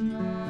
Mm-hmm.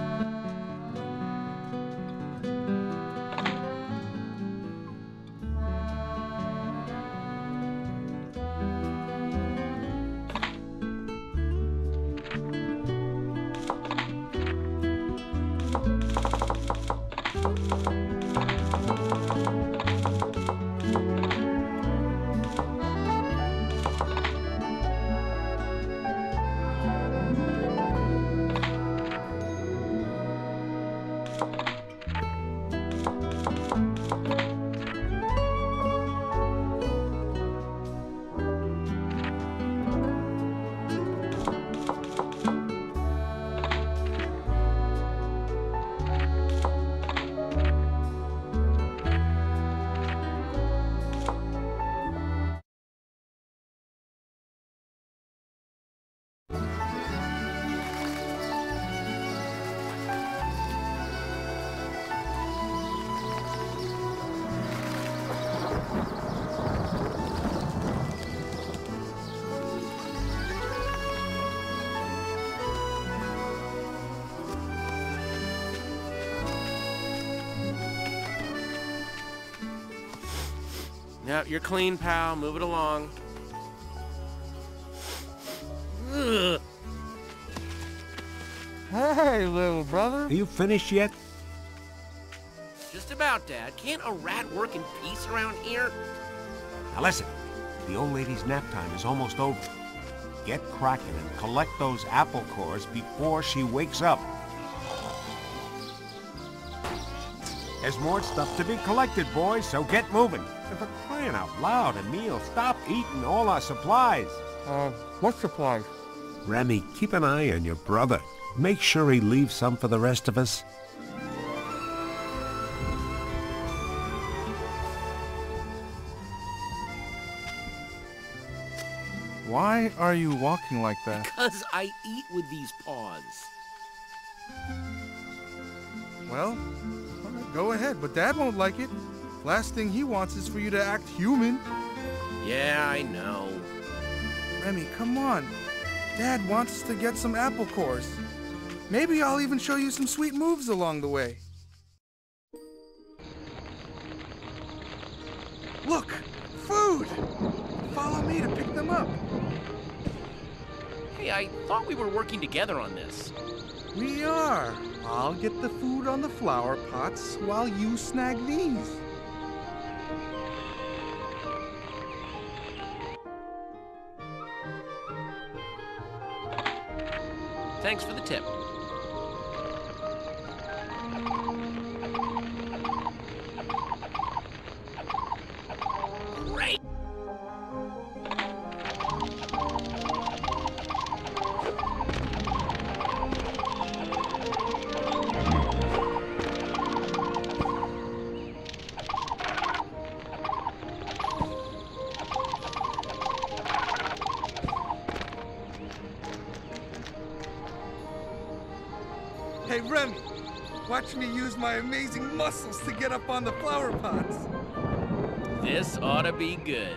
Yep, you're clean, pal. Move it along. Ugh. Hey, little brother. Are you finished yet? Just about, Dad. Can't a rat work in peace around here? Now listen, the old lady's nap time is almost over. Get cracking and collect those apple cores before she wakes up. There's more stuff to be collected, boys, so get moving. And for crying out loud, Emile, stop eating all our supplies. Uh, what supplies? Remy, keep an eye on your brother. Make sure he leaves some for the rest of us. Why are you walking like that? Because I eat with these paws. Well, all right, go ahead, but Dad won't like it. Last thing he wants is for you to act human. Yeah, I know. Remy, come on. Dad wants us to get some apple cores. Maybe I'll even show you some sweet moves along the way. Look! Food! Follow me to pick them up. Hey, I thought we were working together on this. We are. I'll get the food on the flower pots while you snag these. Thanks for the tip. Muscles to get up on the flower pots. This ought to be good.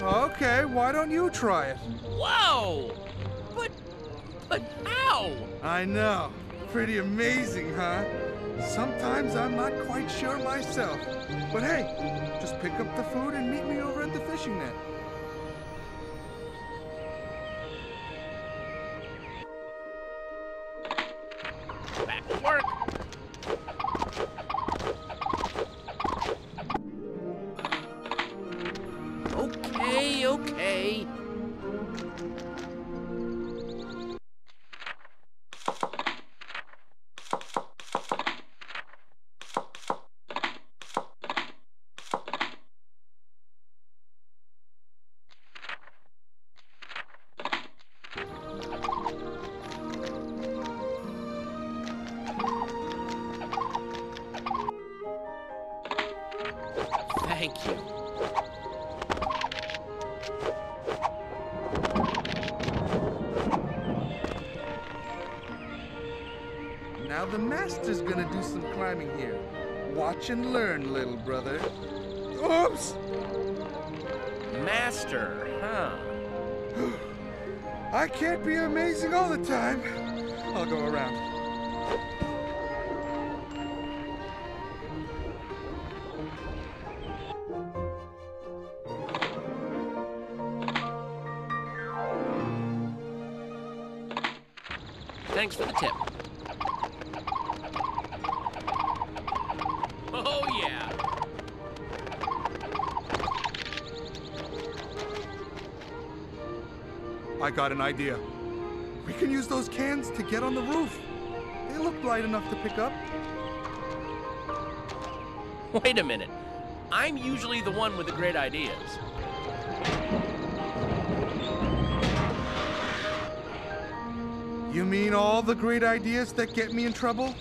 Okay, why don't you try it? Whoa! But, but how? I know. Pretty amazing, huh? Sometimes I'm not quite sure myself. But hey, just pick up the food and meet me over at the fishing net. I can't be amazing all the time. I'll go around. Got an idea. We can use those cans to get on the roof. They look light enough to pick up. Wait a minute. I'm usually the one with the great ideas. You mean all the great ideas that get me in trouble?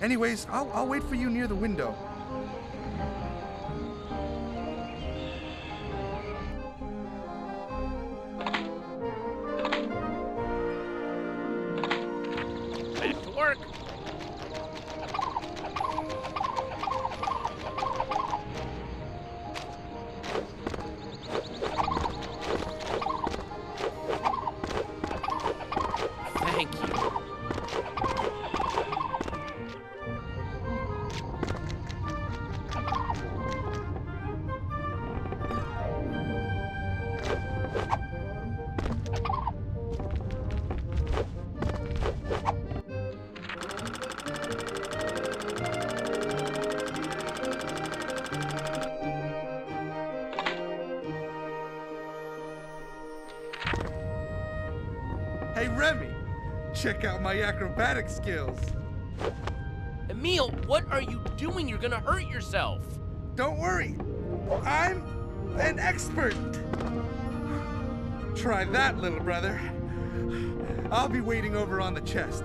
Anyways, I'll, I'll wait for you near the window. Hey, Remy, check out my acrobatic skills. Emile, what are you doing? You're gonna hurt yourself. Don't worry, I'm an expert. Try that, little brother. I'll be waiting over on the chest.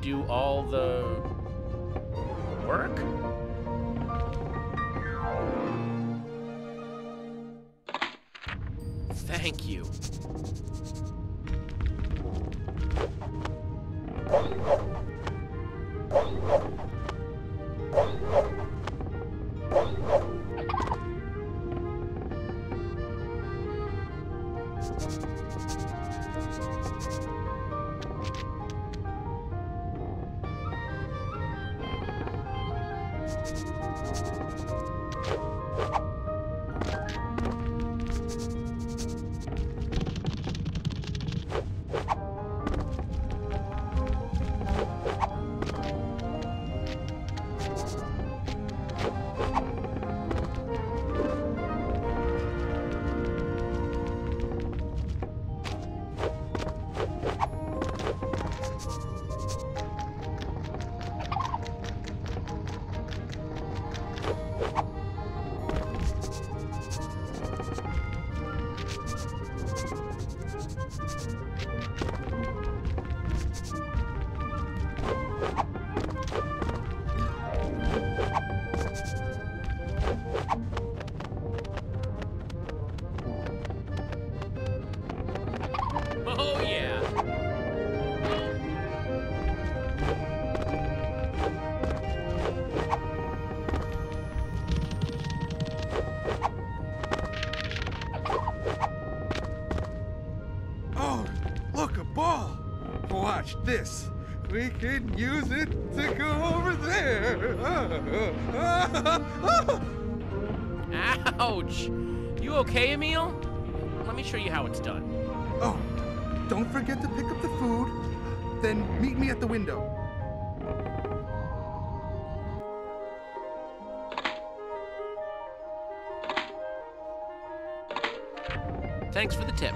Do all Can use it to go over there. Ouch! You okay, Emile? Let me show you how it's done. Oh, don't forget to pick up the food. Then meet me at the window. Thanks for the tip.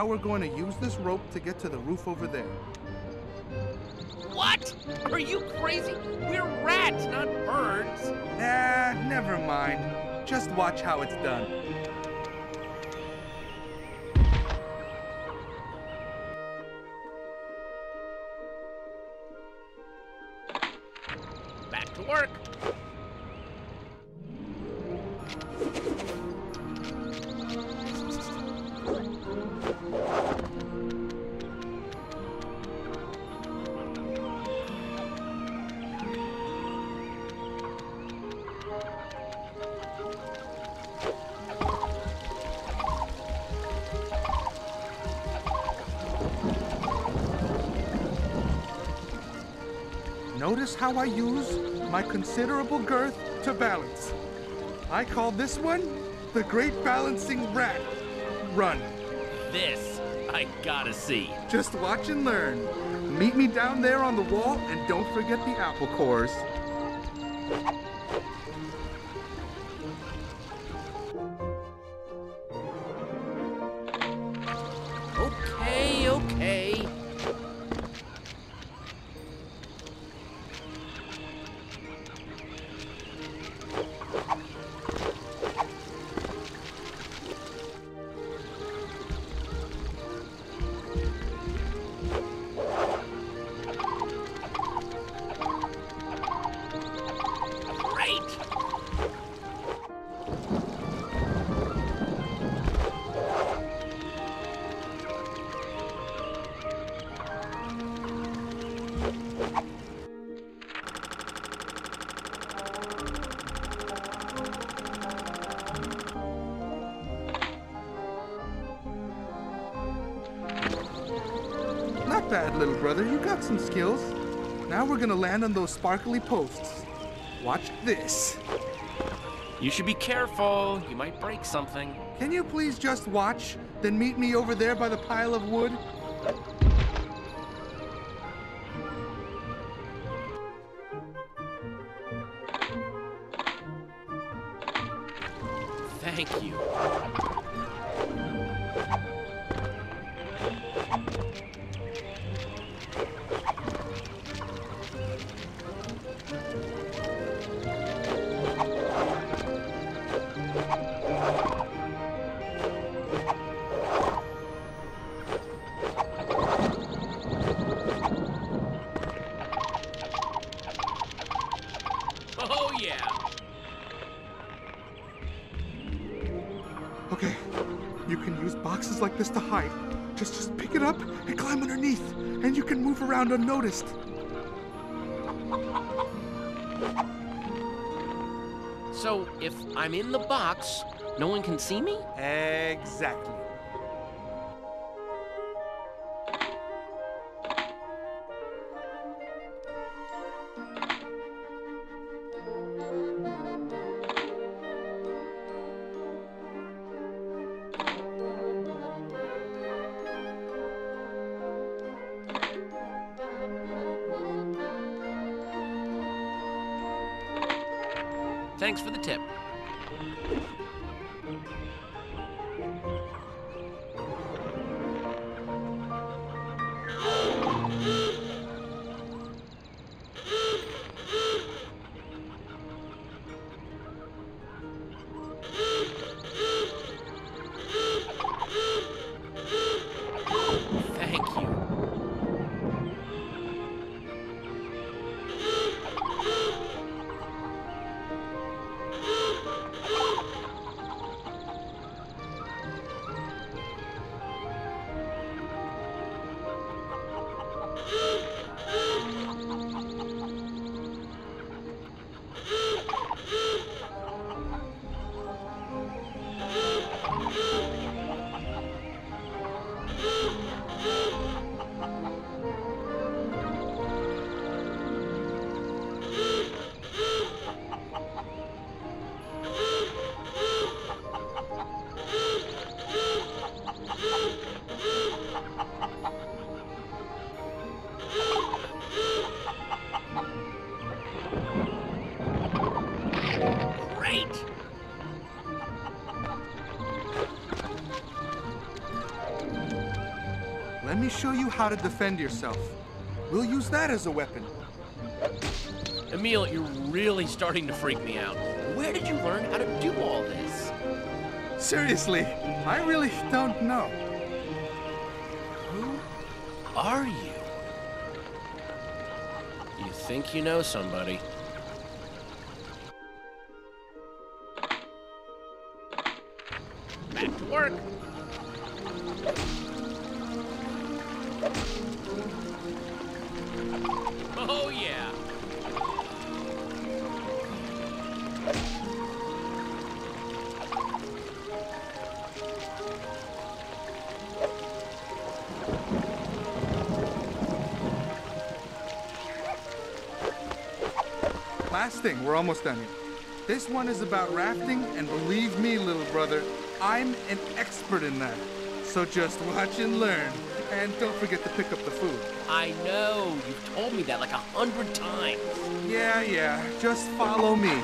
Now we're going to use this rope to get to the roof over there. What? Are you crazy? We're rats, not birds. Nah, never mind. Just watch how it's done. How I use my considerable girth to balance. I call this one the Great Balancing Rat Run. This I gotta see. Just watch and learn. Meet me down there on the wall and don't forget the apple cores. Gonna land on those sparkly posts. Watch this. You should be careful. You might break something. Can you please just watch, then meet me over there by the pile of wood? Climb underneath, and you can move around unnoticed. So, if I'm in the box, no one can see me? Exactly. To defend yourself. We'll use that as a weapon. Emile, you're really starting to freak me out. Where did you learn how to do all this? Seriously, I really don't know. Who are you? You think you know somebody. Almost done here. This one is about rafting, and believe me, little brother, I'm an expert in that. So just watch and learn. And don't forget to pick up the food. I know. You've told me that like a hundred times. Yeah, yeah, just follow me.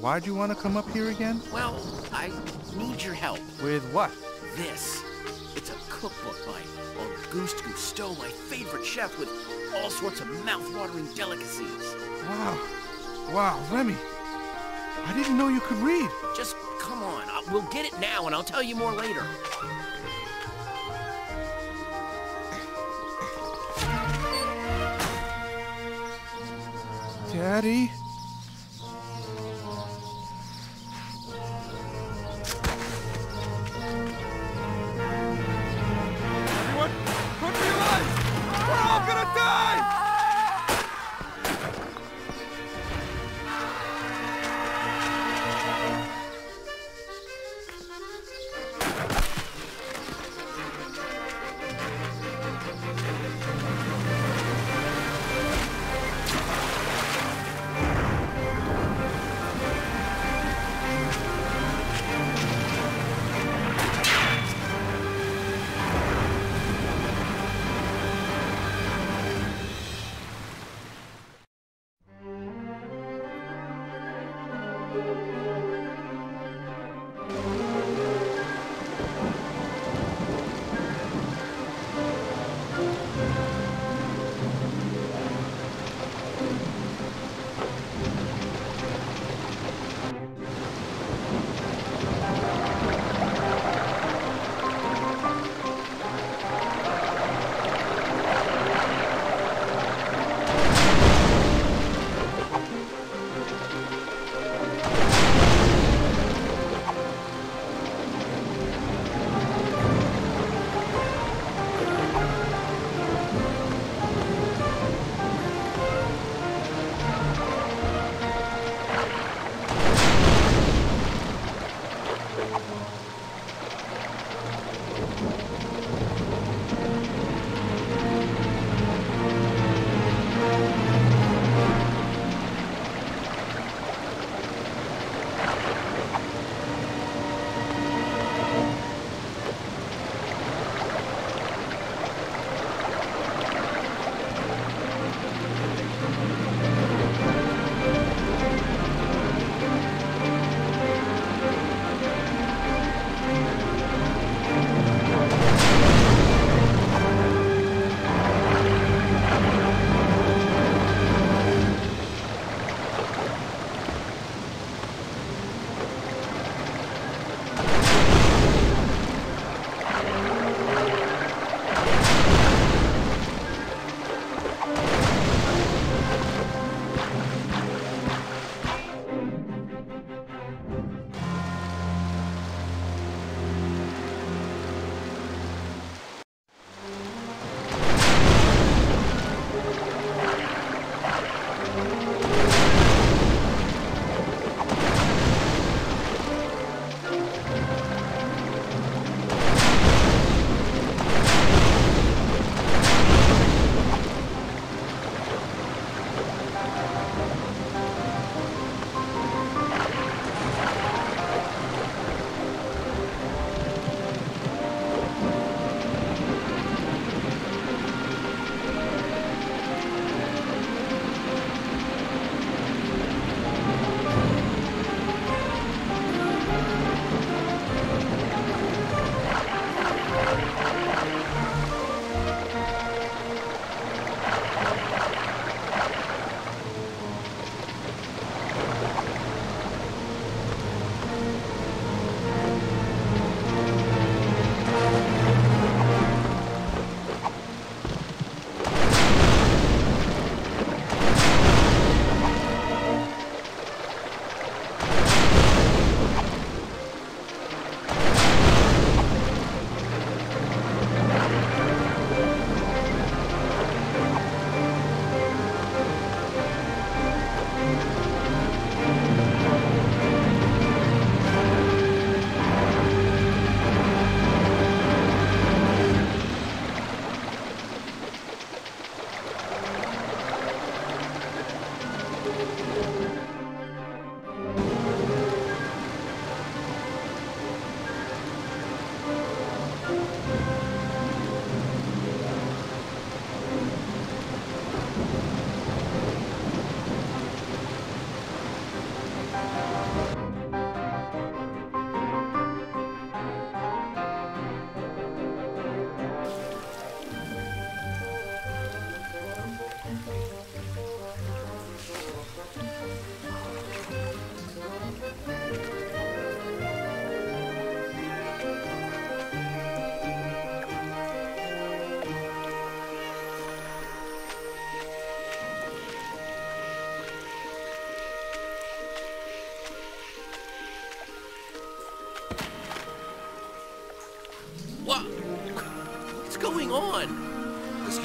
Why'd you want to come up here again? Well, I need your help. With what? This. It's a cookbook by Auguste Gusteau, my favorite chef, with all sorts of mouth-watering delicacies. Wow. Wow, Remy. I didn't know you could read. Just come on. We'll get it now, and I'll tell you more later. Daddy?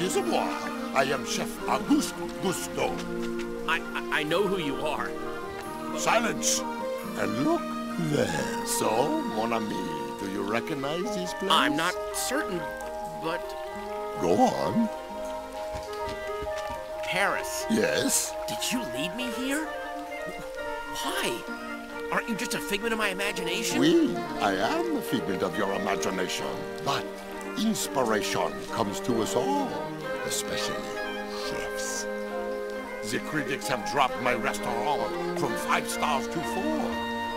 Excusez-moi. I am Chef Auguste Gusteau. I, I, I know who you are. Silence. And look there. So, mon ami, do you recognize this place? I'm not certain, but Go on. Paris. Yes? Did you lead me here? Why? Aren't you just a figment of my imagination? Oui, I am a figment of your imagination. But inspiration comes to us all, especially chefs. The critics have dropped my restaurant from five stars to four.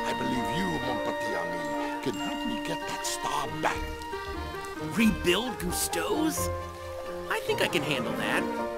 I believe you, mon petit ami, can help me get that star back. Rebuild Gusteau's? I think I can handle that.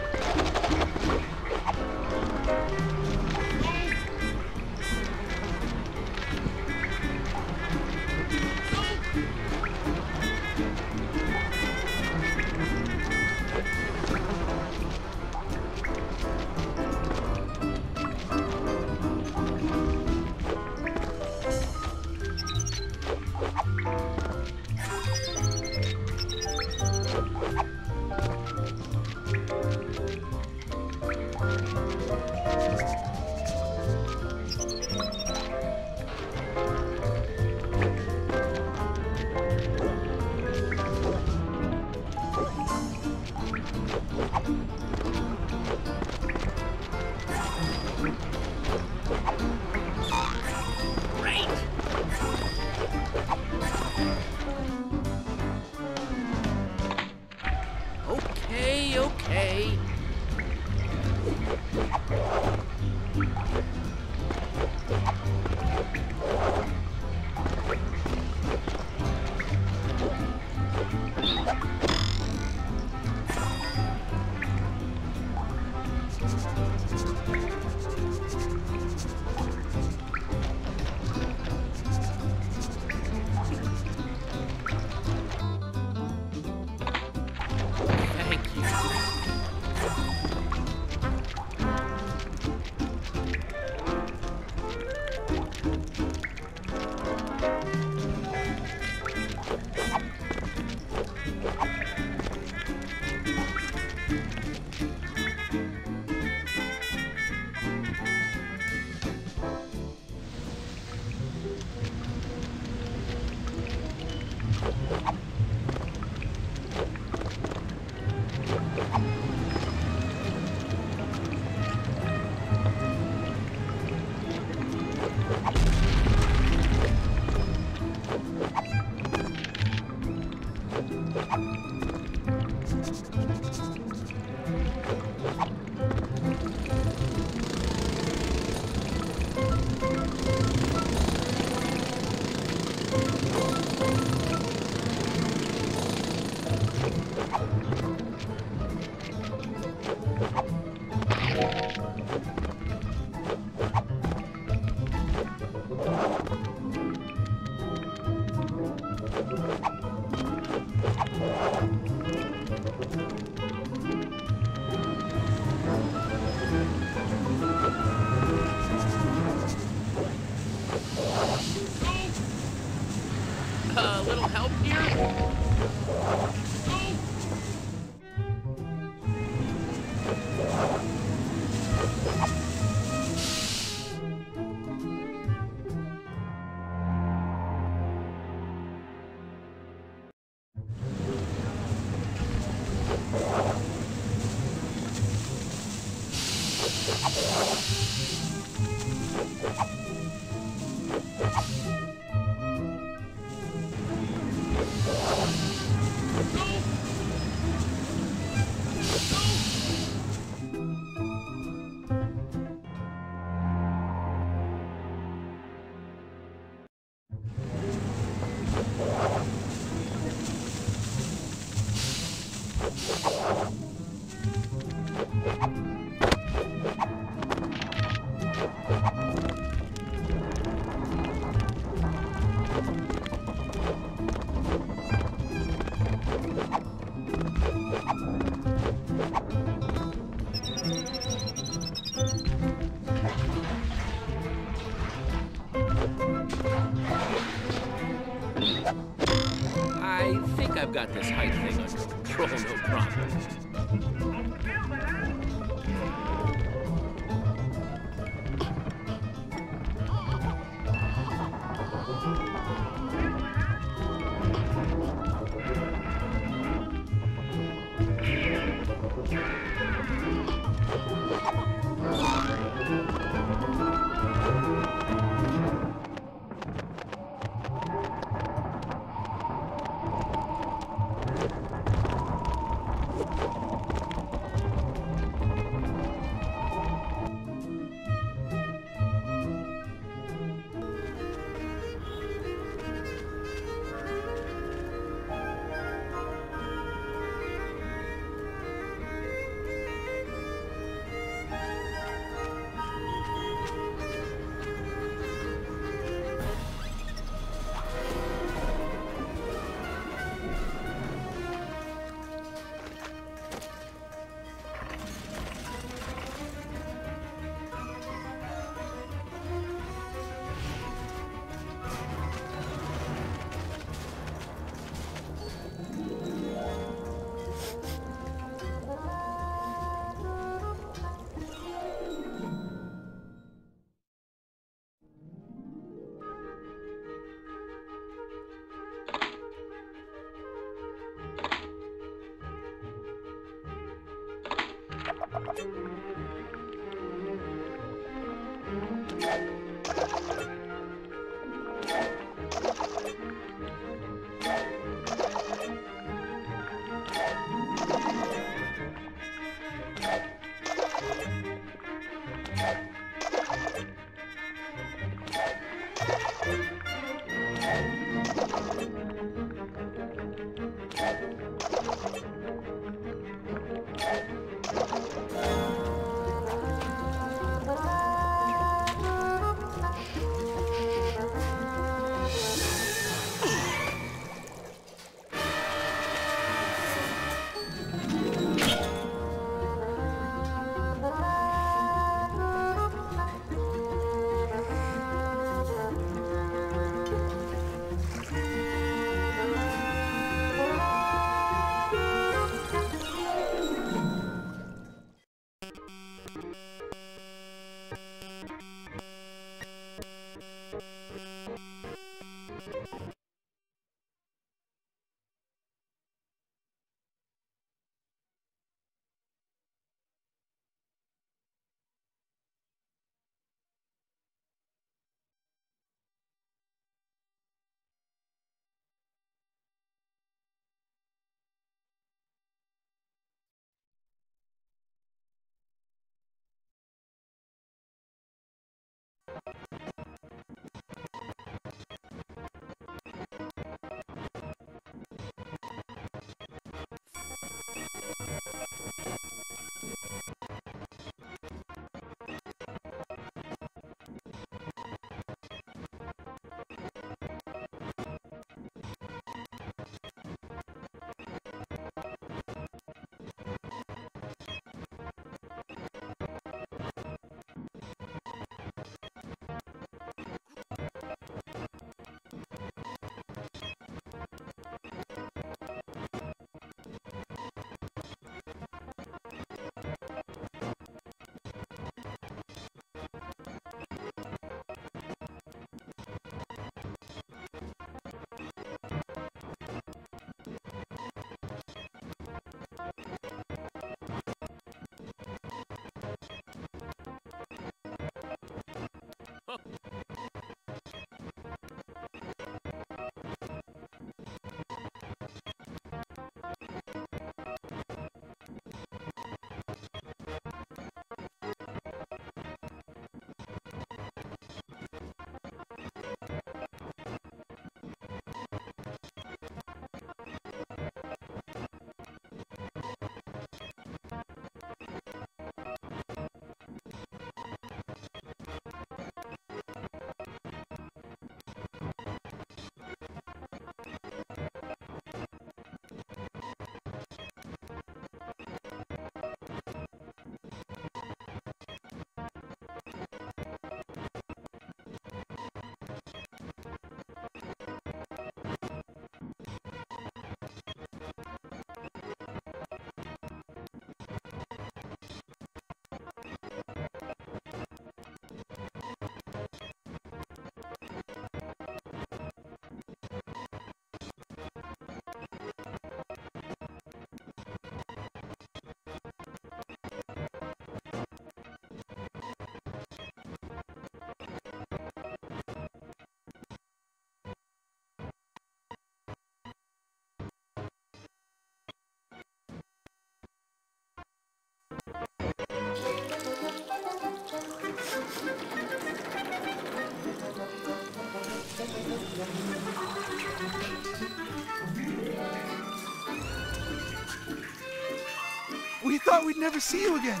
We thought we'd never see you again.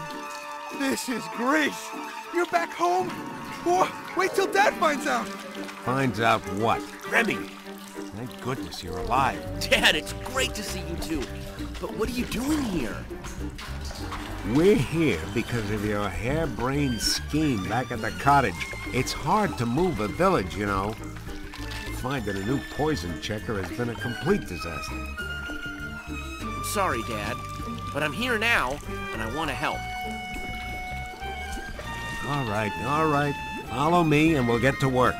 This is great. You're back home? Whoa, wait till Dad finds out. Finds out what? Remy. Thank goodness you're alive. Dad, it's great to see you too. But what are you doing here? We're here because of your harebrained scheme back at the cottage. It's hard to move a village, you know. Finding a new poison checker has been a complete disaster. I'm sorry, Dad, but I'm here now, and I want to help. All right, all right. Follow me and we'll get to work.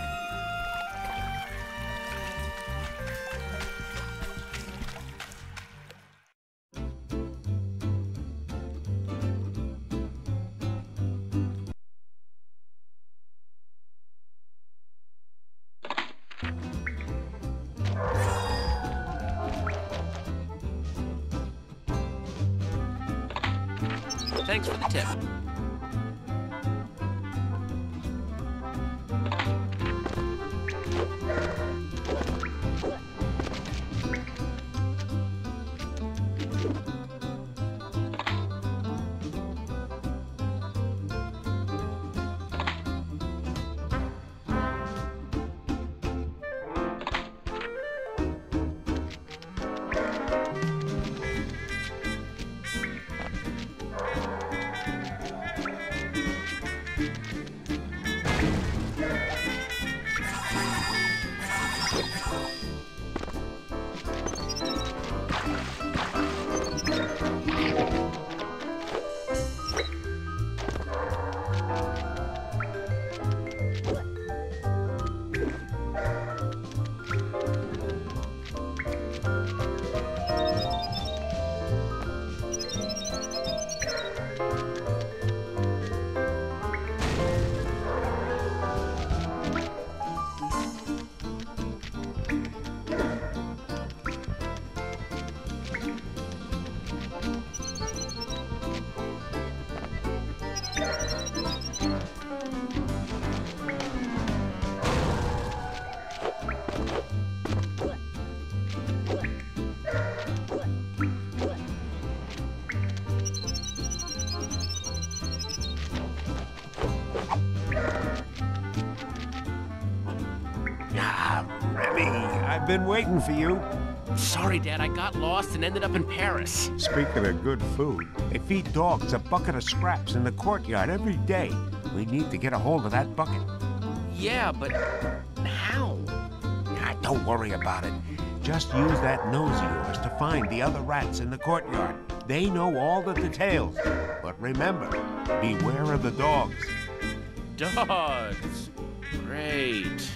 I've been waiting for you. Sorry, Dad, I got lost and ended up in Paris. Speaking of good food, they feed dogs a bucket of scraps in the courtyard every day. We need to get a hold of that bucket. Yeah, but how? Ah, don't worry about it. Just use that nose of yours to find the other rats in the courtyard. They know all the details. But remember, beware of the dogs. Dogs. Great.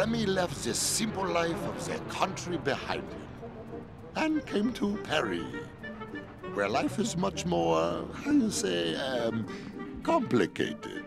Remy left the simple life of the country behind him and came to Paris, where life is much more, how you say, um, complicated.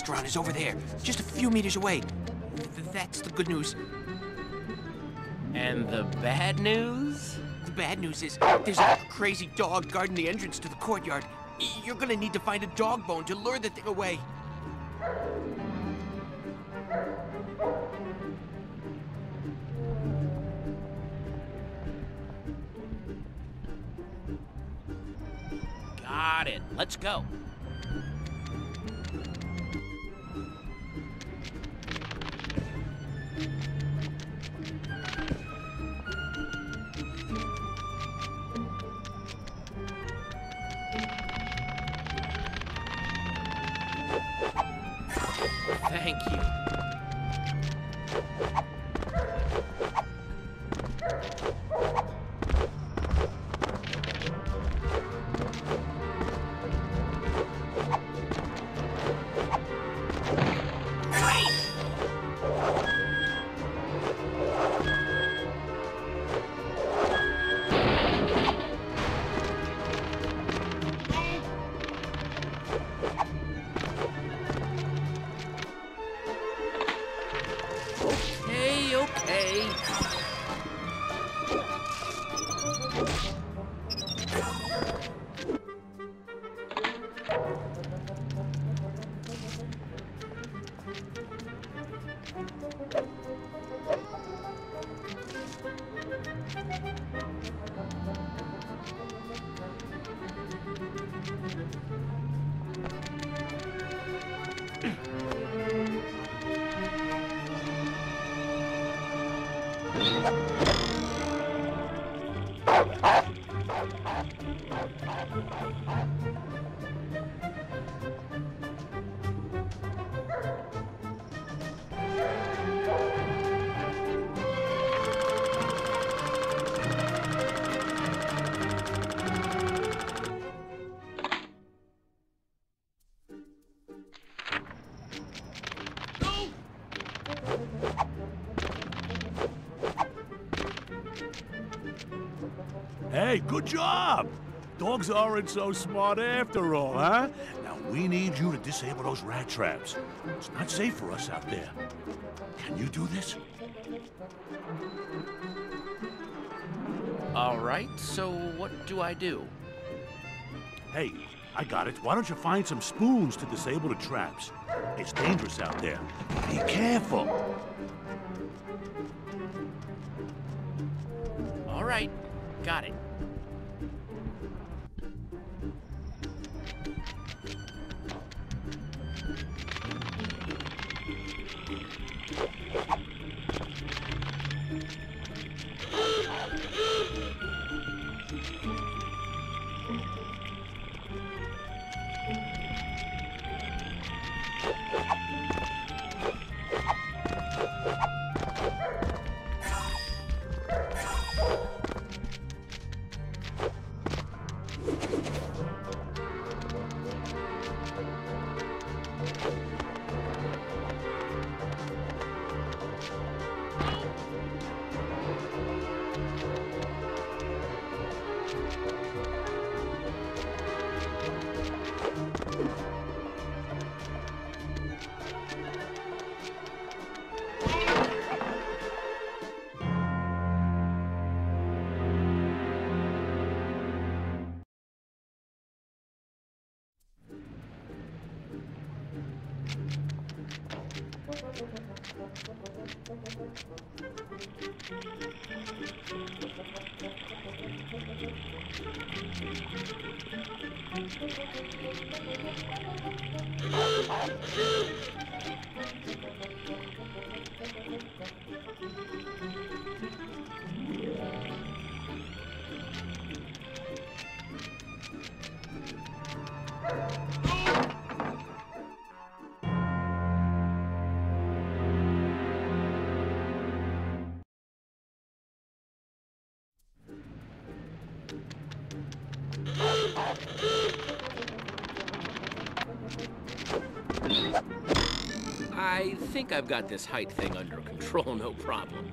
Restaurant is over there, just a few meters away. Th- that's the good news. And the bad news? The bad news is there's a crazy dog guarding the entrance to the courtyard. You're gonna need to find a dog bone to lure the thing away. Got it. Let's go. Aren't so smart after all, huh? Now we need you to disable those rat traps. It's not safe for us out there. Can you do this? All right, so what do I do? Hey, I got it. Why don't you find some spoons to disable the traps? It's dangerous out there. Be careful. All right, got it. Think I've got this height thing under control, no problem.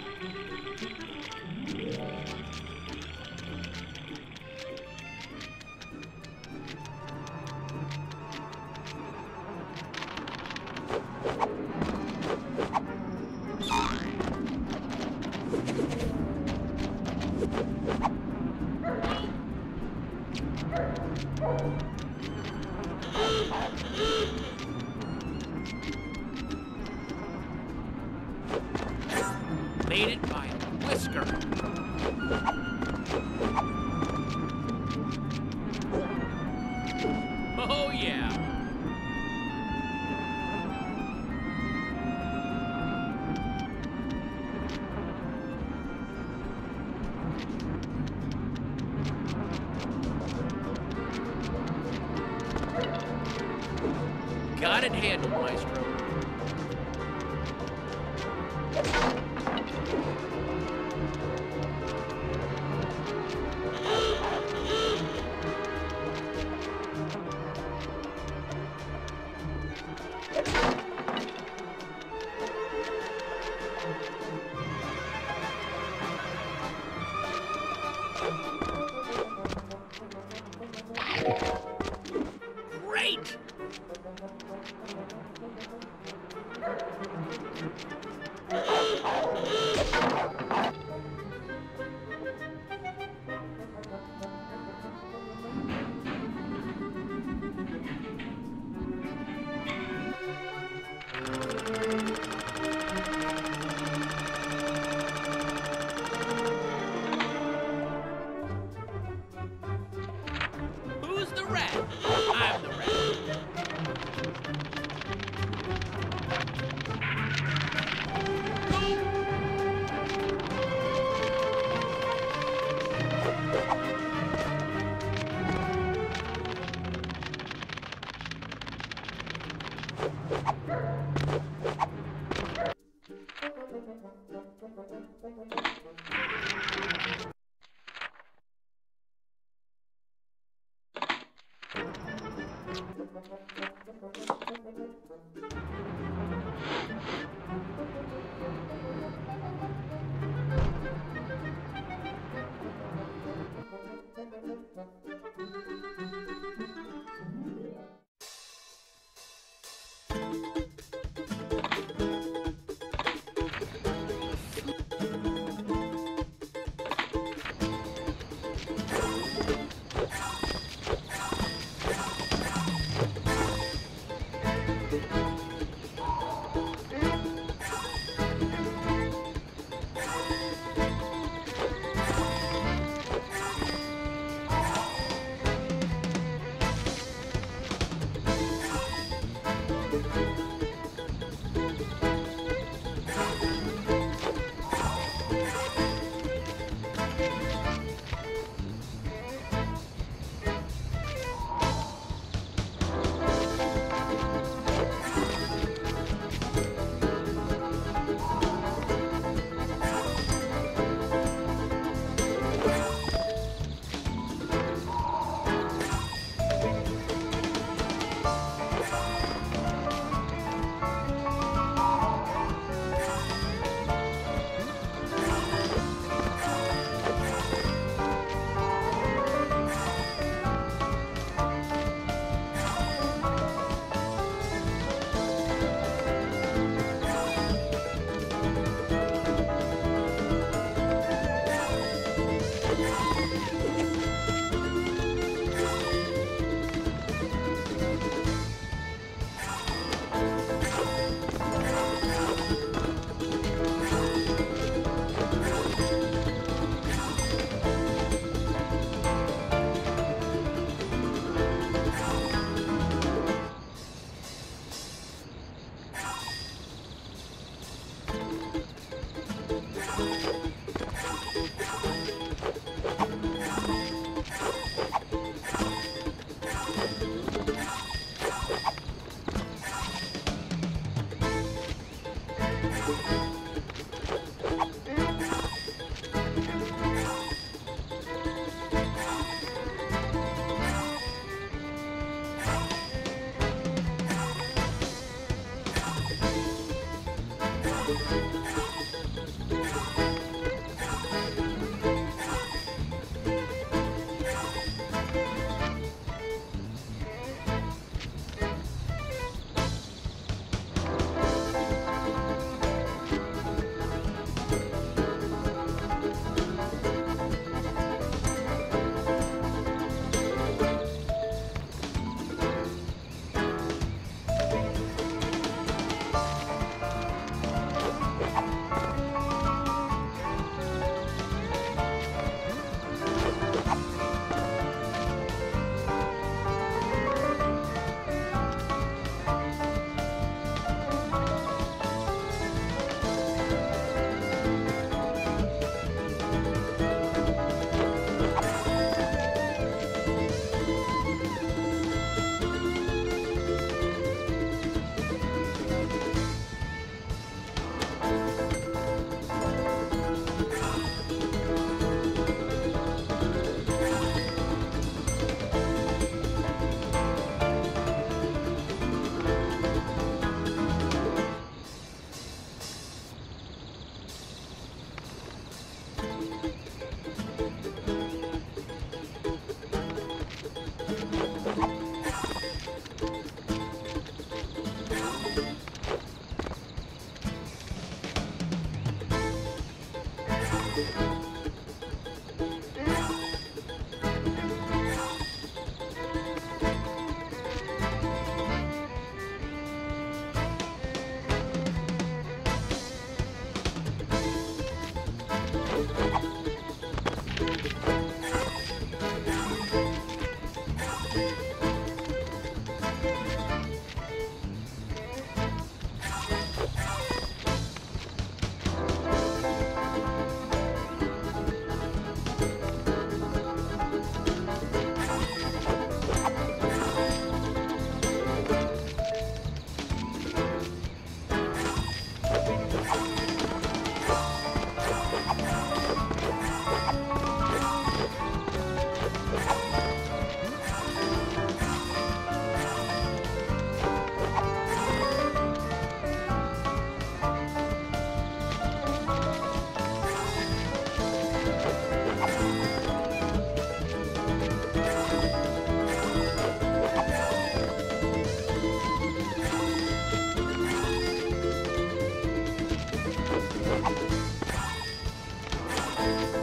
Oh,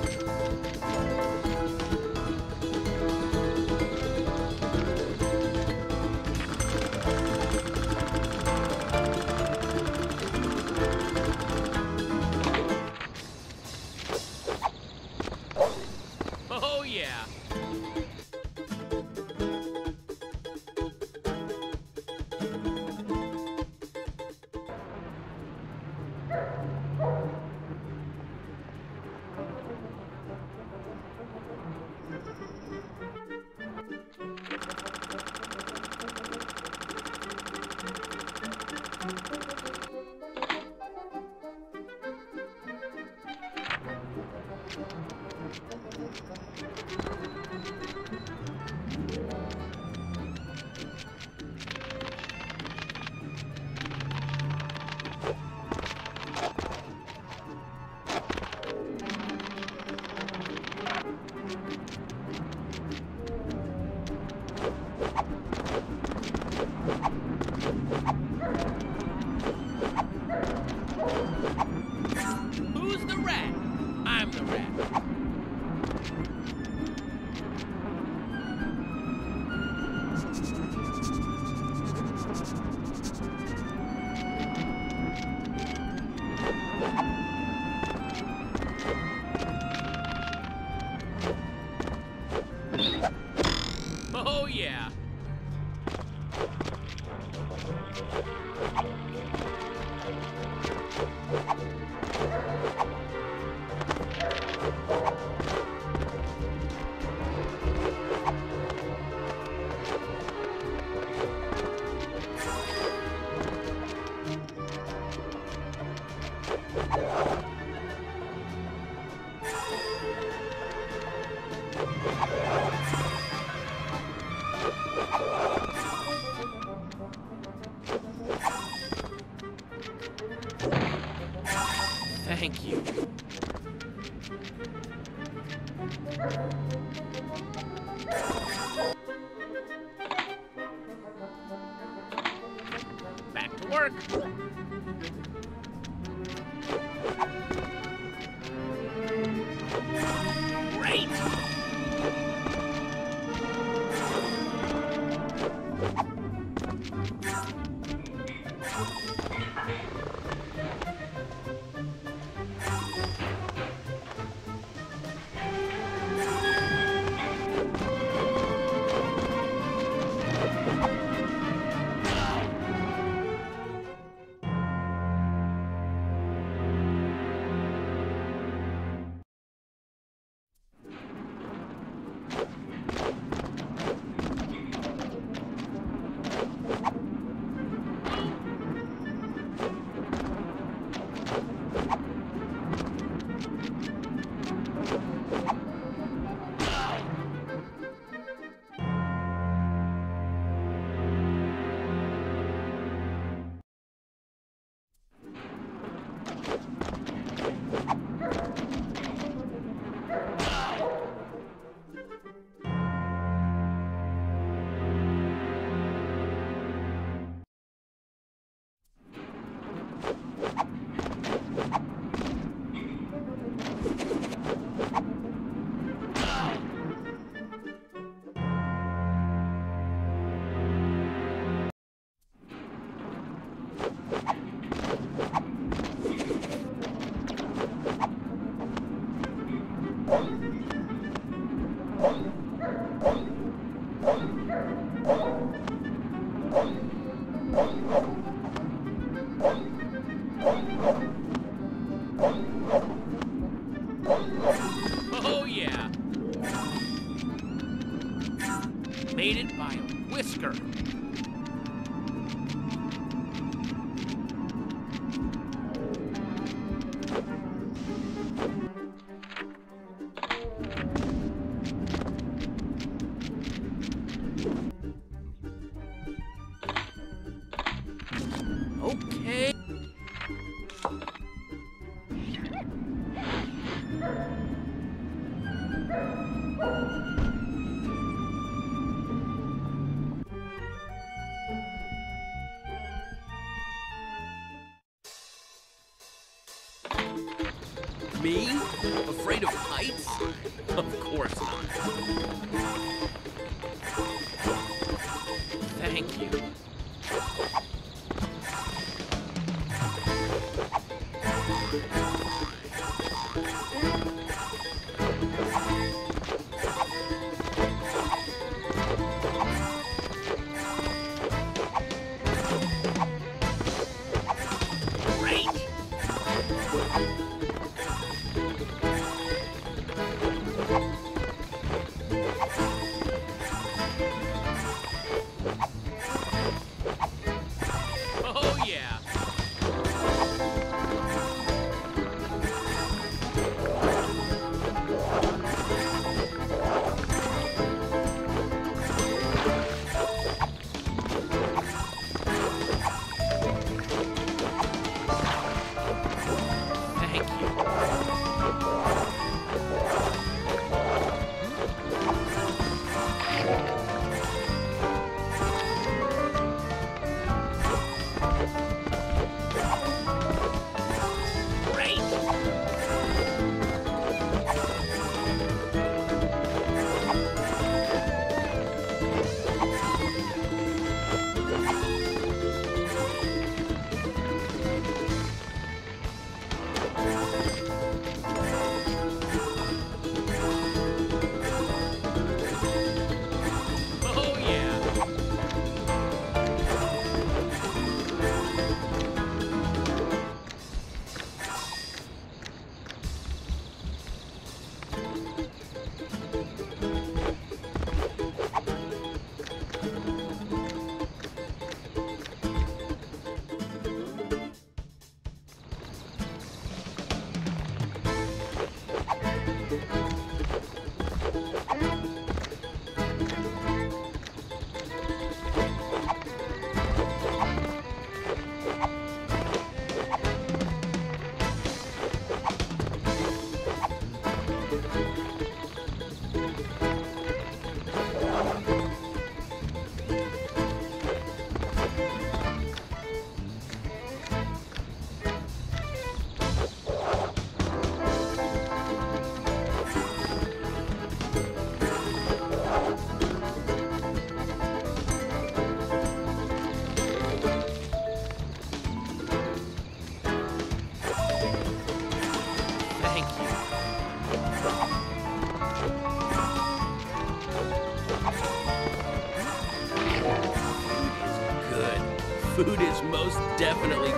definitely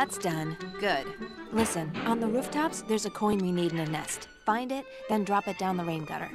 That's done. Good. Listen, on the rooftops, there's a coin we need in a nest. Find it, then drop it down the rain gutter.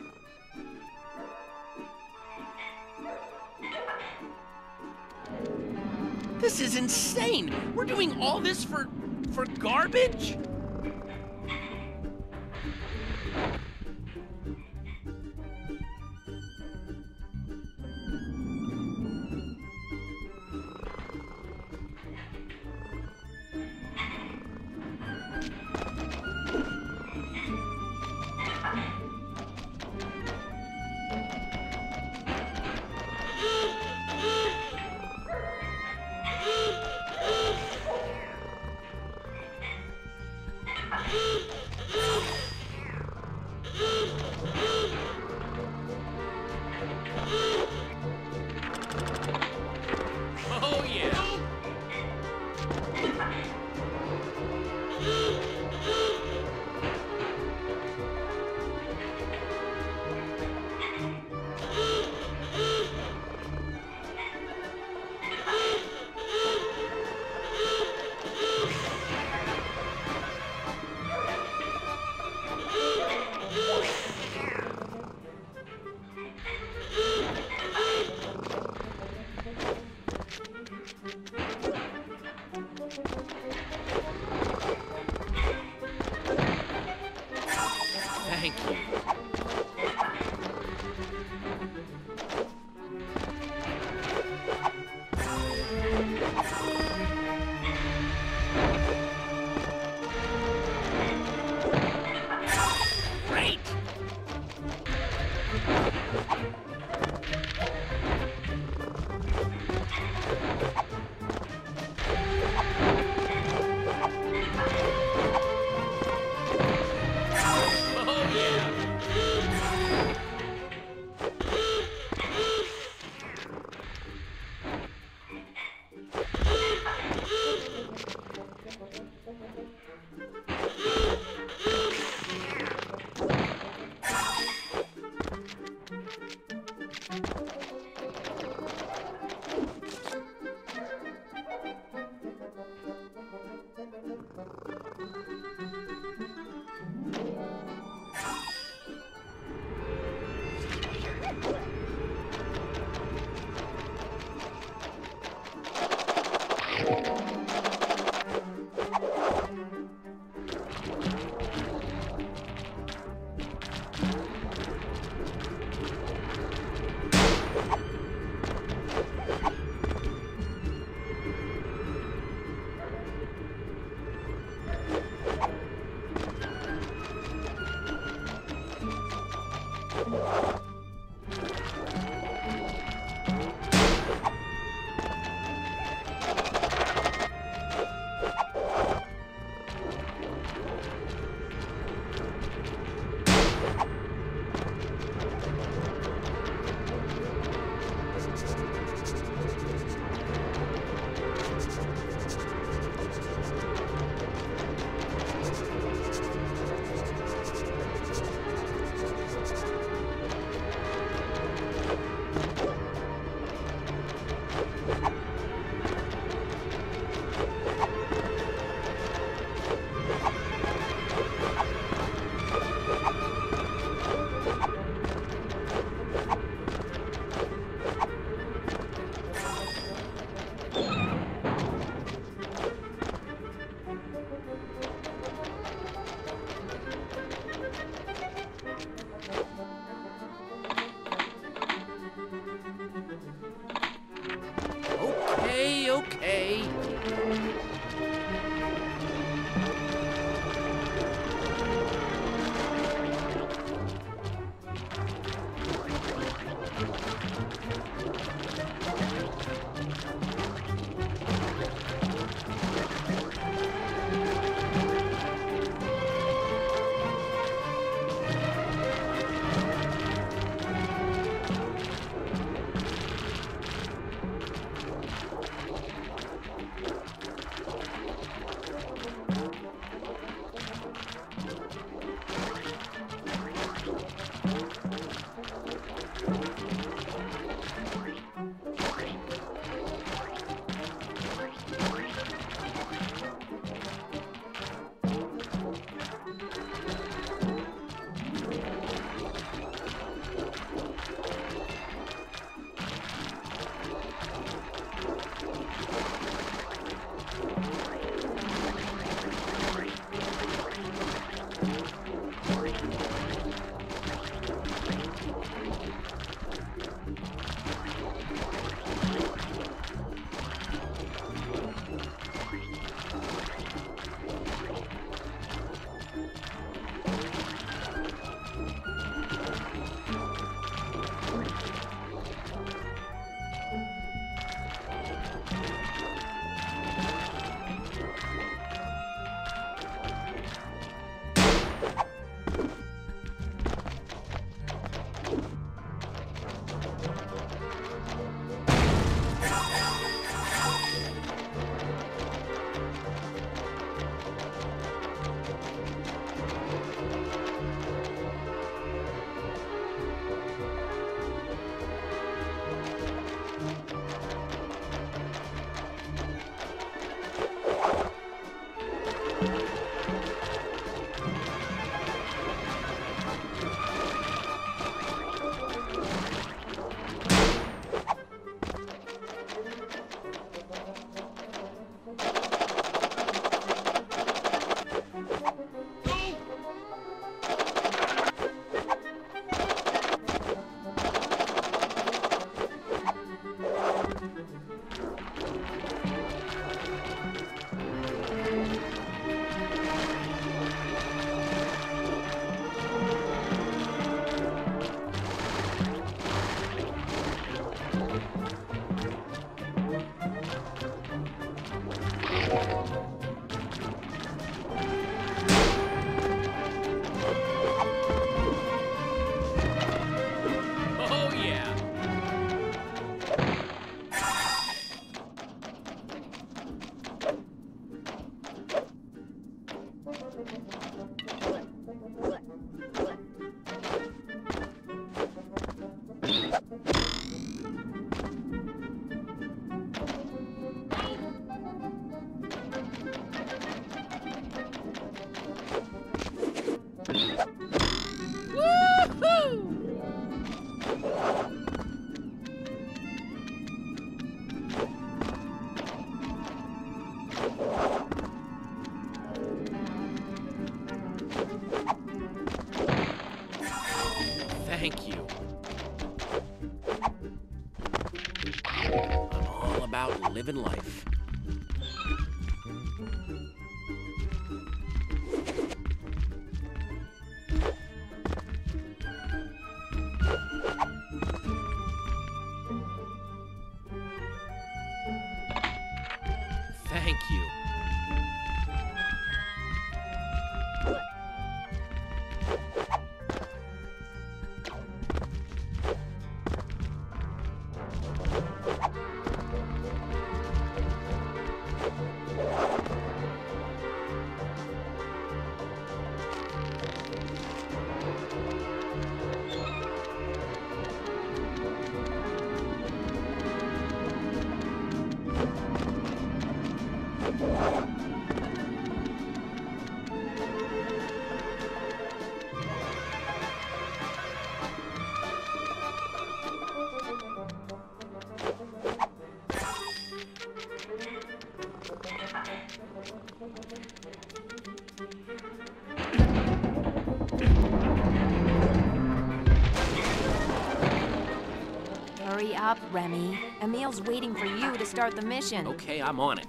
Up, Remy. Emile's waiting for you to start the mission. Okay, I'm on it.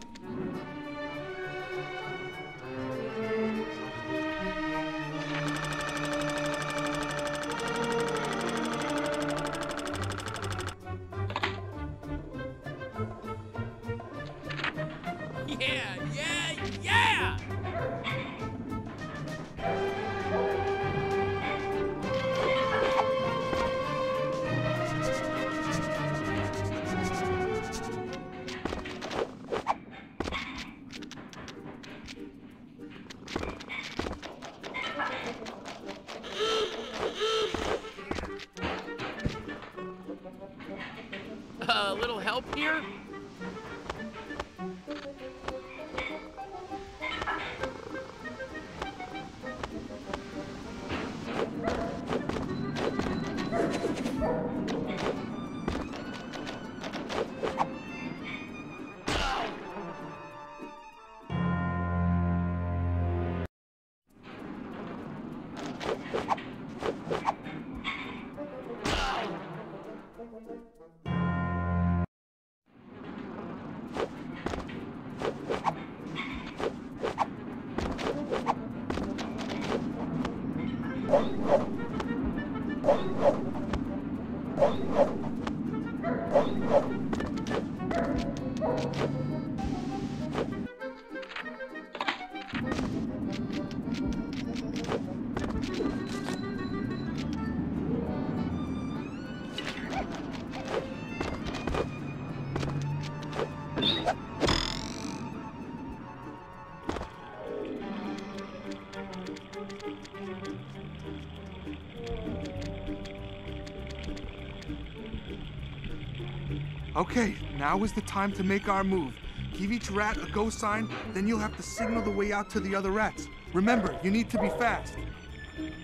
Okay, now is the time to make our move. Give each rat a go sign, then you'll have to signal the way out to the other rats. Remember, you need to be fast.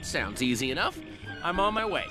Sounds easy enough. I'm on my way.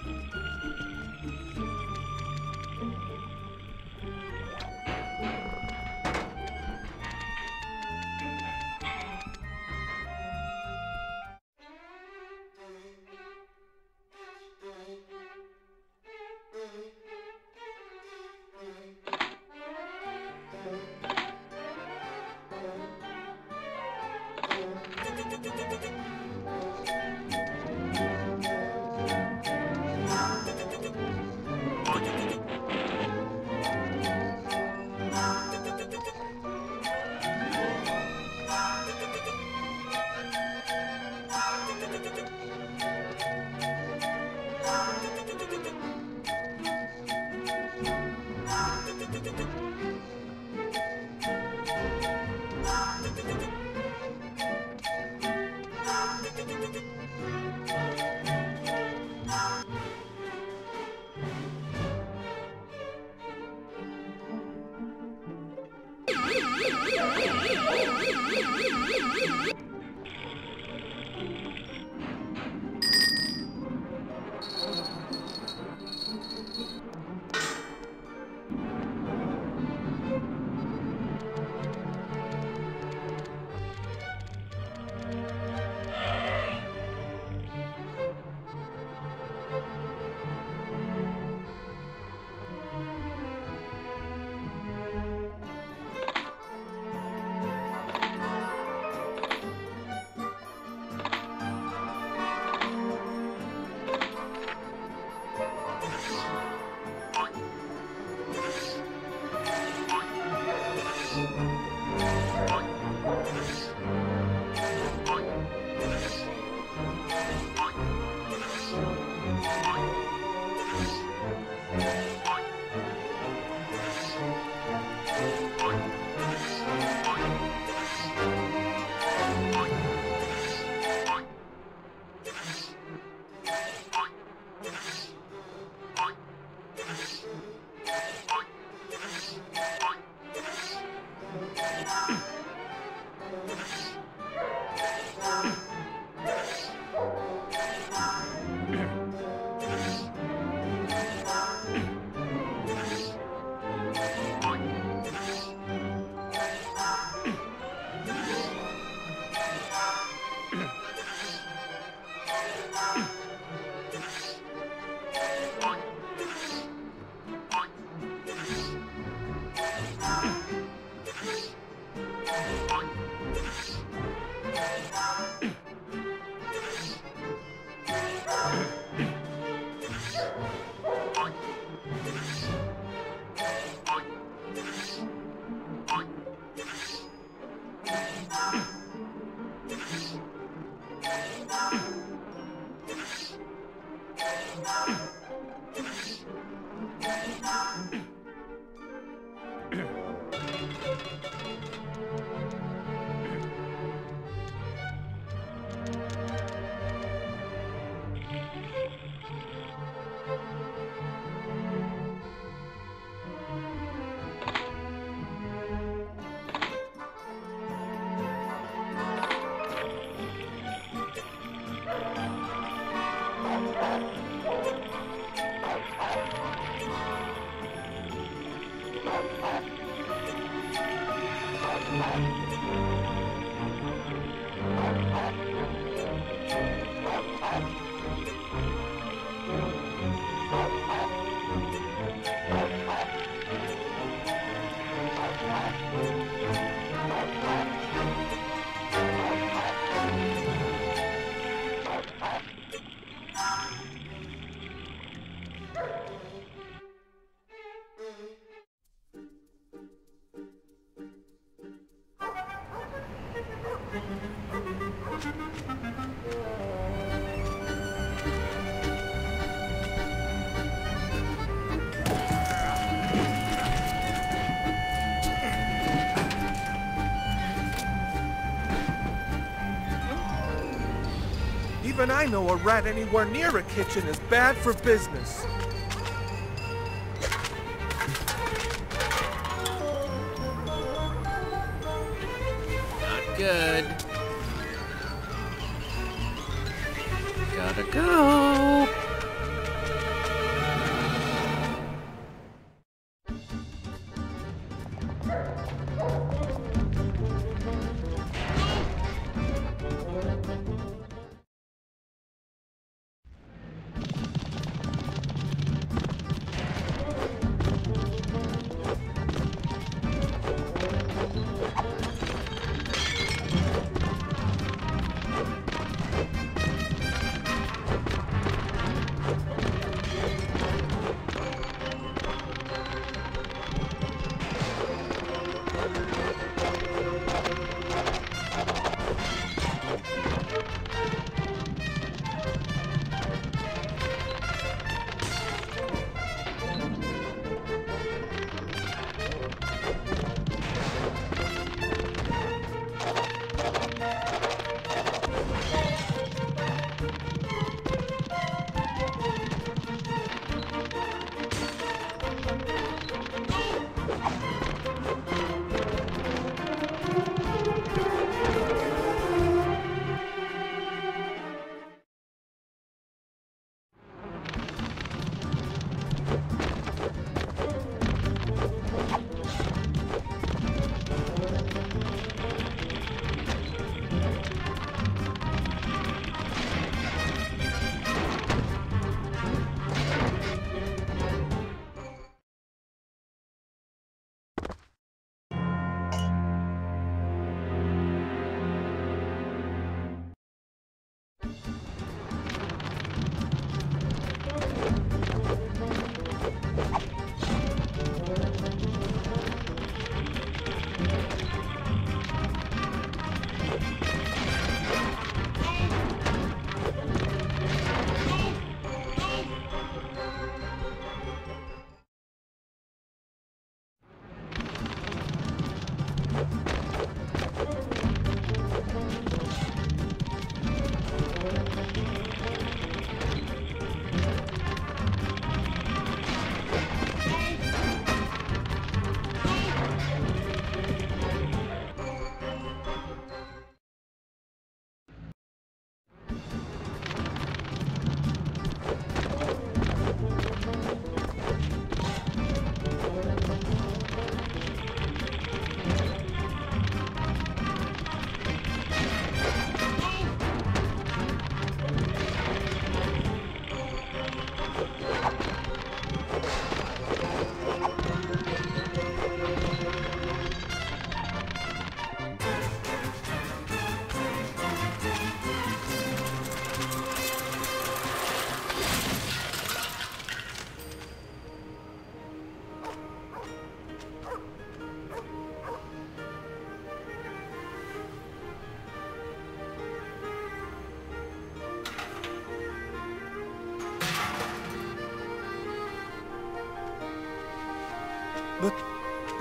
Even I know a rat anywhere near a kitchen is bad for business.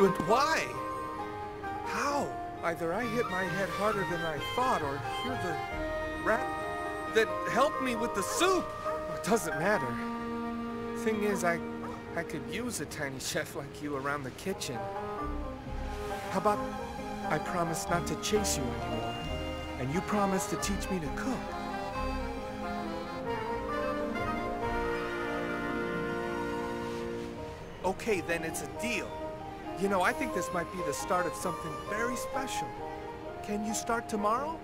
But why? How? Either I hit my head harder than I thought, or you're the rat that helped me with the soup. It doesn't matter. Thing is, I, I could use a tiny chef like you around the kitchen. How about I promise not to chase you anymore, and you promise to teach me to cook? Okay, then it's a deal. You know, I think this might be the start of something very special. Can you start tomorrow?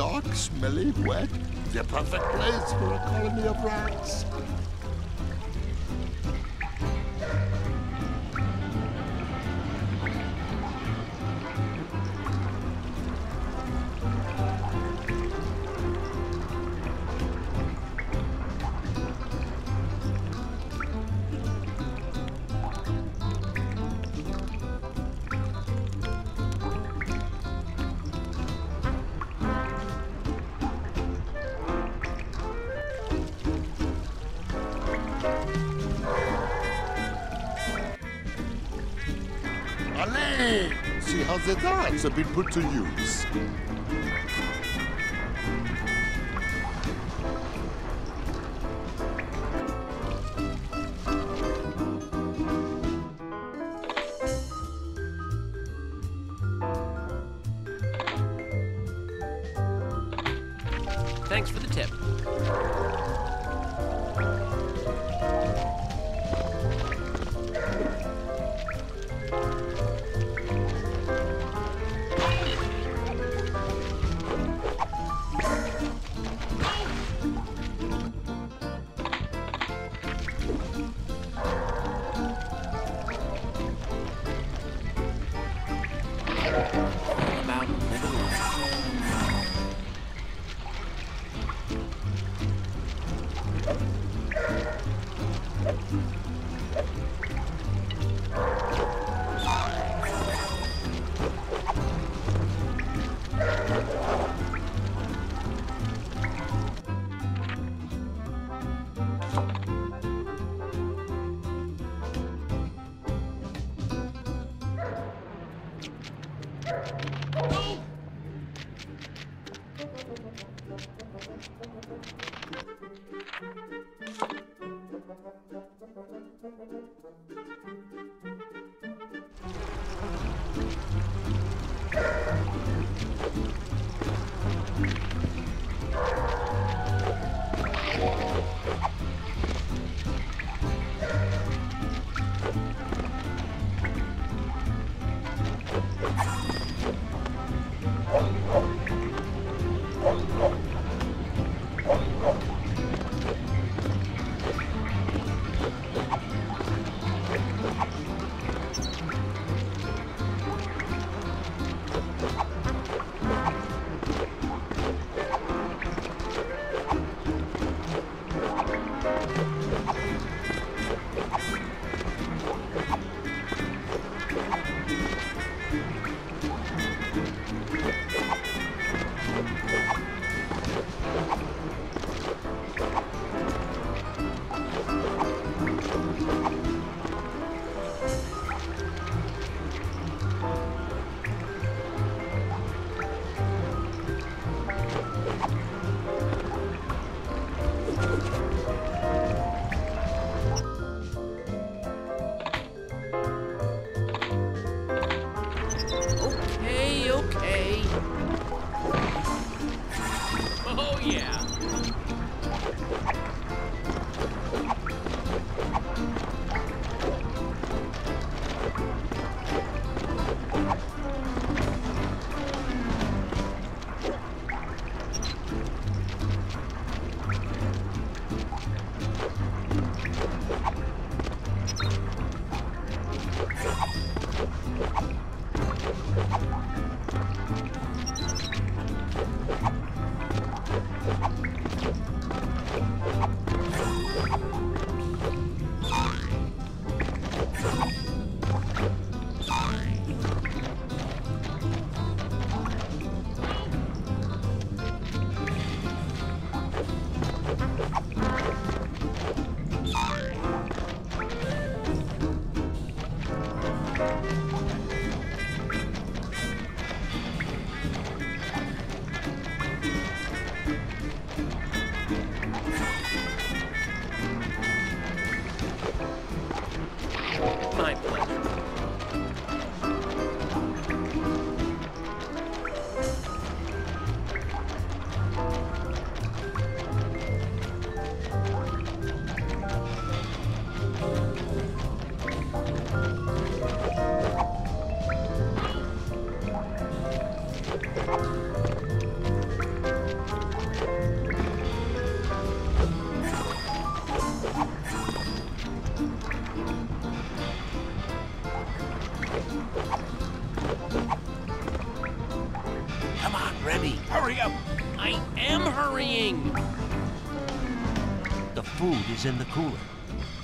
Dark, smelly, wet. The perfect place for a colony of rats. Have been put to use. Is in the cooler.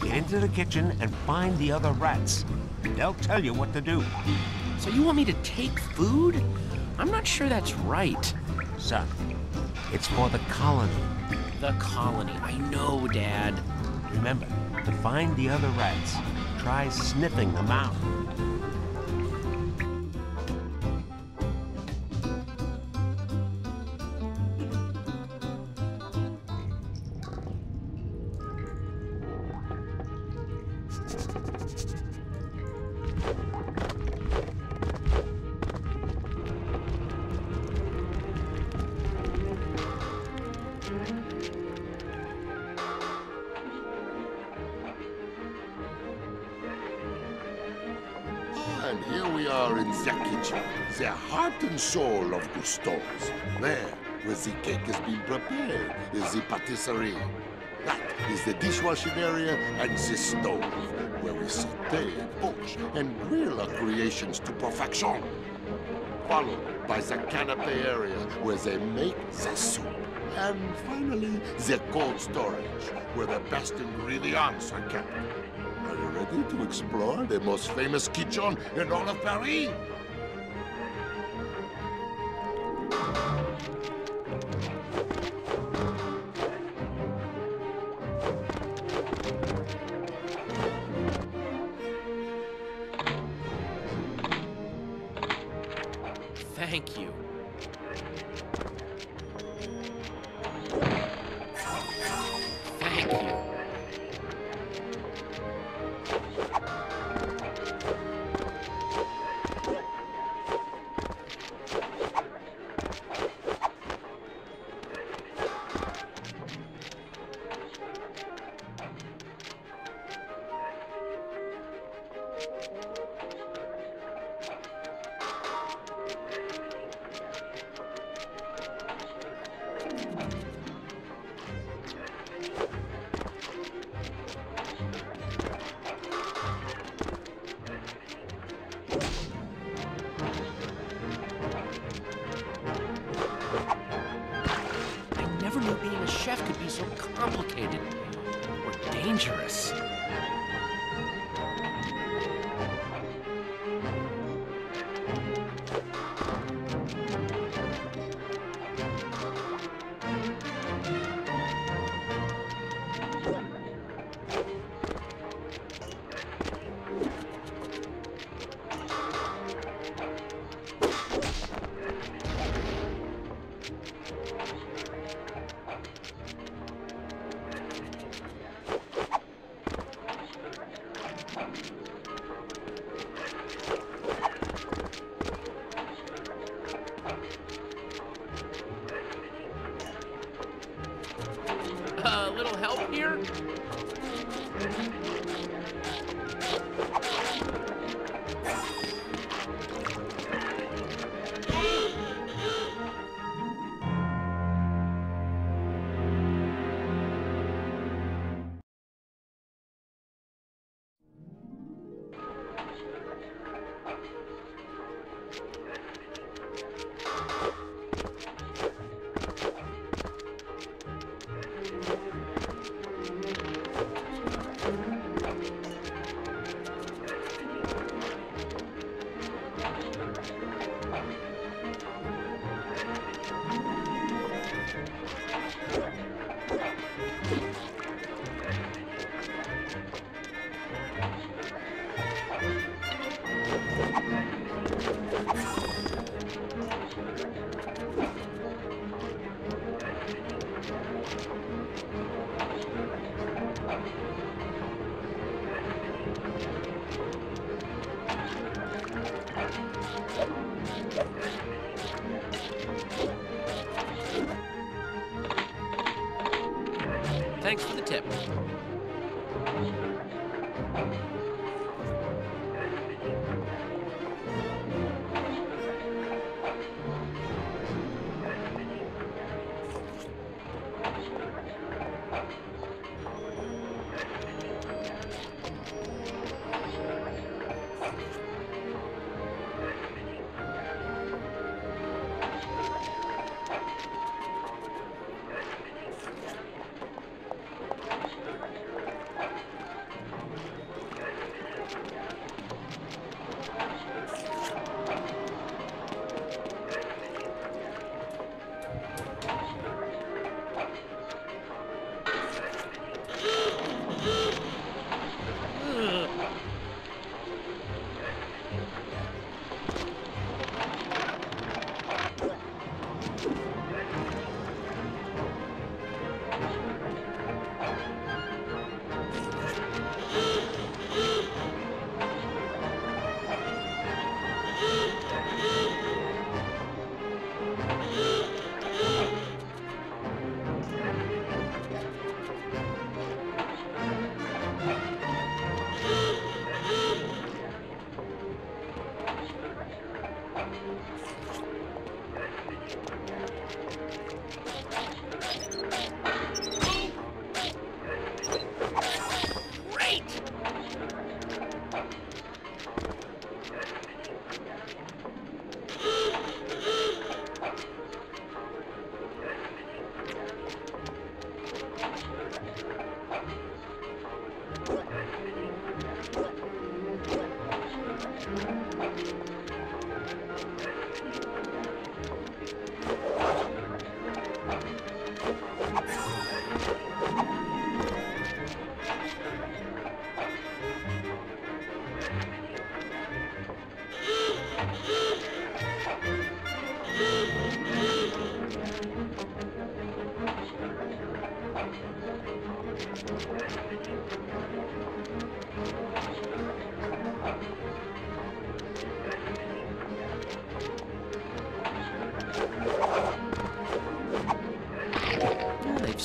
Get into the kitchen and find the other rats. They'll tell you what to do. So you want me to take food? I'm not sure that's right. Son, it's for the colony. The colony. I know, Dad. Remember, to find the other rats, try sniffing them out. The cake has been prepared, is the patisserie. That is the dishwashing area and the stove, where we saute, poach, and grill our creations to perfection. Followed by the canapé area, where they make the soup. And finally, the cold storage, where the best ingredients are kept. Are you ready to explore the most famous kitchen in all of Paris?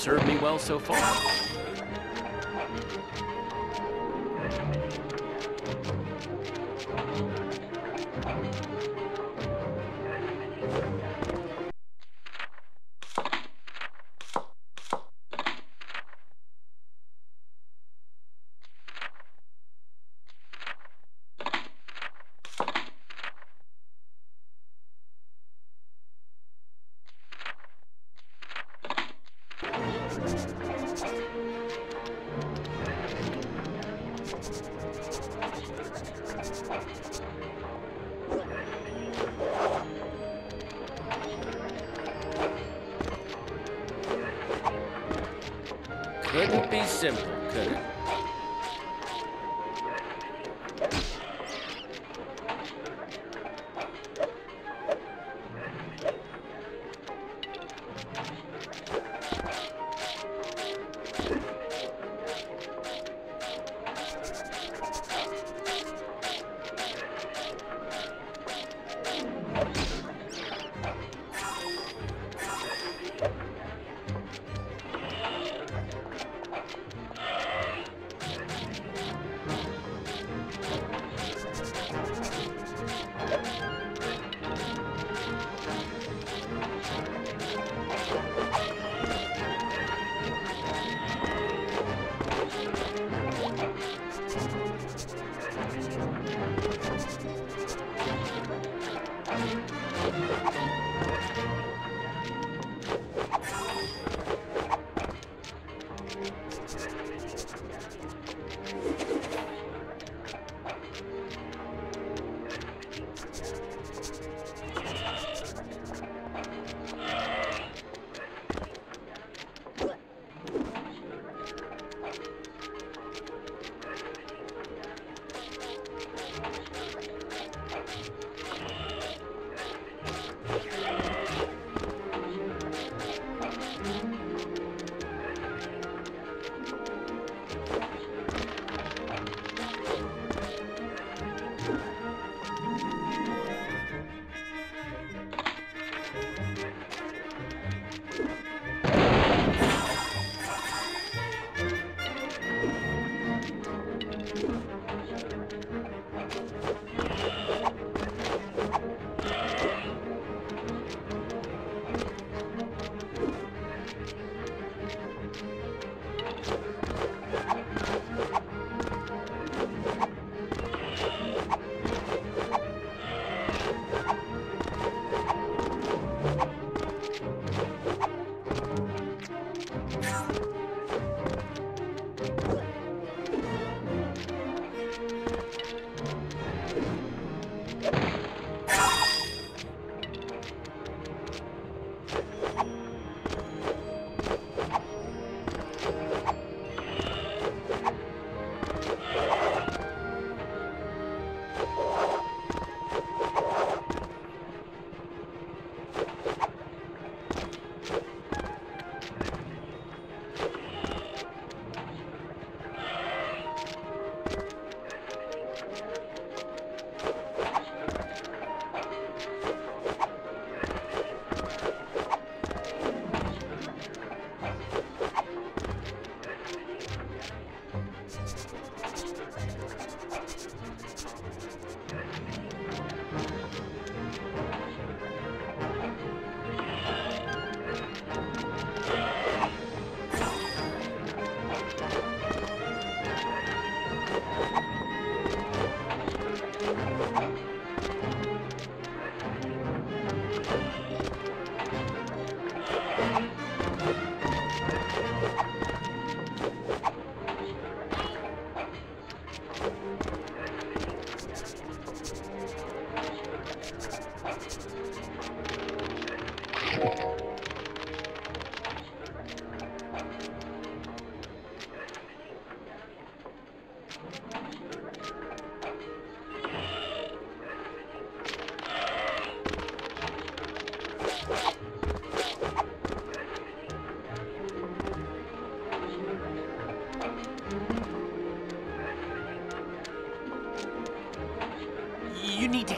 Served me well so far.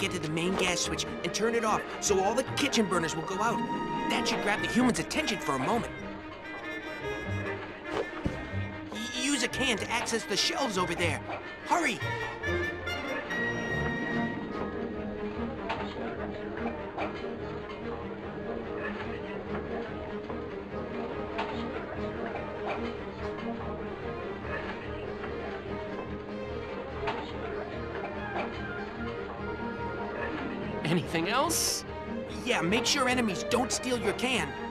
Get to the main gas switch and turn it off so all the kitchen burners will go out. That should grab the humans' attention for a moment. Use a can to access the shelves over there. Hurry! Make sure enemies don't steal your can.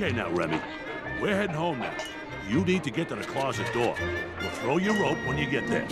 Okay now, Remy. We're heading home now. You need to get to the closet door. We'll throw your rope when you get there.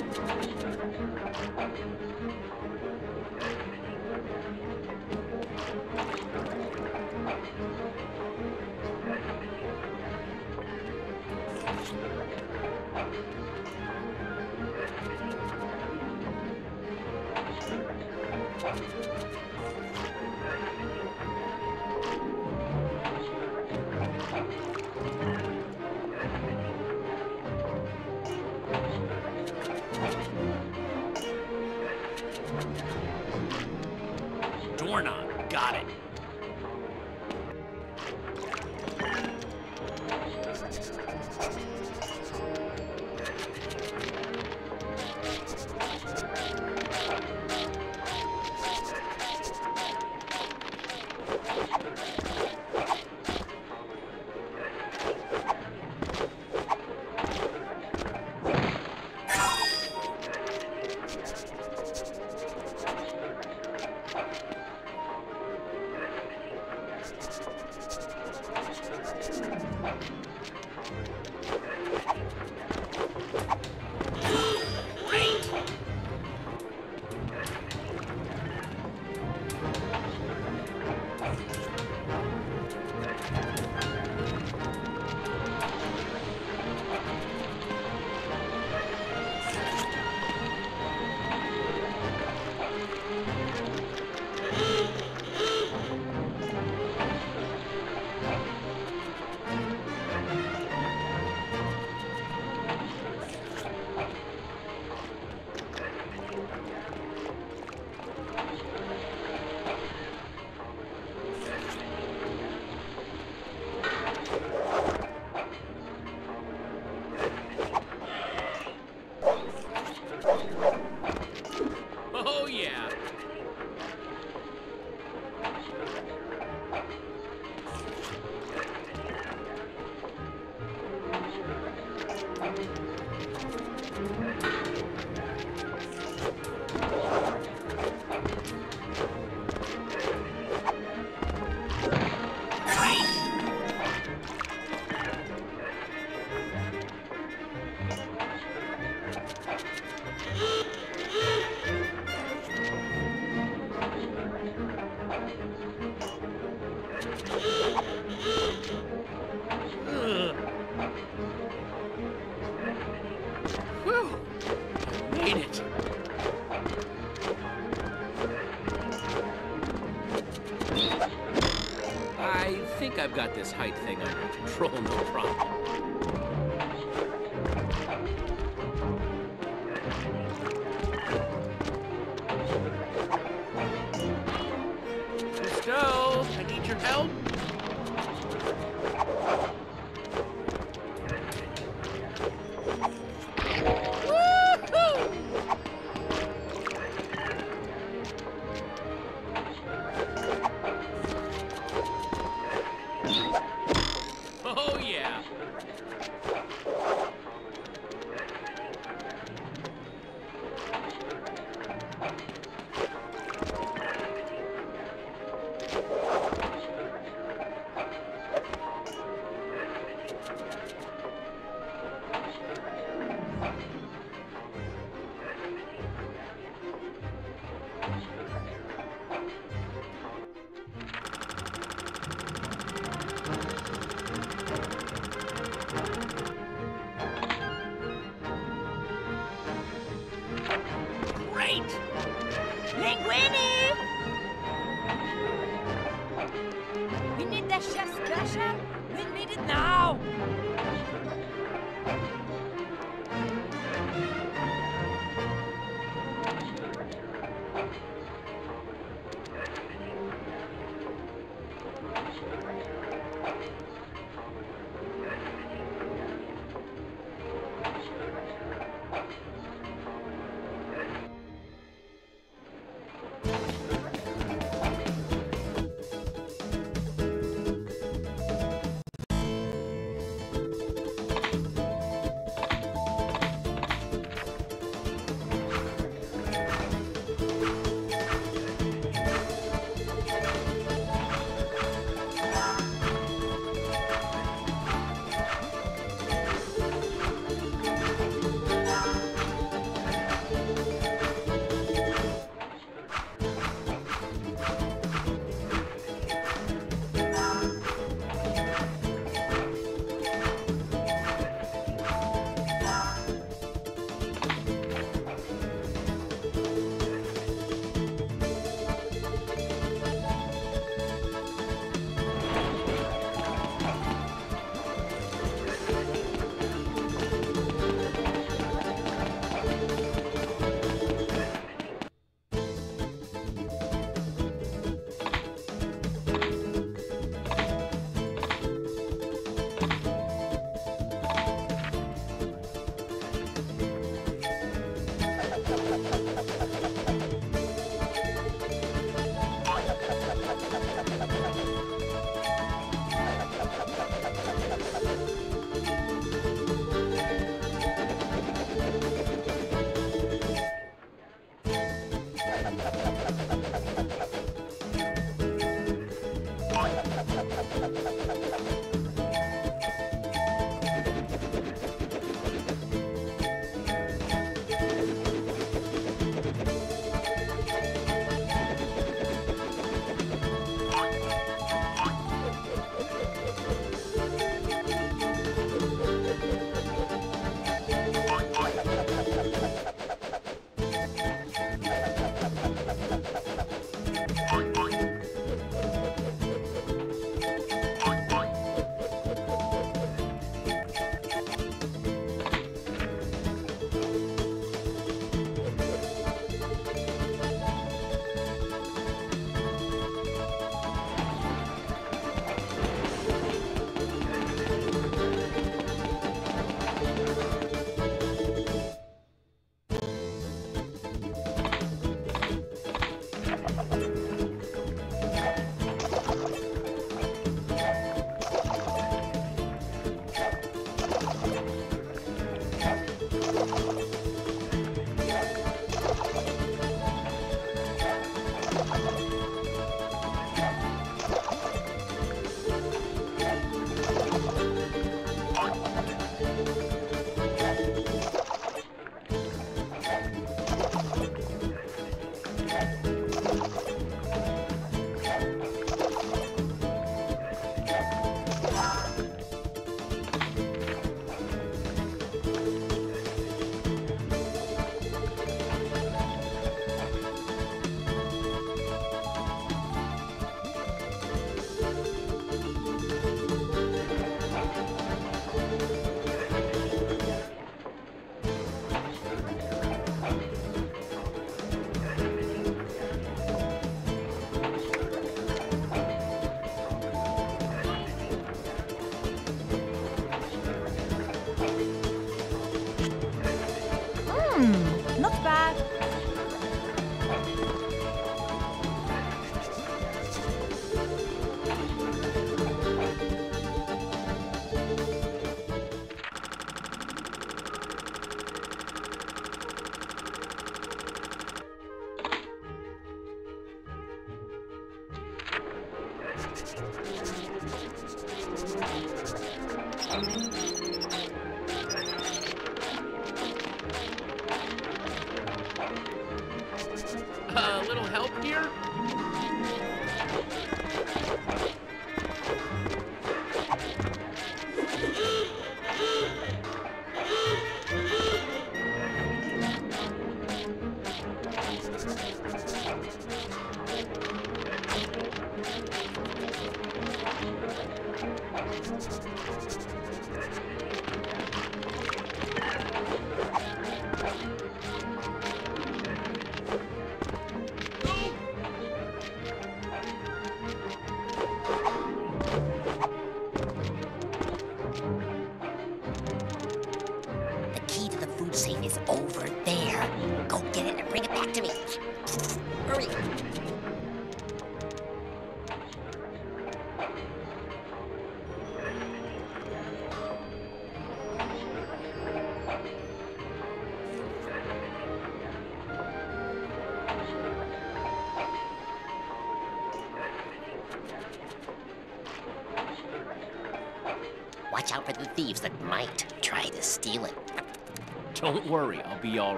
Don't worry, I'll be all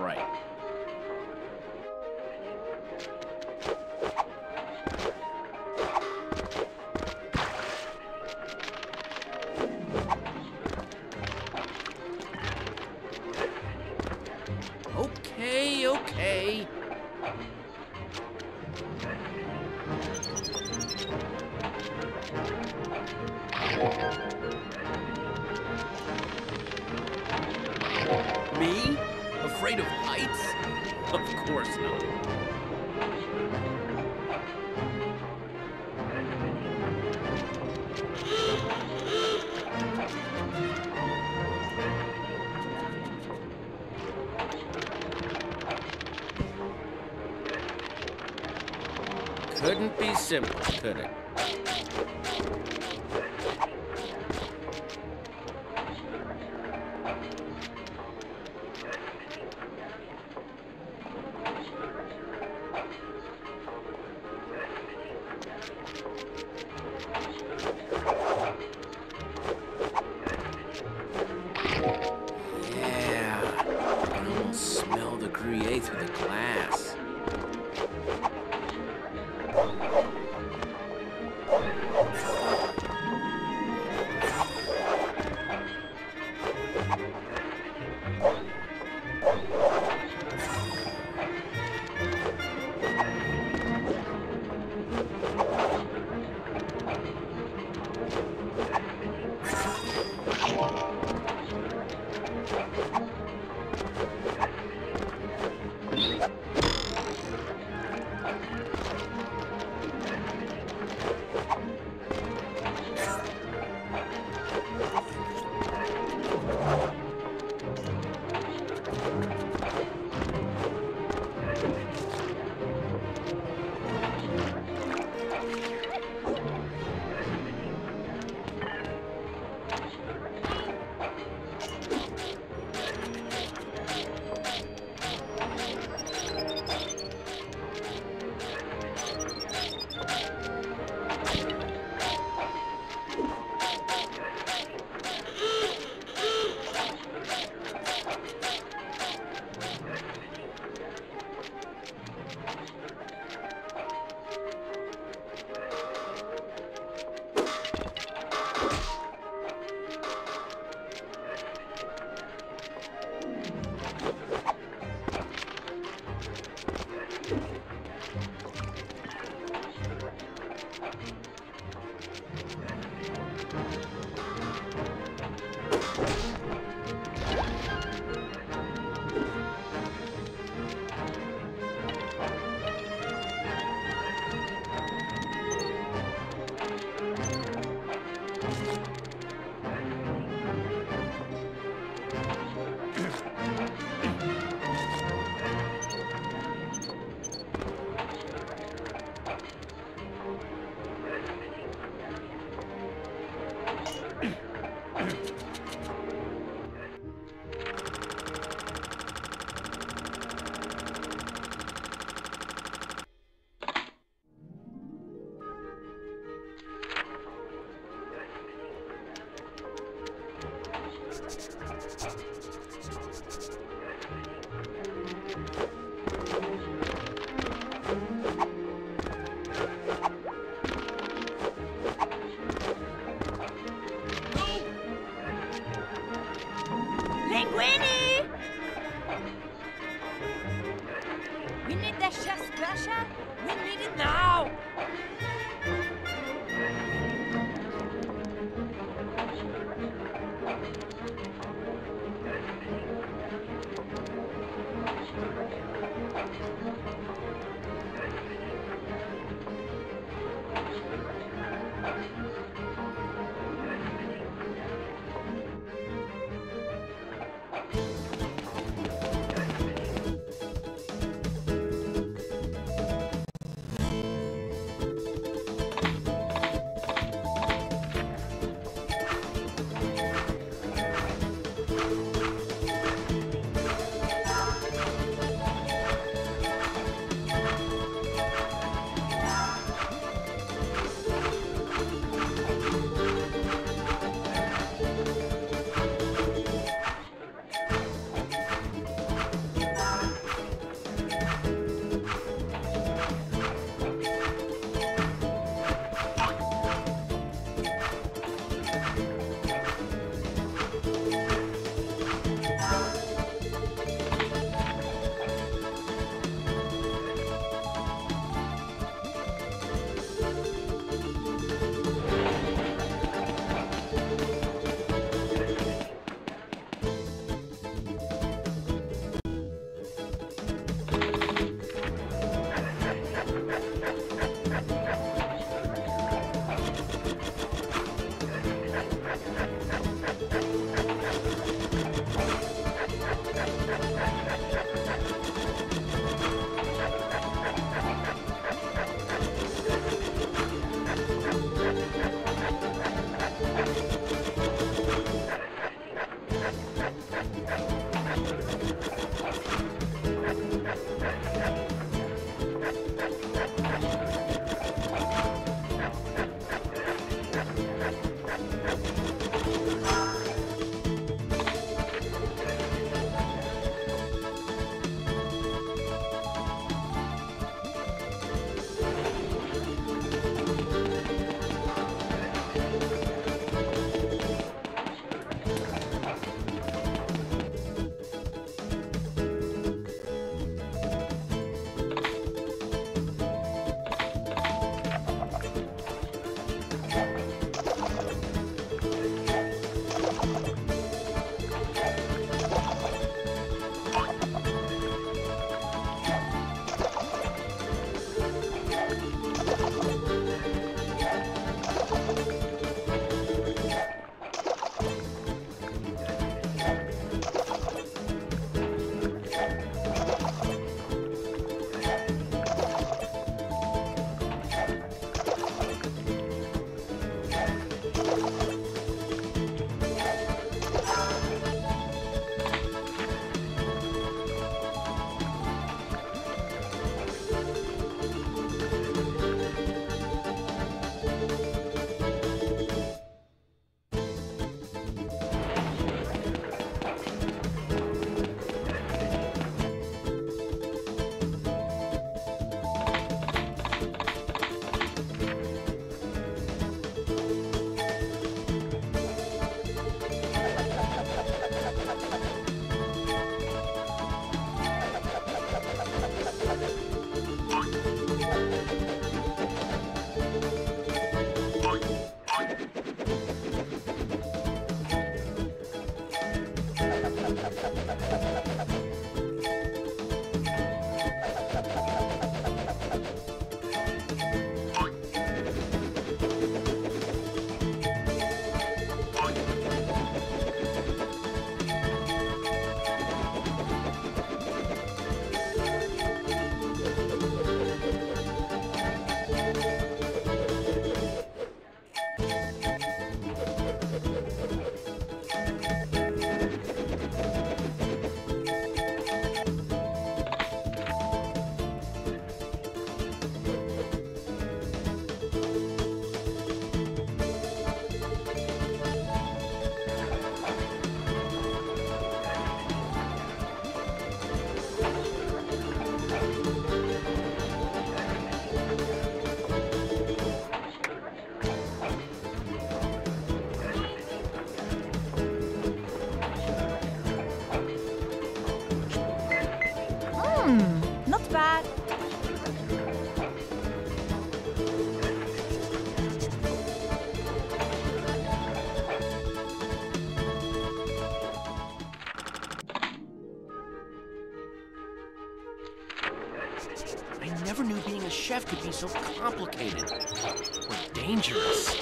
could be so complicated. Or dangerous.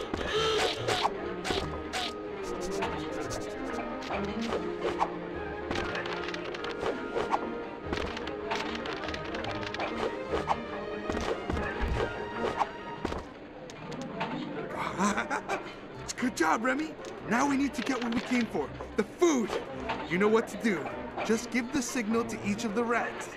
Good job, Remy. Now we need to get what we came for the food. You know what to do. Just give the signal to each of the rats.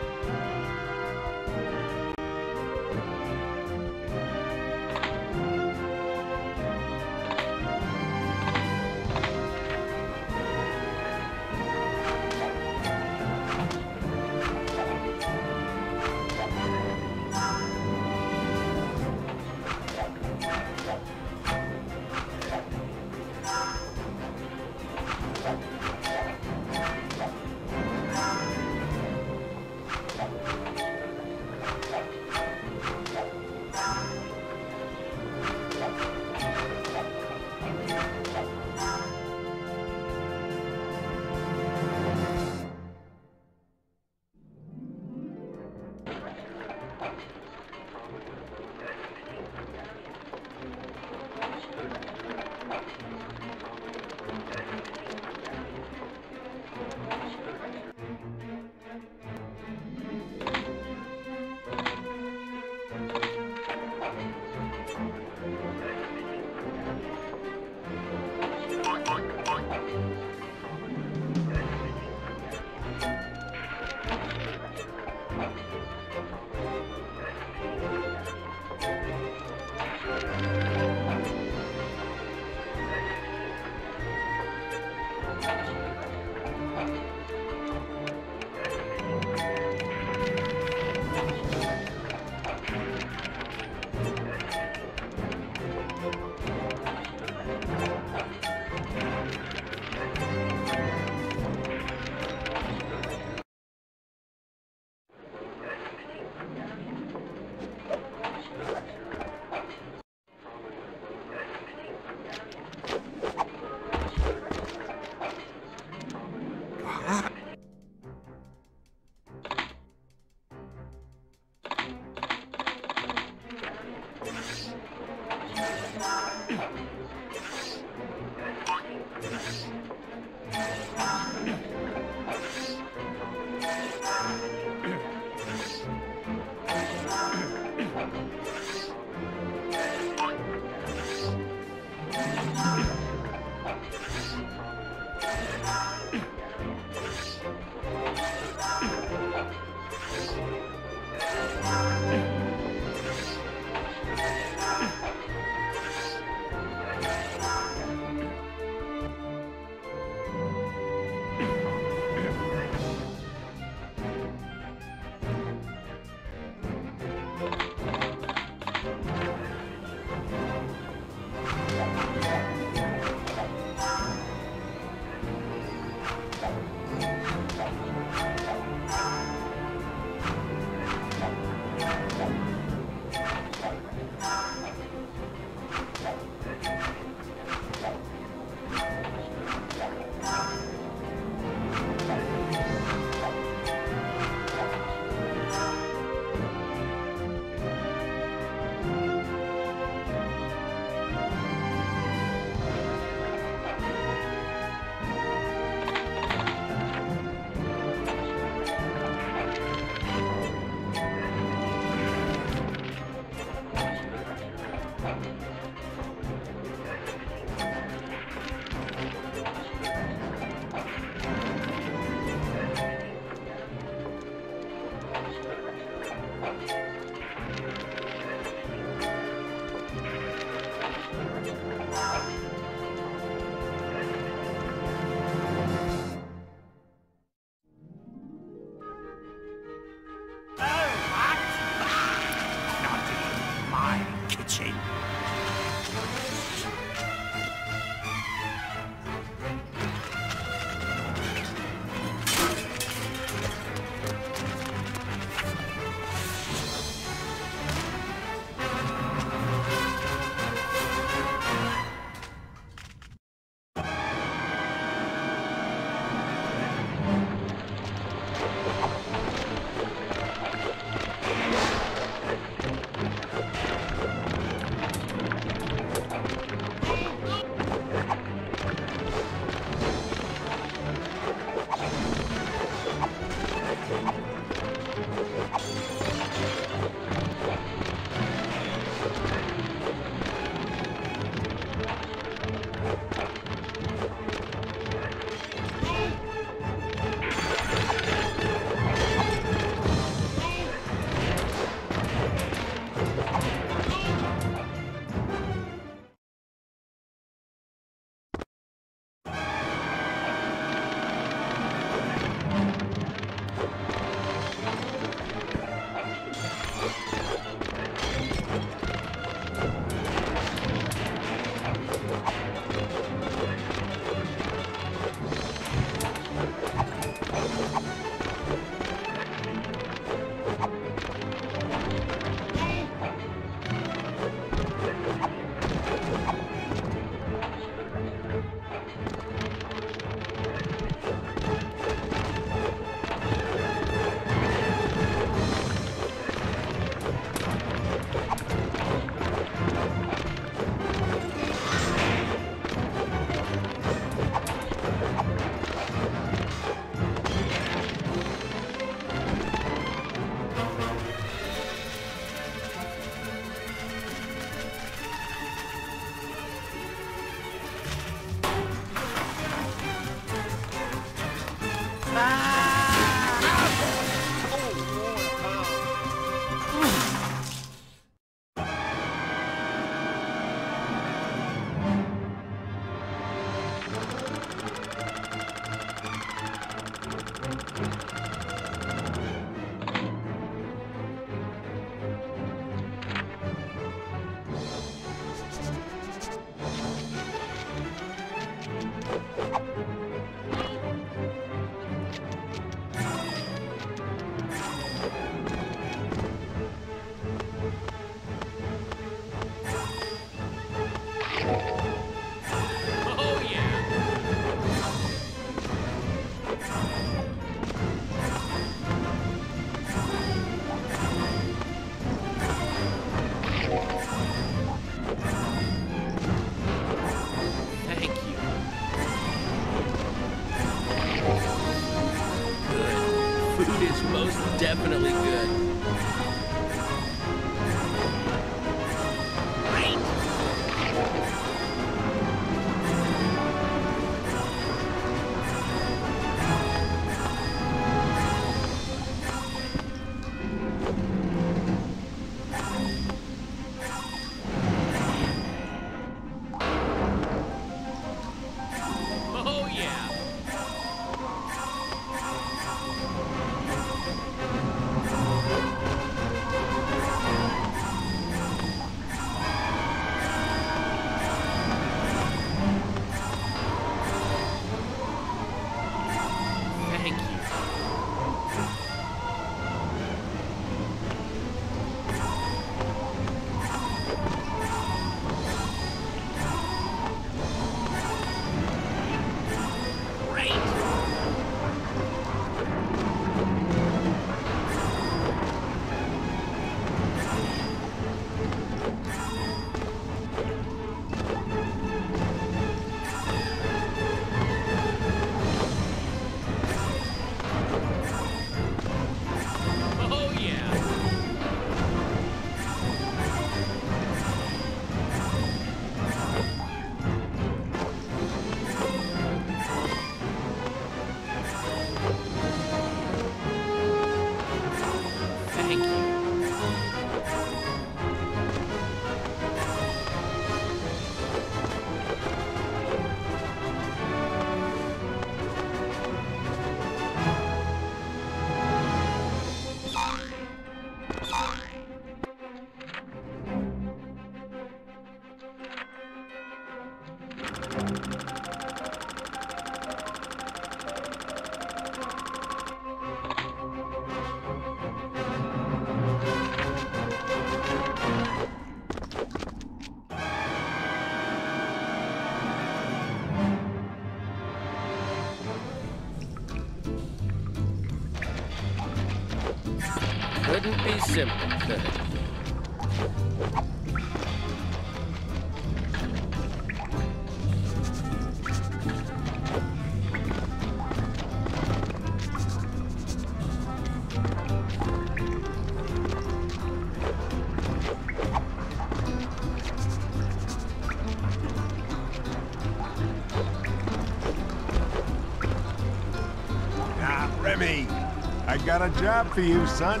Got a job for you, son.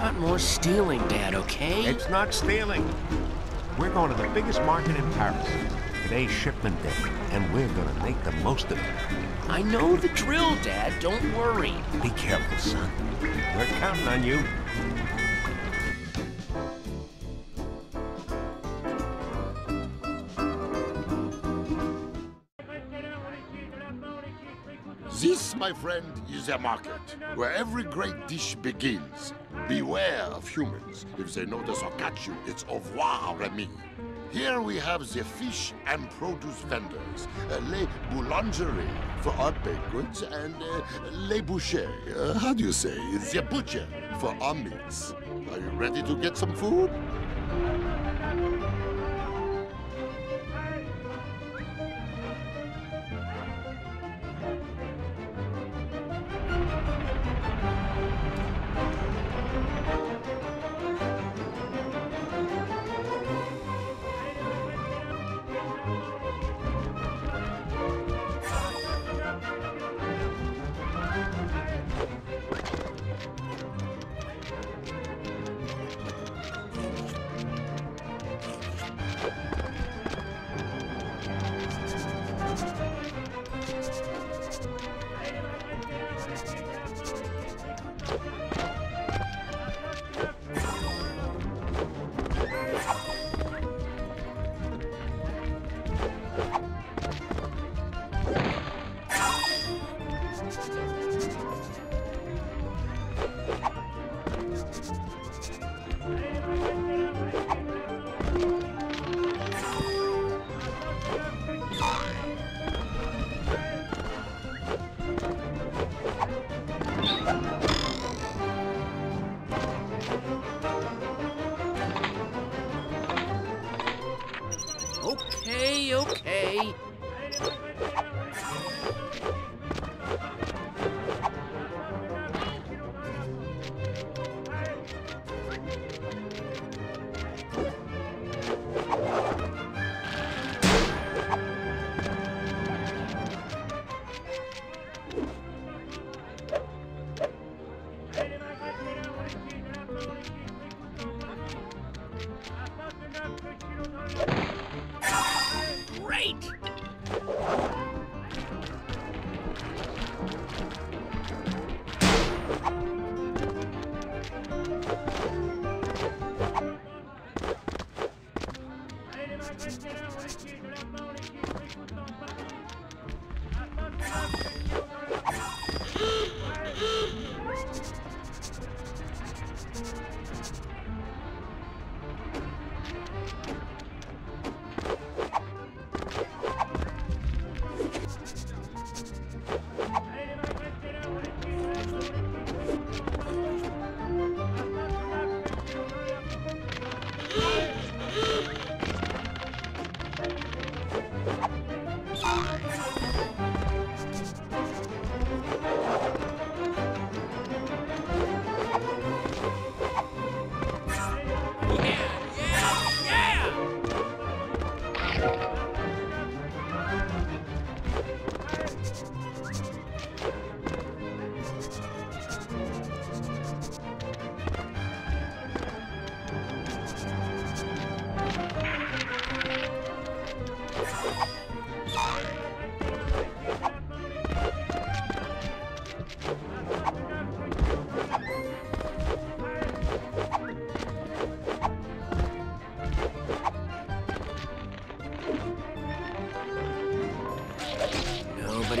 Not more stealing, Dad, okay? It's not stealing. We're going to the biggest market in Paris. Today's shipment day, and we're gonna make the most of it. I know the drill, Dad. Don't worry. Be careful, son. We're counting on you. This, my friend, is a market where every great dish begins. Beware of humans. If they notice or catch you, it's au revoir, Remy. Here we have the fish and produce vendors, uh, les boulangeries for our baked goods, and uh, les bouchers, uh, how do you say, the butcher for our meats. Are you ready to get some food?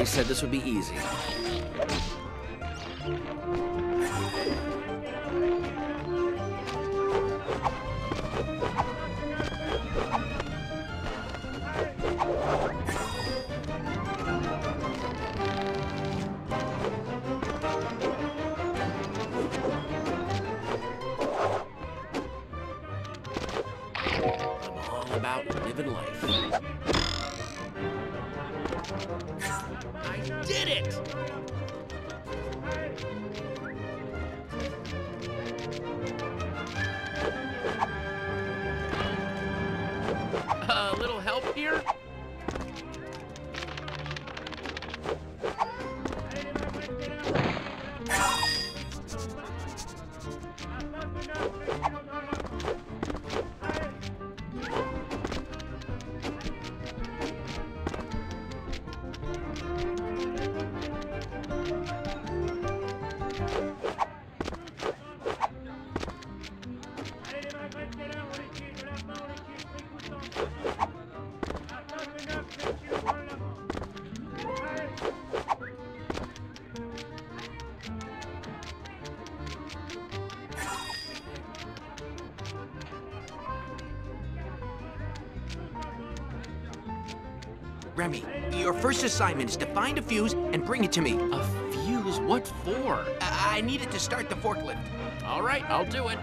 Nobody said this would be easy. Your first assignment is to find a fuse and bring it to me. A fuse? What for? I, I need it to start the forklift. All right, I'll do it.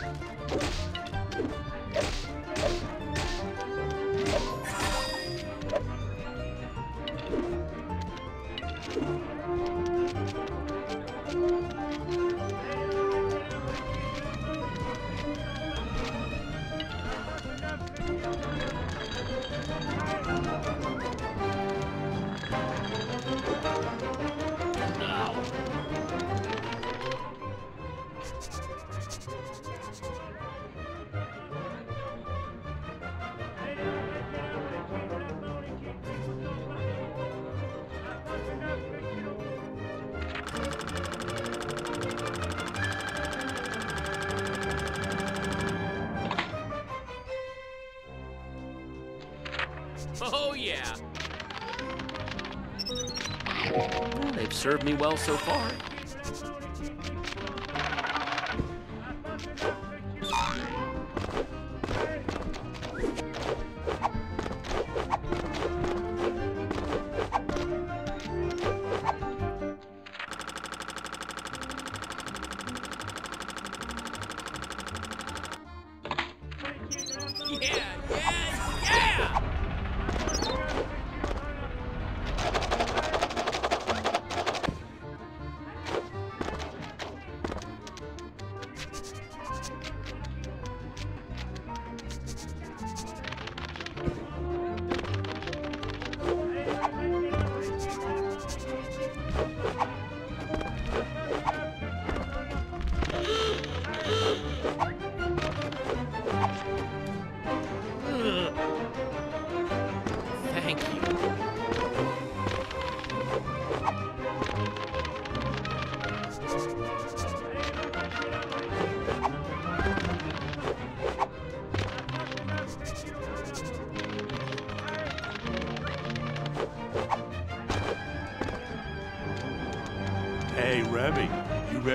Oh, served me well so far.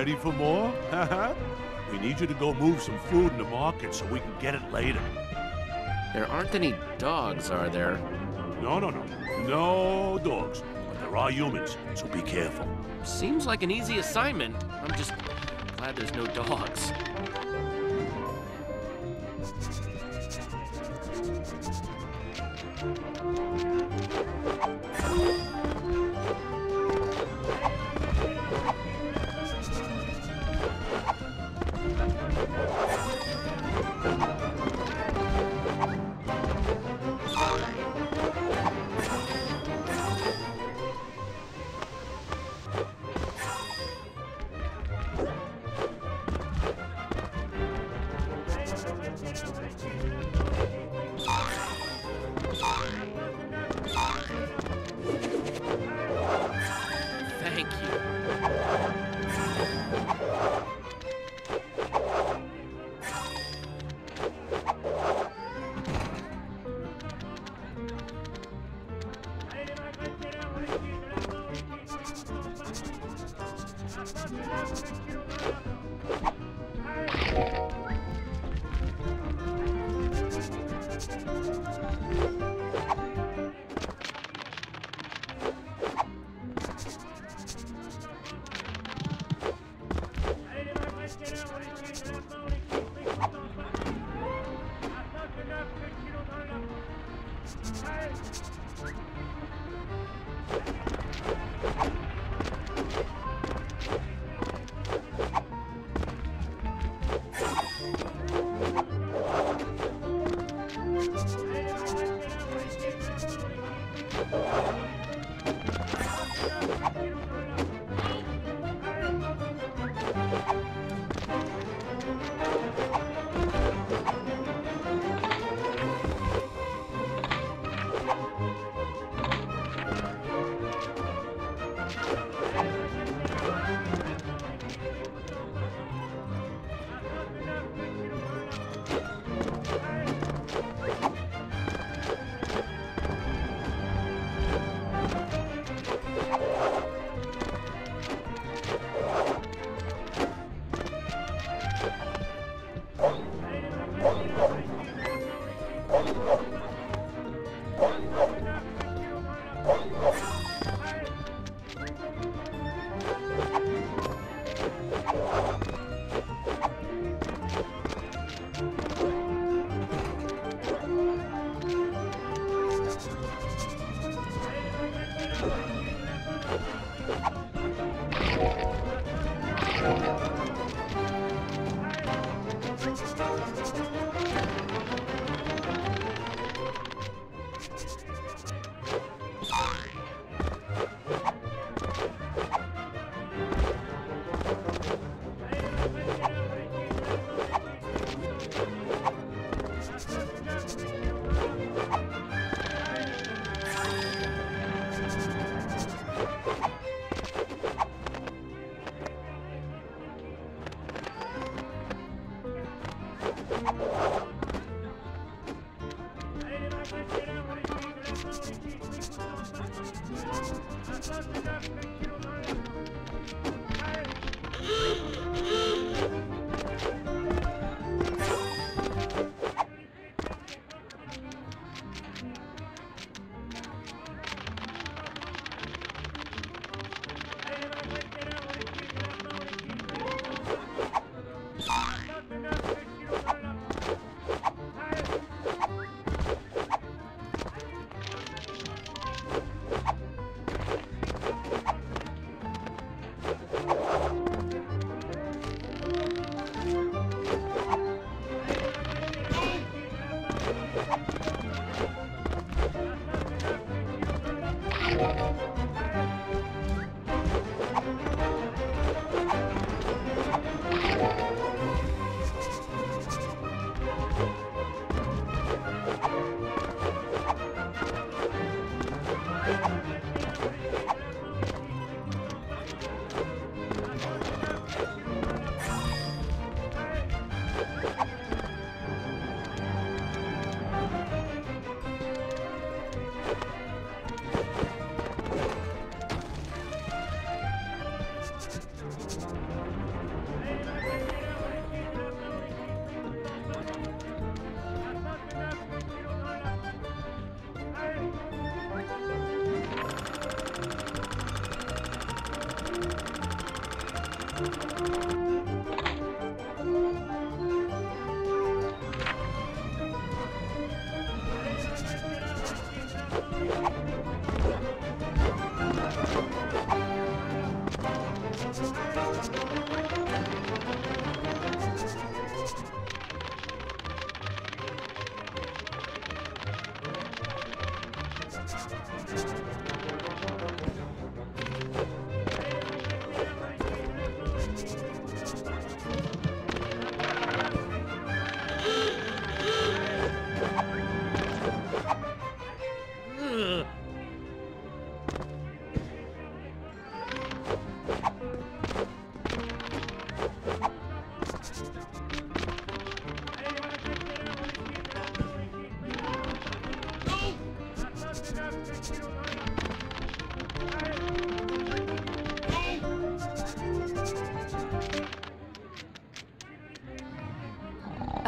Ready for more? we need you to go move some food in the market so we can get it later. There aren't any dogs, are there? No, no, no. No dogs. But there are humans, so be careful. Seems like an easy assignment. I'm just glad there's no dogs.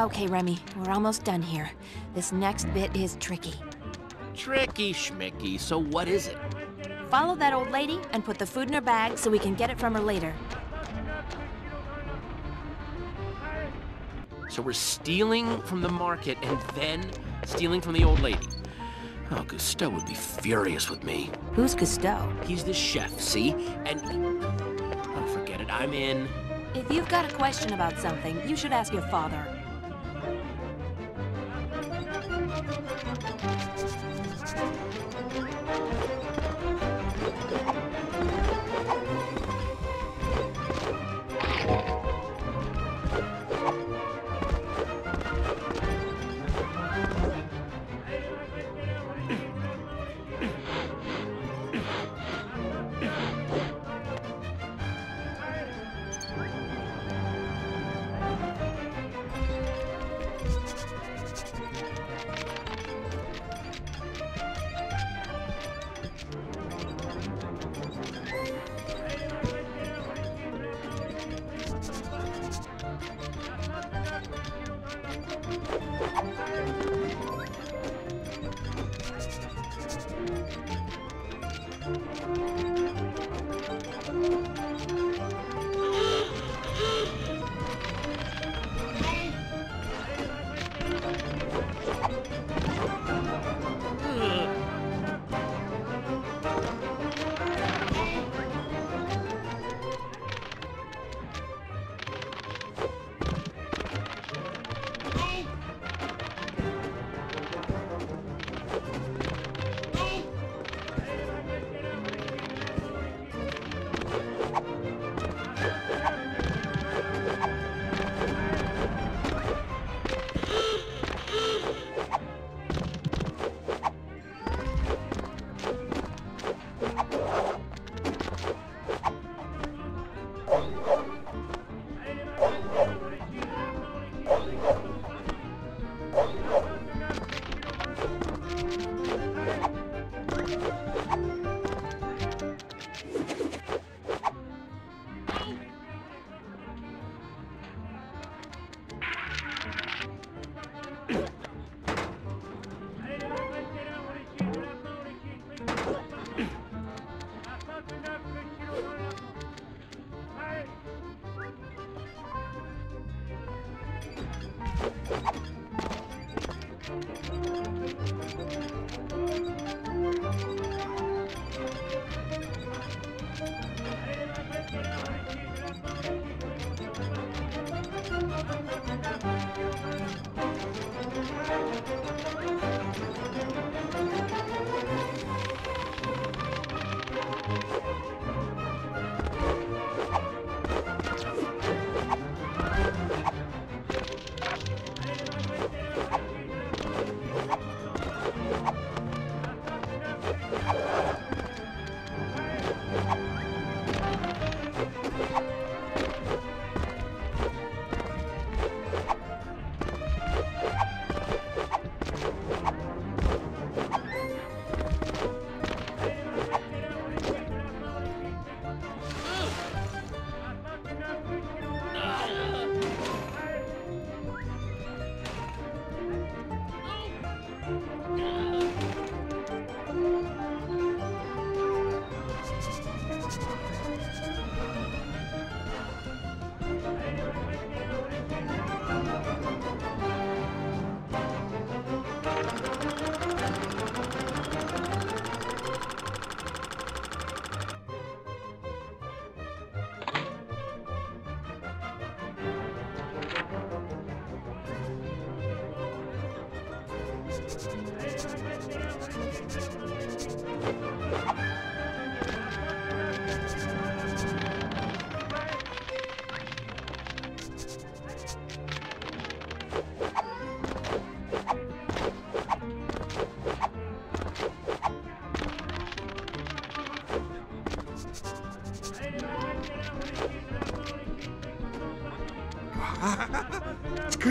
Okay, Remy, we're almost done here. This next bit is tricky. Tricky schmicky, so what is it? Follow that old lady and put the food in her bag so we can get it from her later. So we're stealing from the market and then stealing from the old lady. Oh, Gusteau would be furious with me. Who's Gusteau? He's the chef, see? And... Oh, forget it, I'm in. If you've got a question about something, you should ask your father.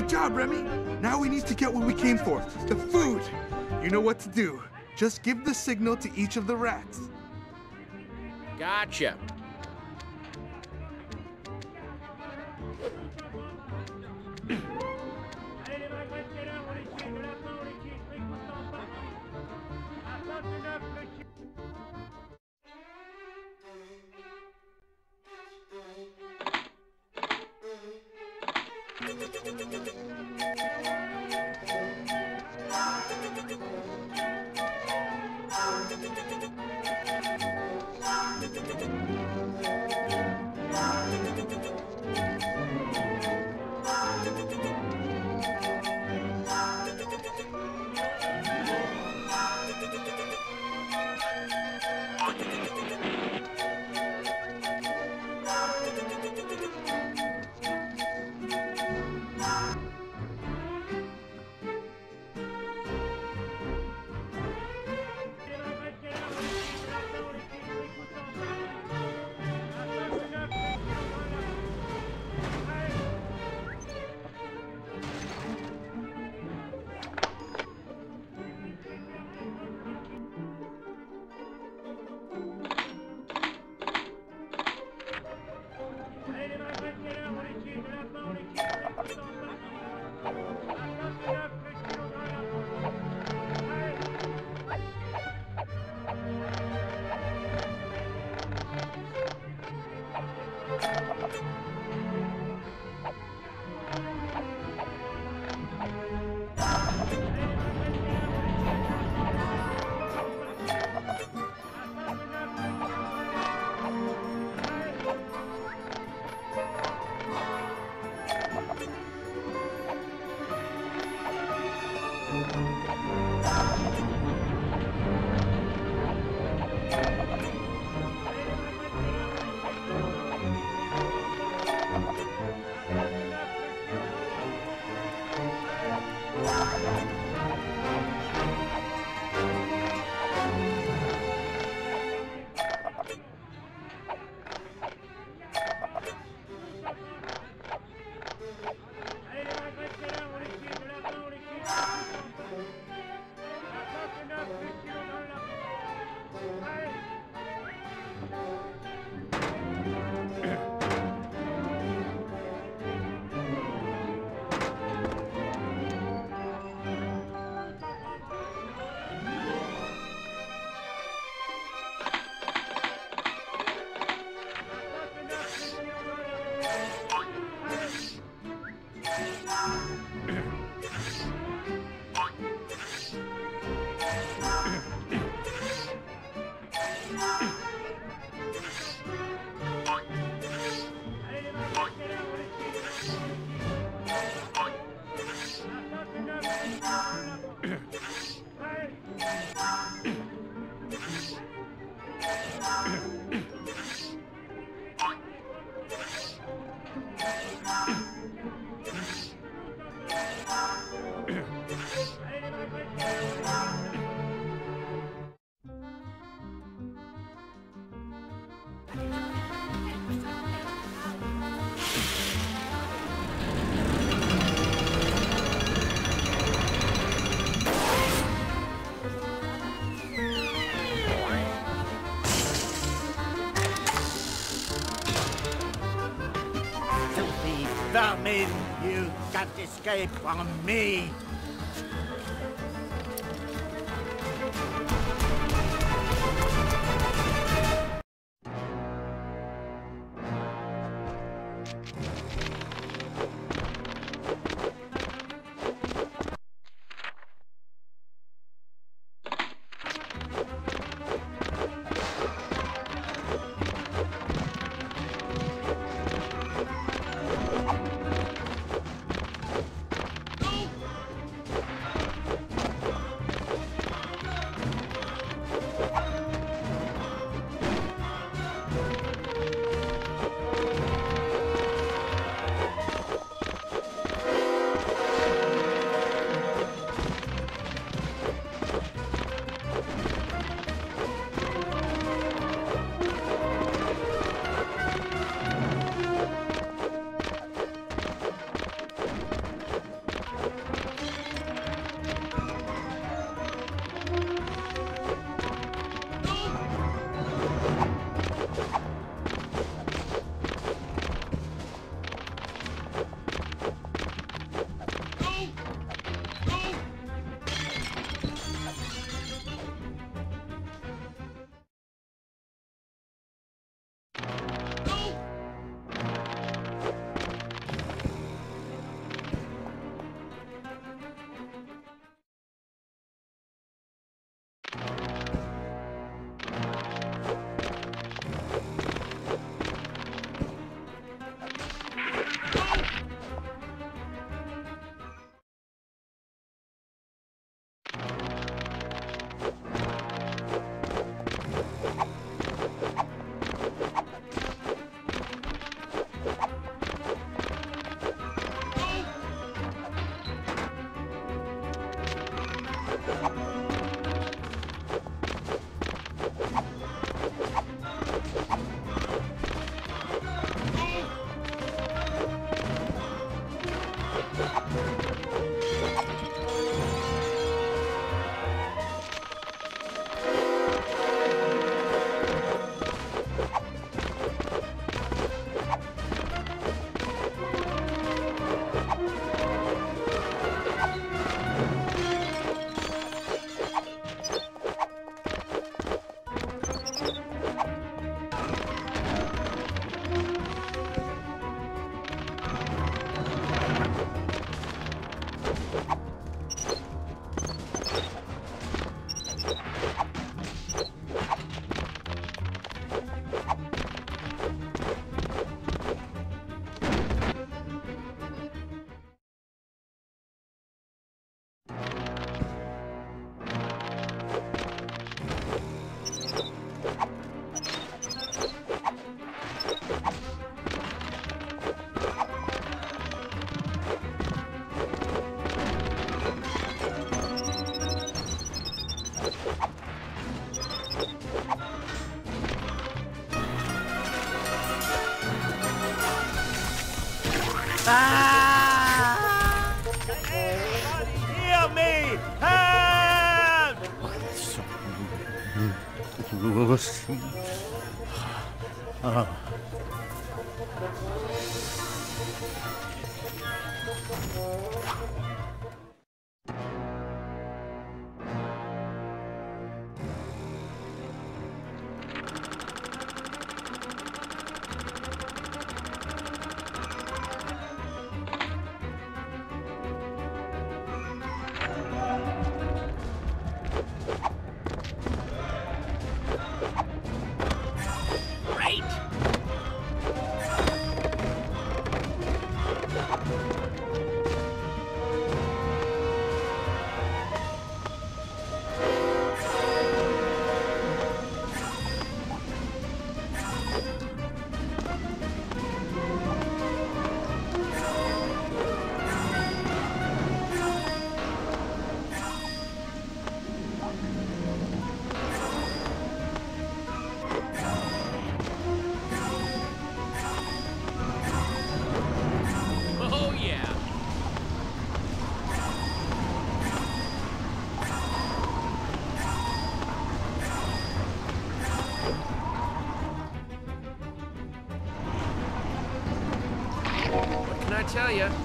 Good job, Remy. Now we need to get what we came for the food. You know what to do. Just give the signal to each of the rats. Gotcha. Escape from me!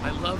I love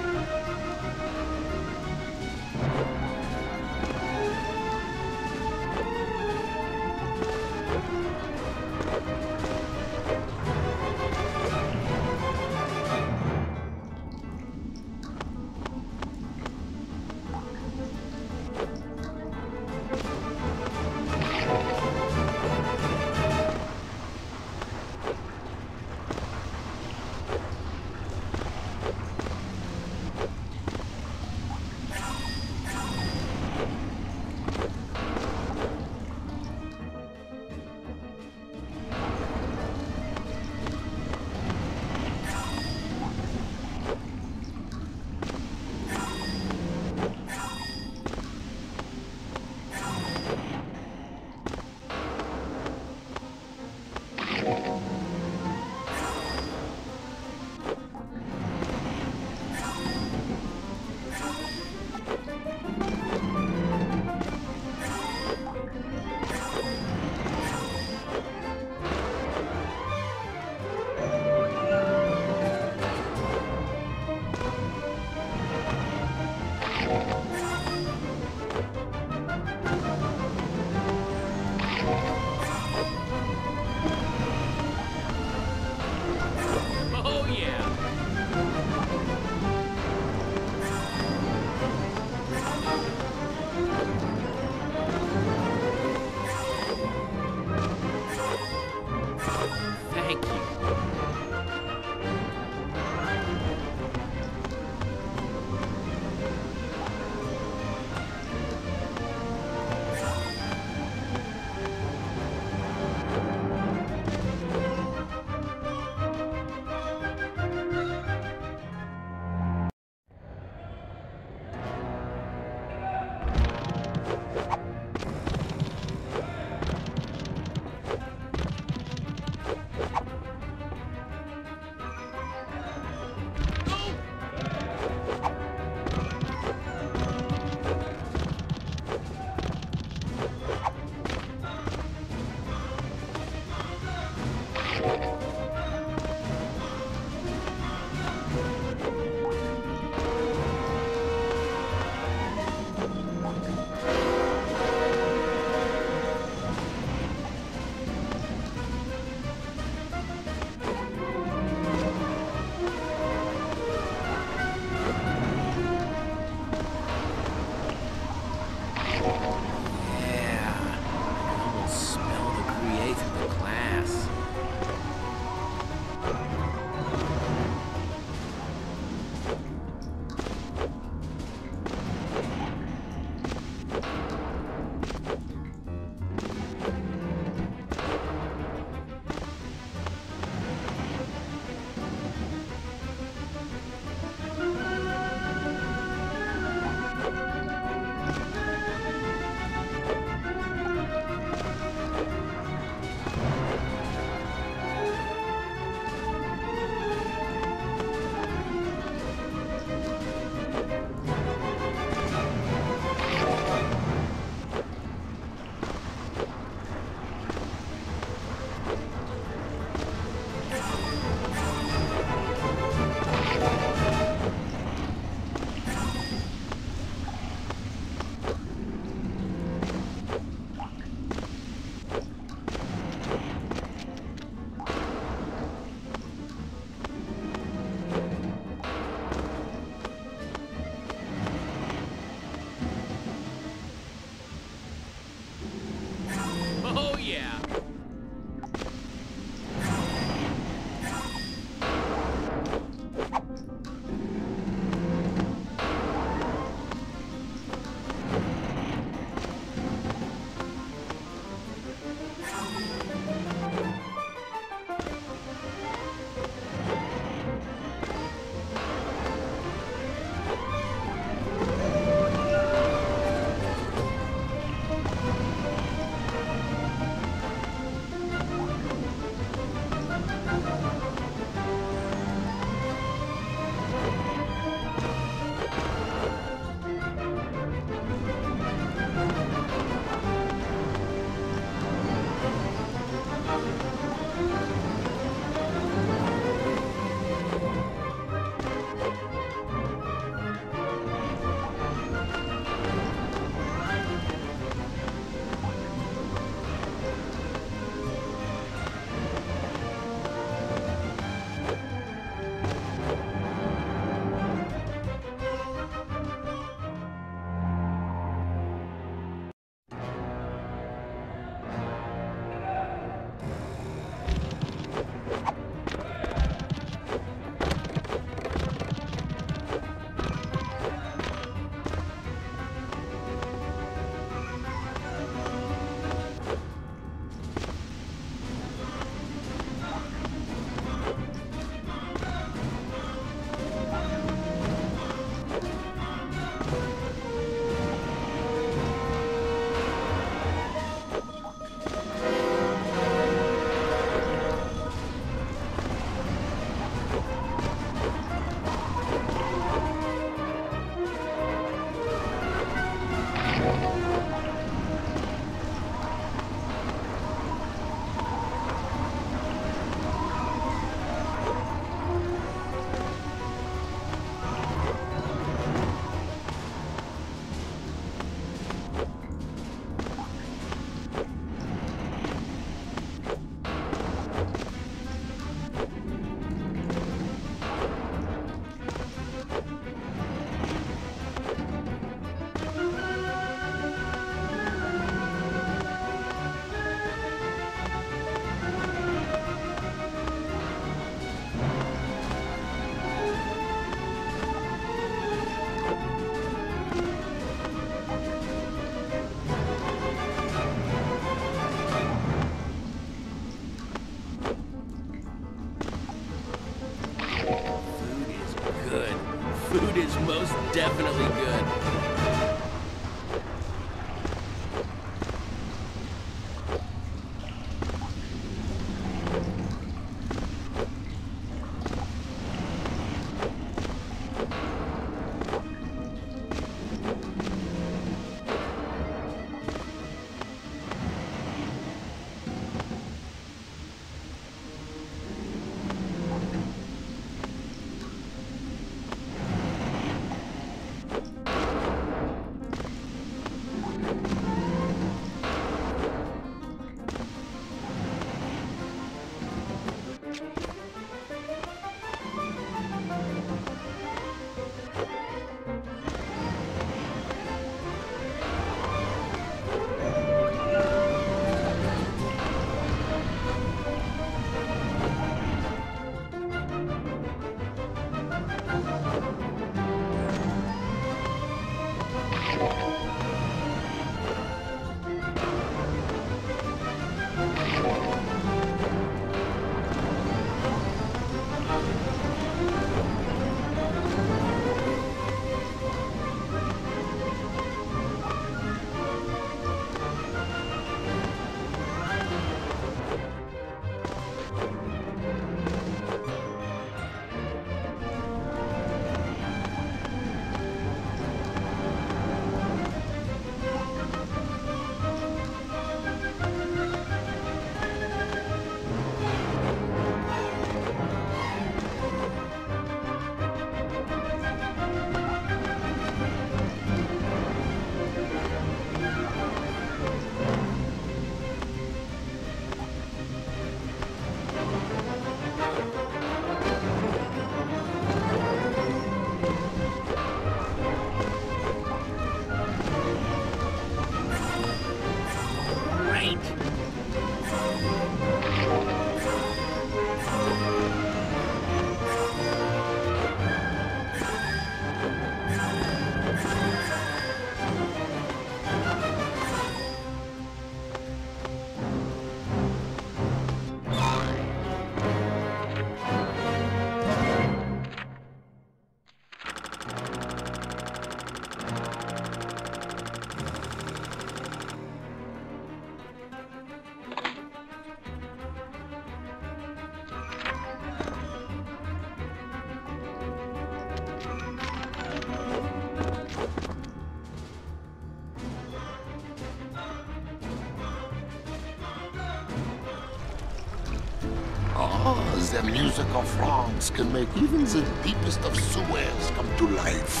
music of France can make even the deepest of sewers come to life.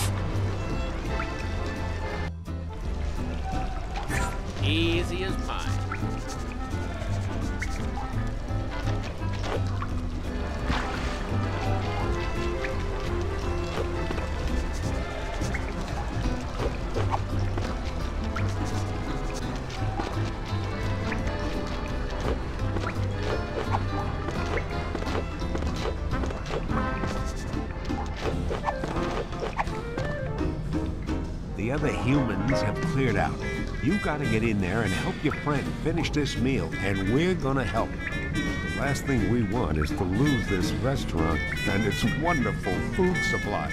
Humans have cleared out. You gotta get in there and help your friend finish this meal, and we're gonna help. The last thing we want is to lose this restaurant and its wonderful food supply.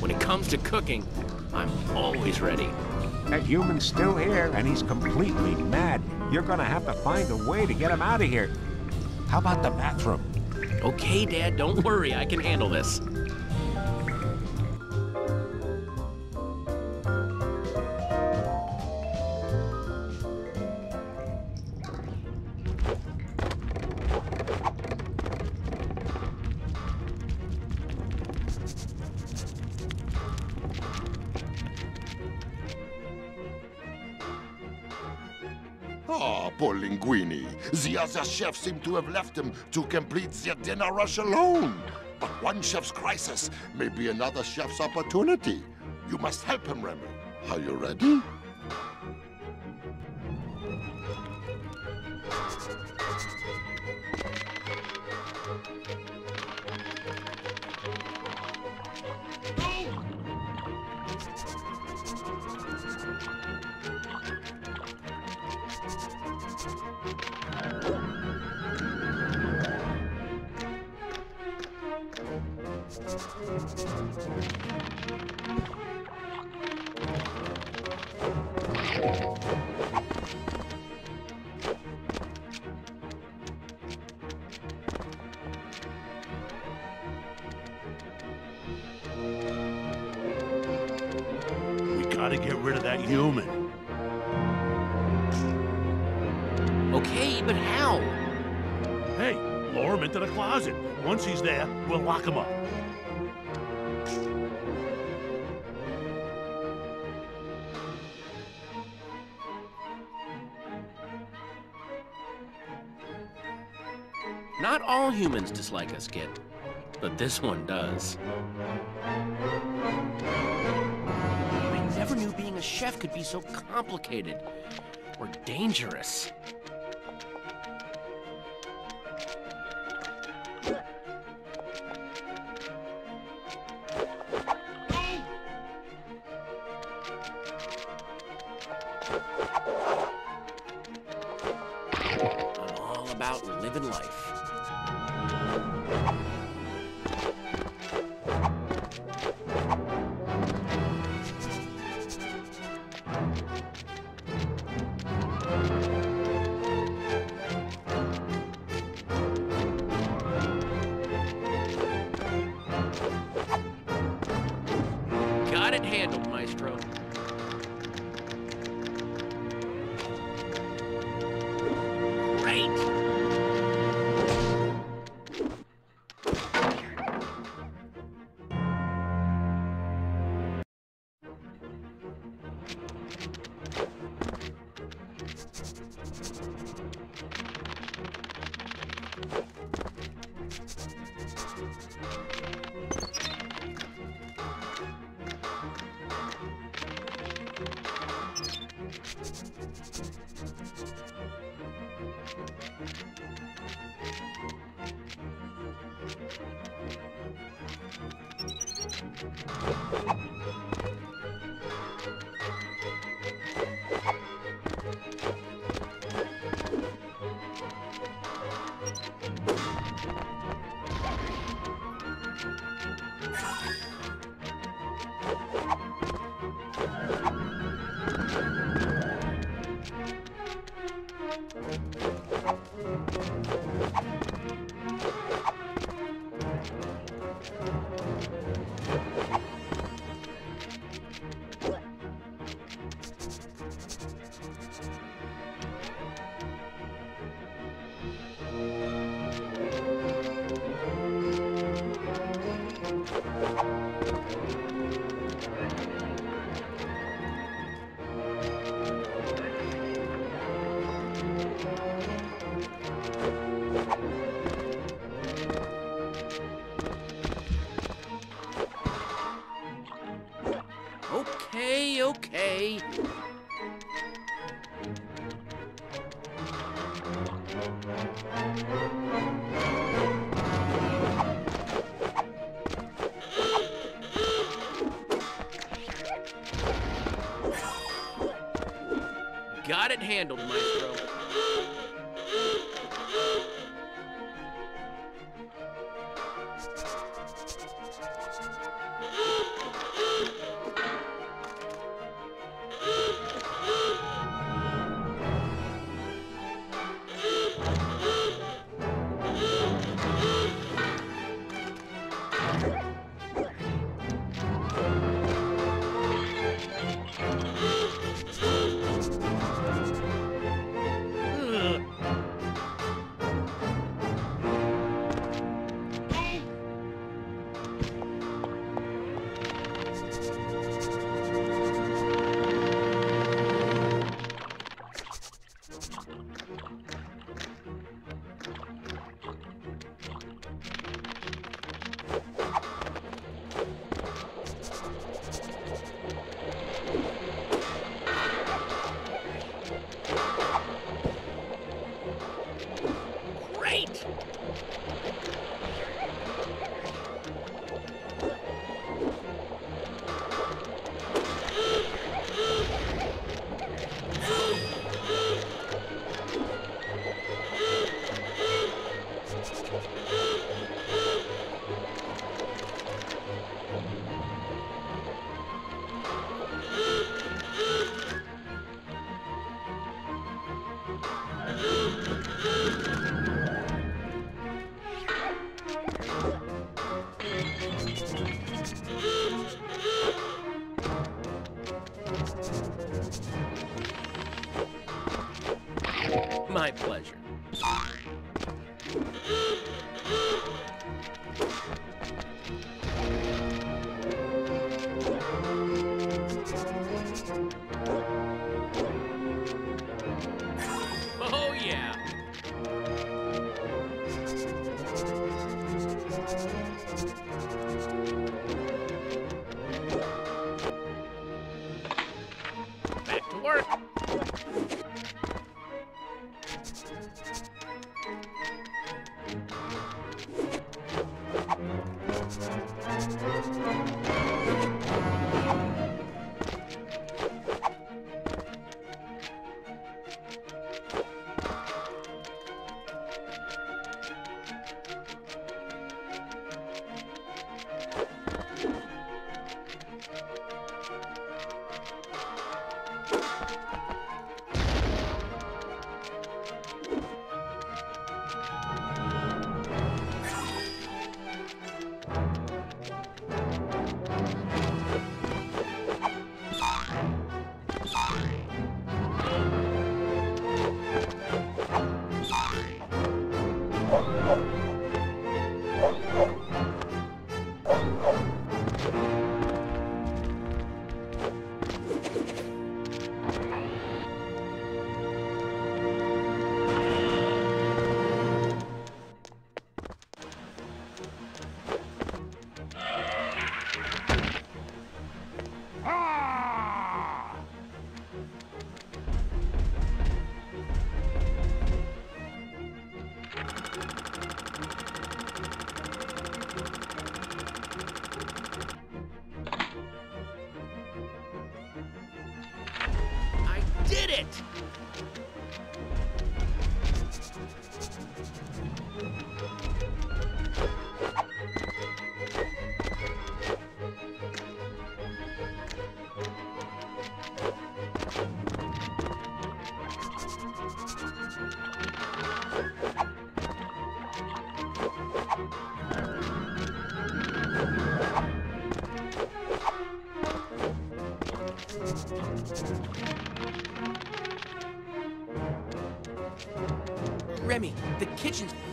When it comes to cooking, I'm always ready. That human's still here, and he's completely mad. You're gonna have to find a way to get him out of here. How about the bathroom? Okay, Dad, don't worry. I can handle this. The other chefs seem to have left him to complete their dinner rush alone. But one chef's crisis may be another chef's opportunity. You must help him, Remy. Are you ready? Dislike us, kid. But this one does. I never knew being a chef could be so complicated. Or dangerous.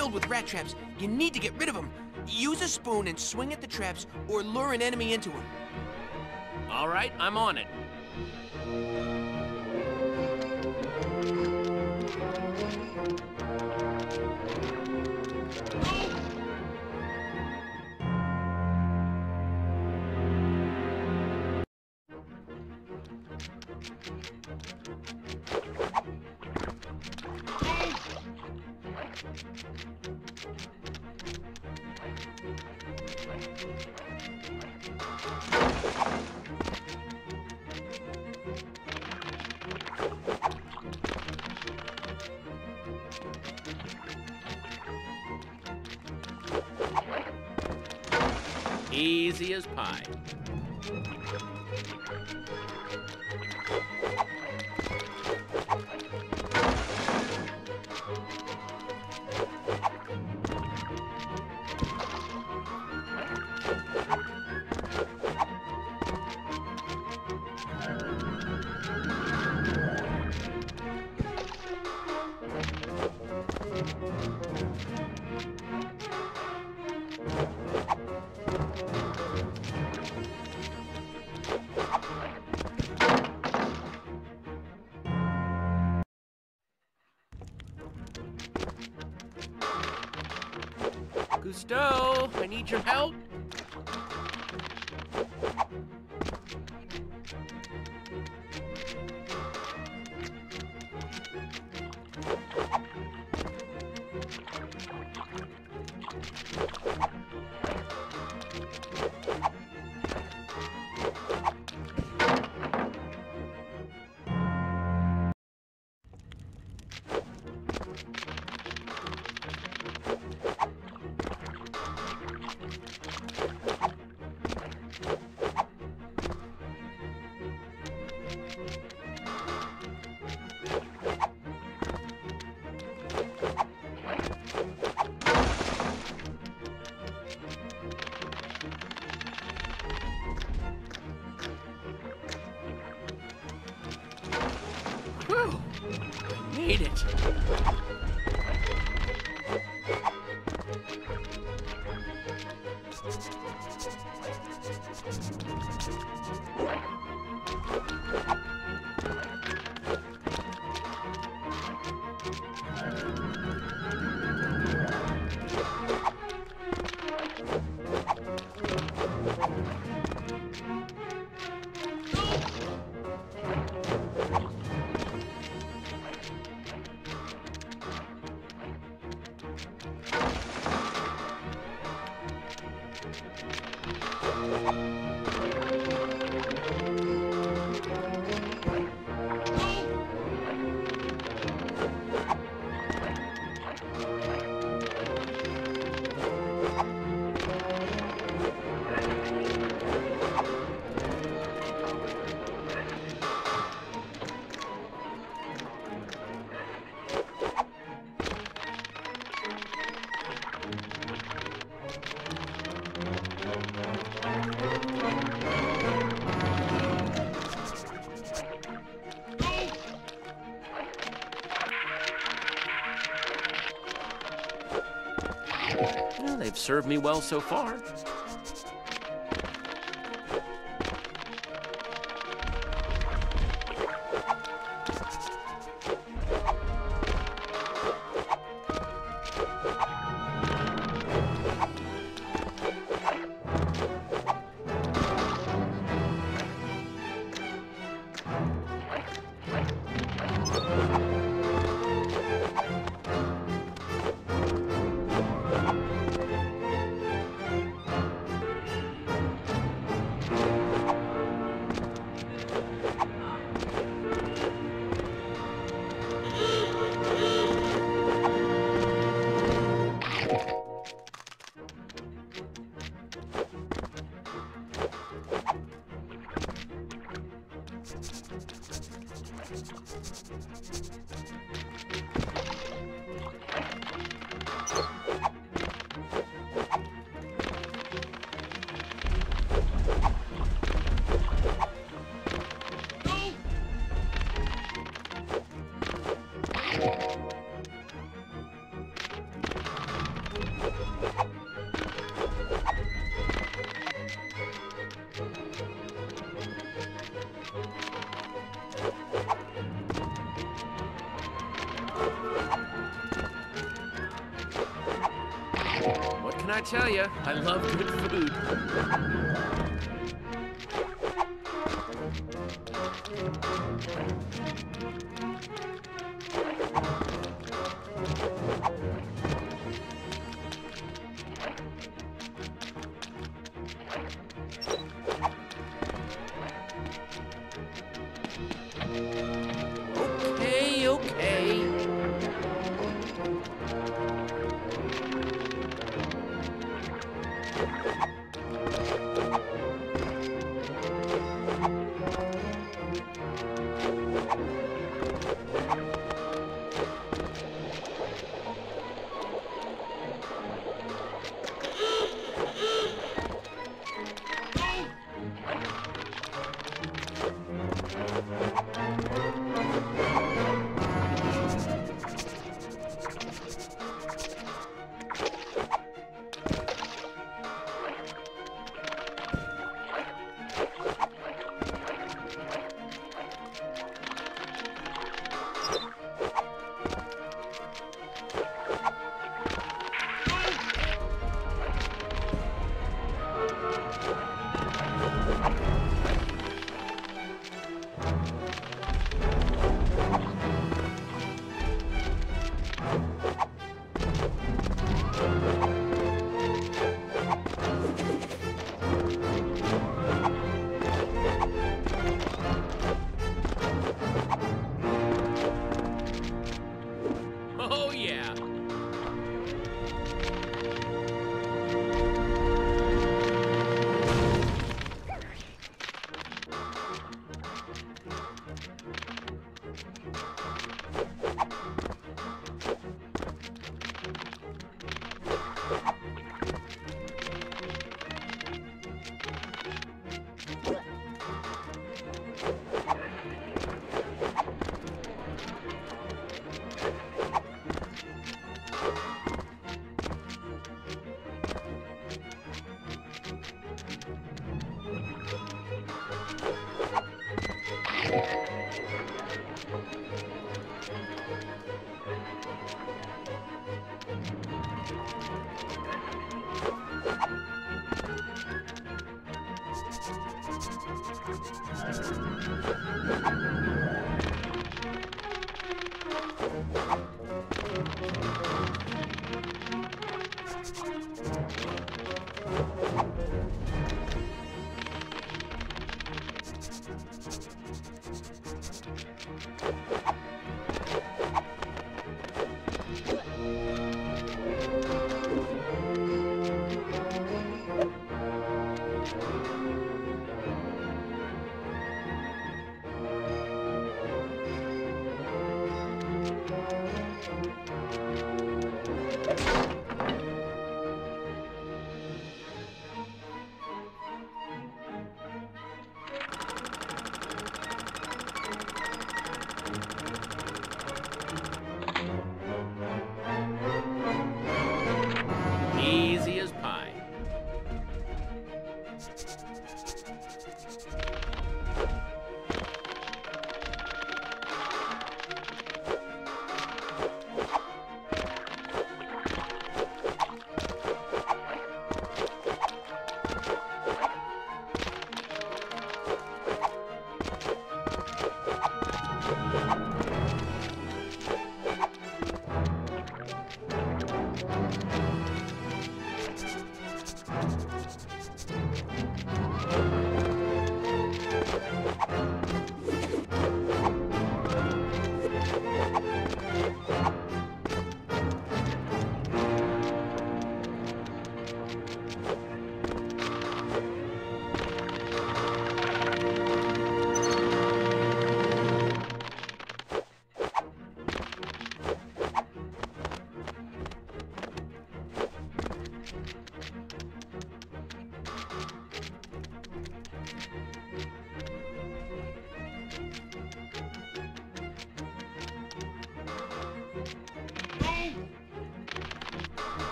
Filled with rat traps. You need to get rid of them. Use a spoon and swing at the traps or lure an enemy into them. All right, I'm on it. Need your help. They've served me well so far. I tell you? I love good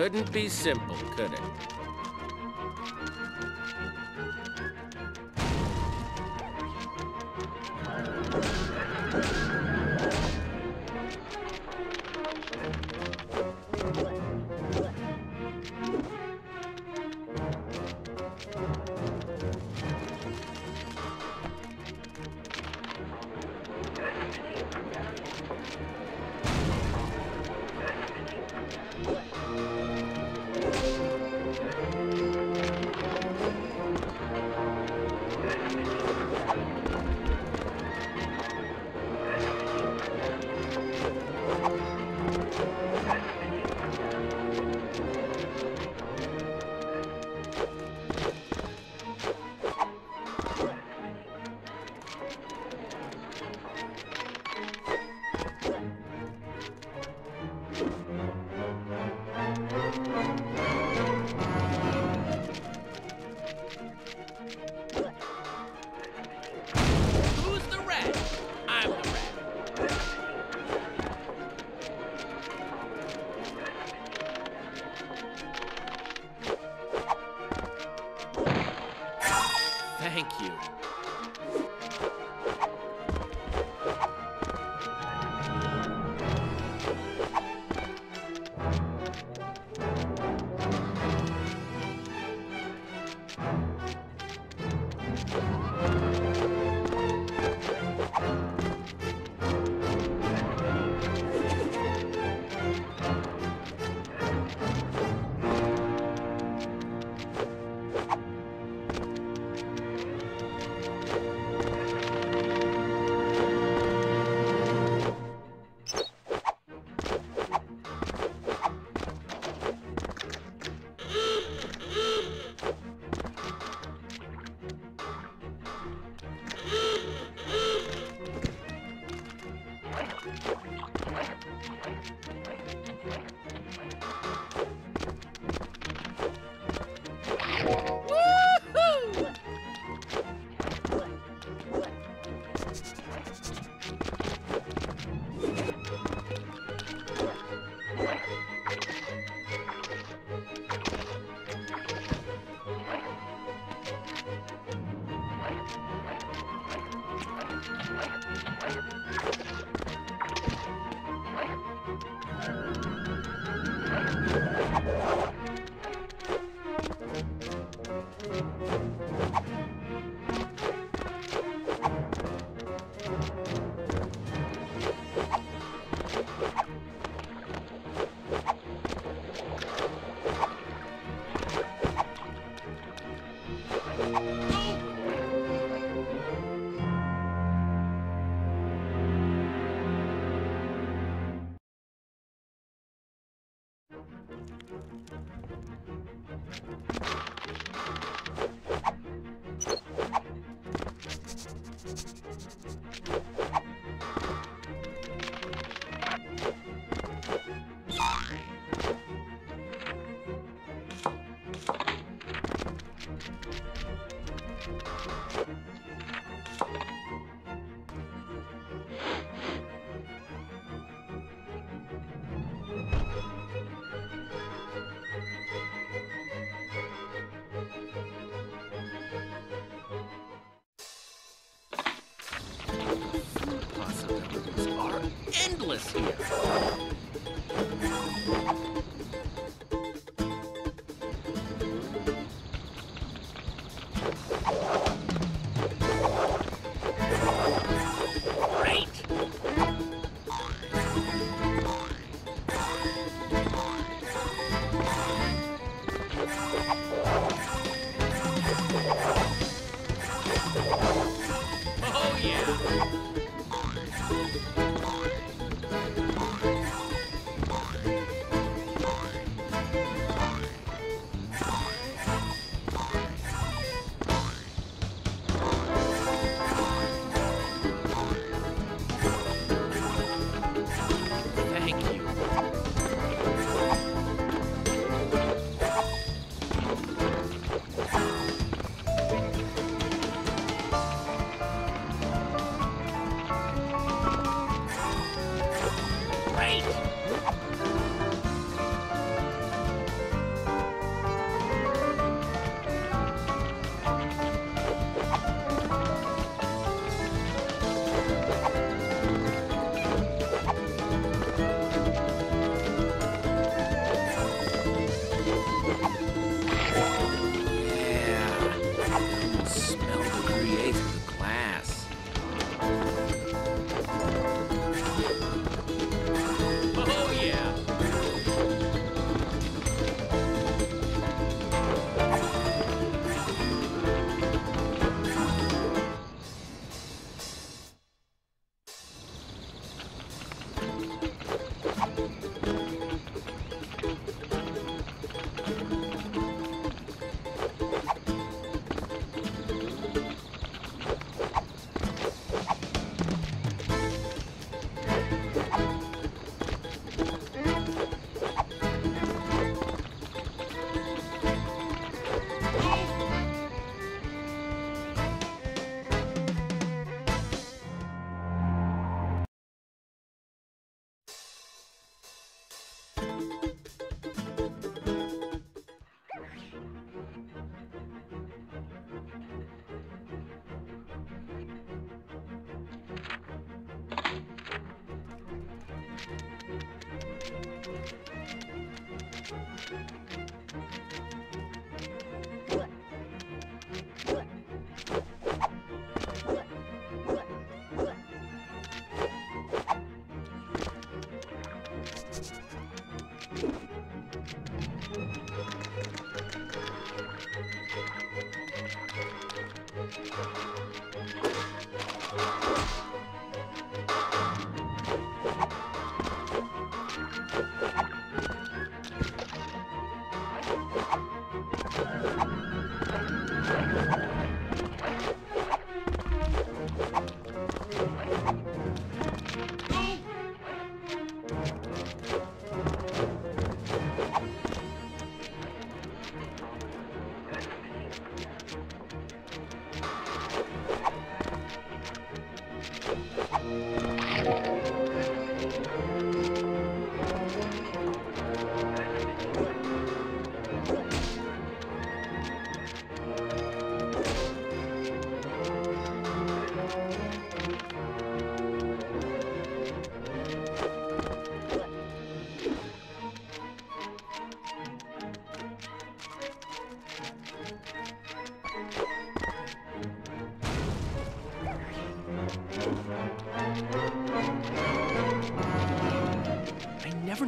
Couldn't be simple,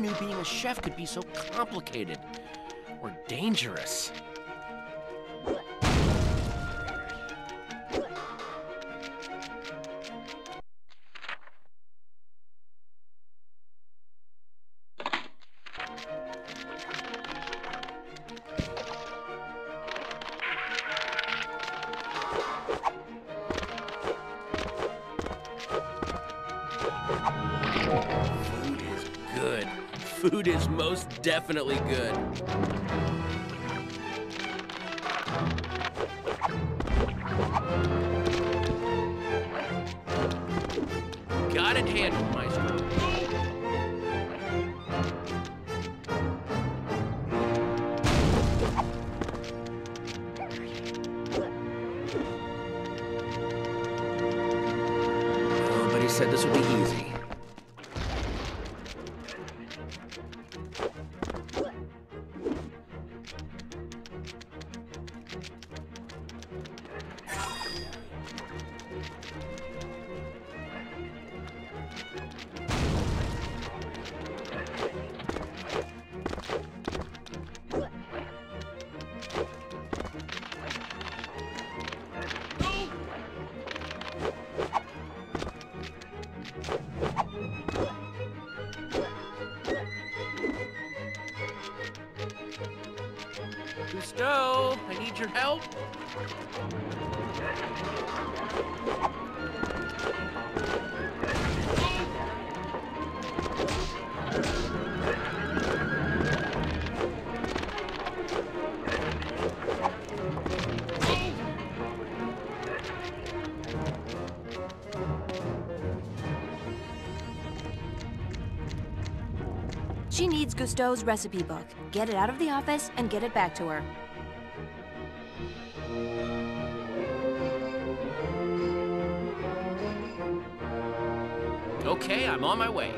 knew being a chef could be so complicated or dangerous. Definitely good. She needs Gusteau's recipe book. Get it out of the office and get it back to her. Okay, I'm on my way.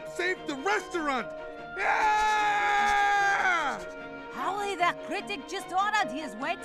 Help save the restaurant! Yeah! Howley, the critic just ordered. his is waiting.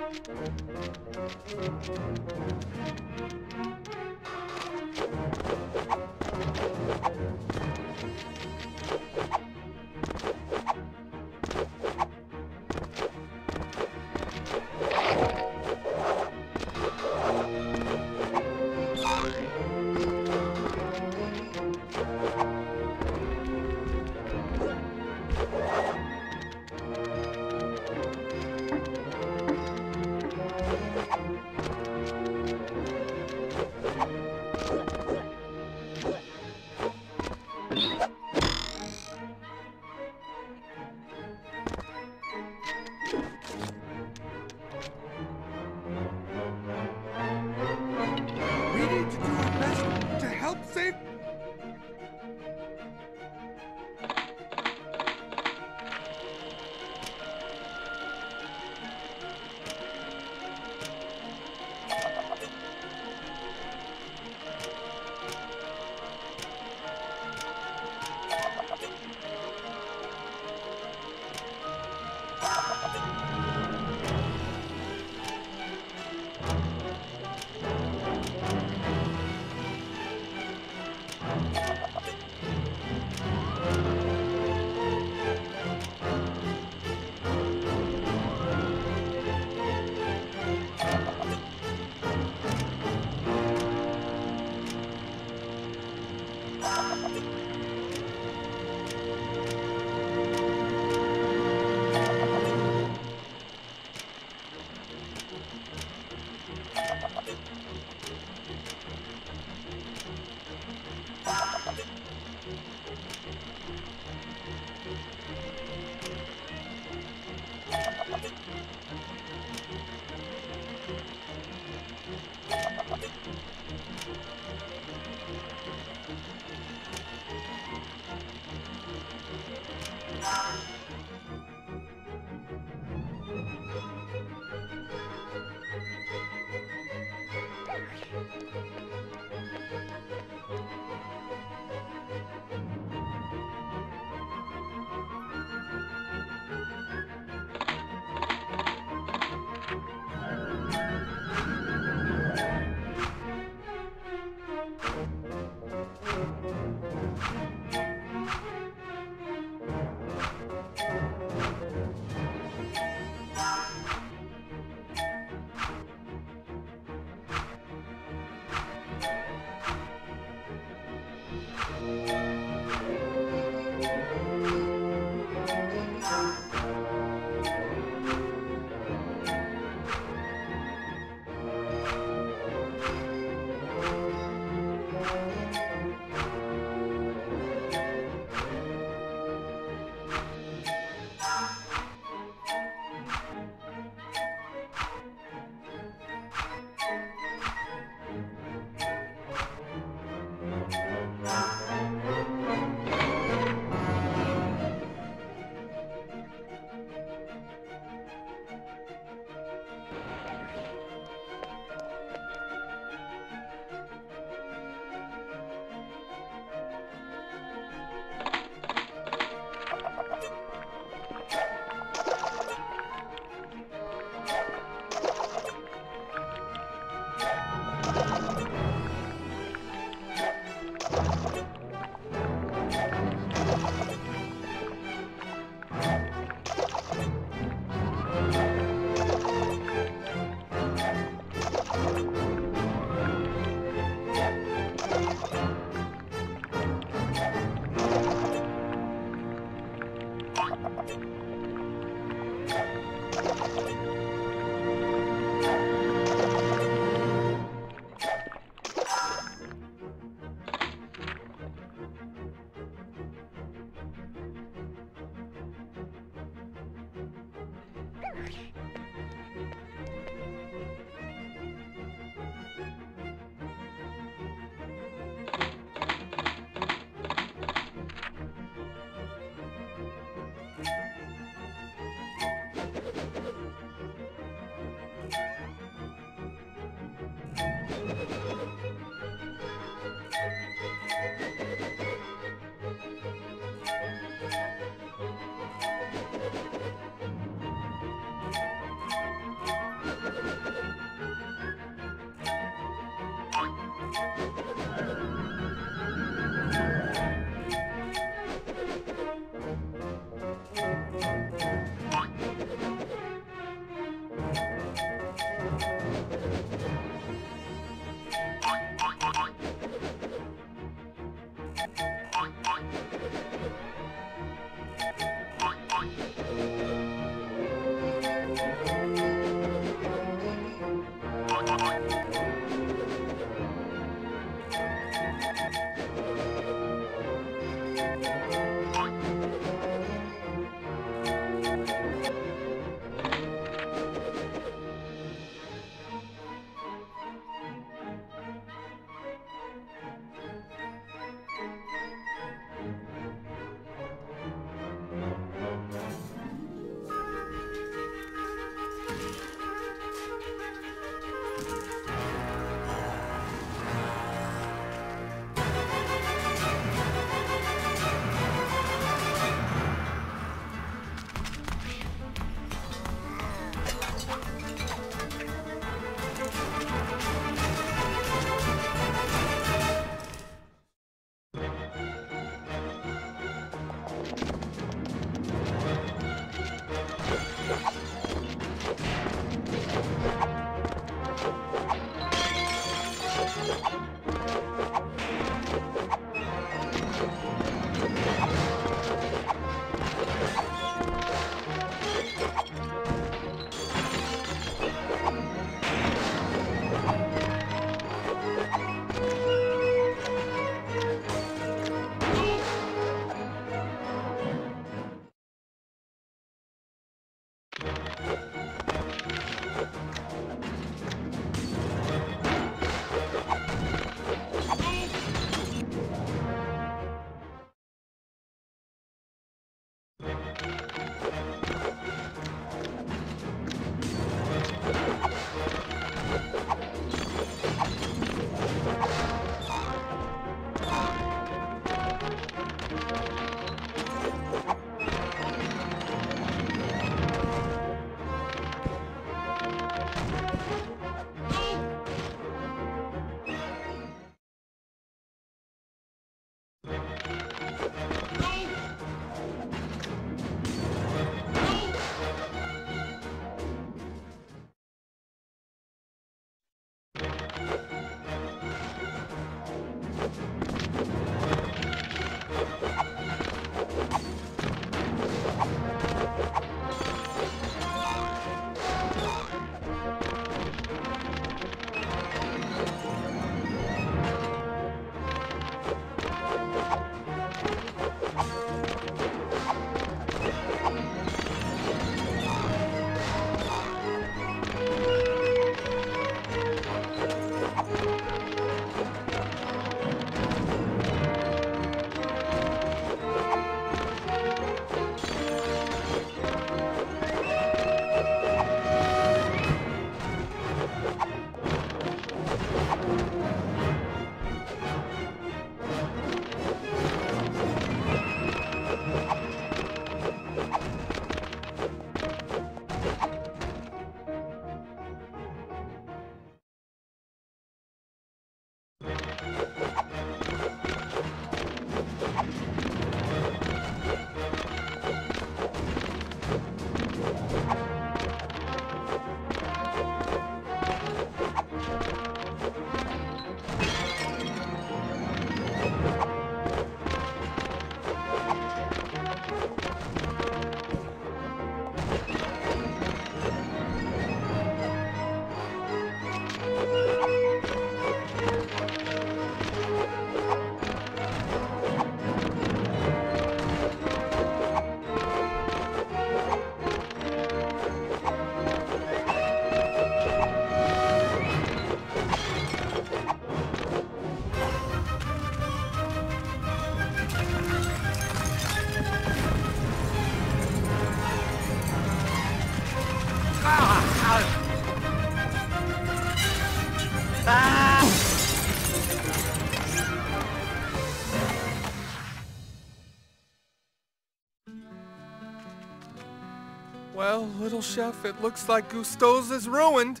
Chef, it looks like Gusteau's is ruined.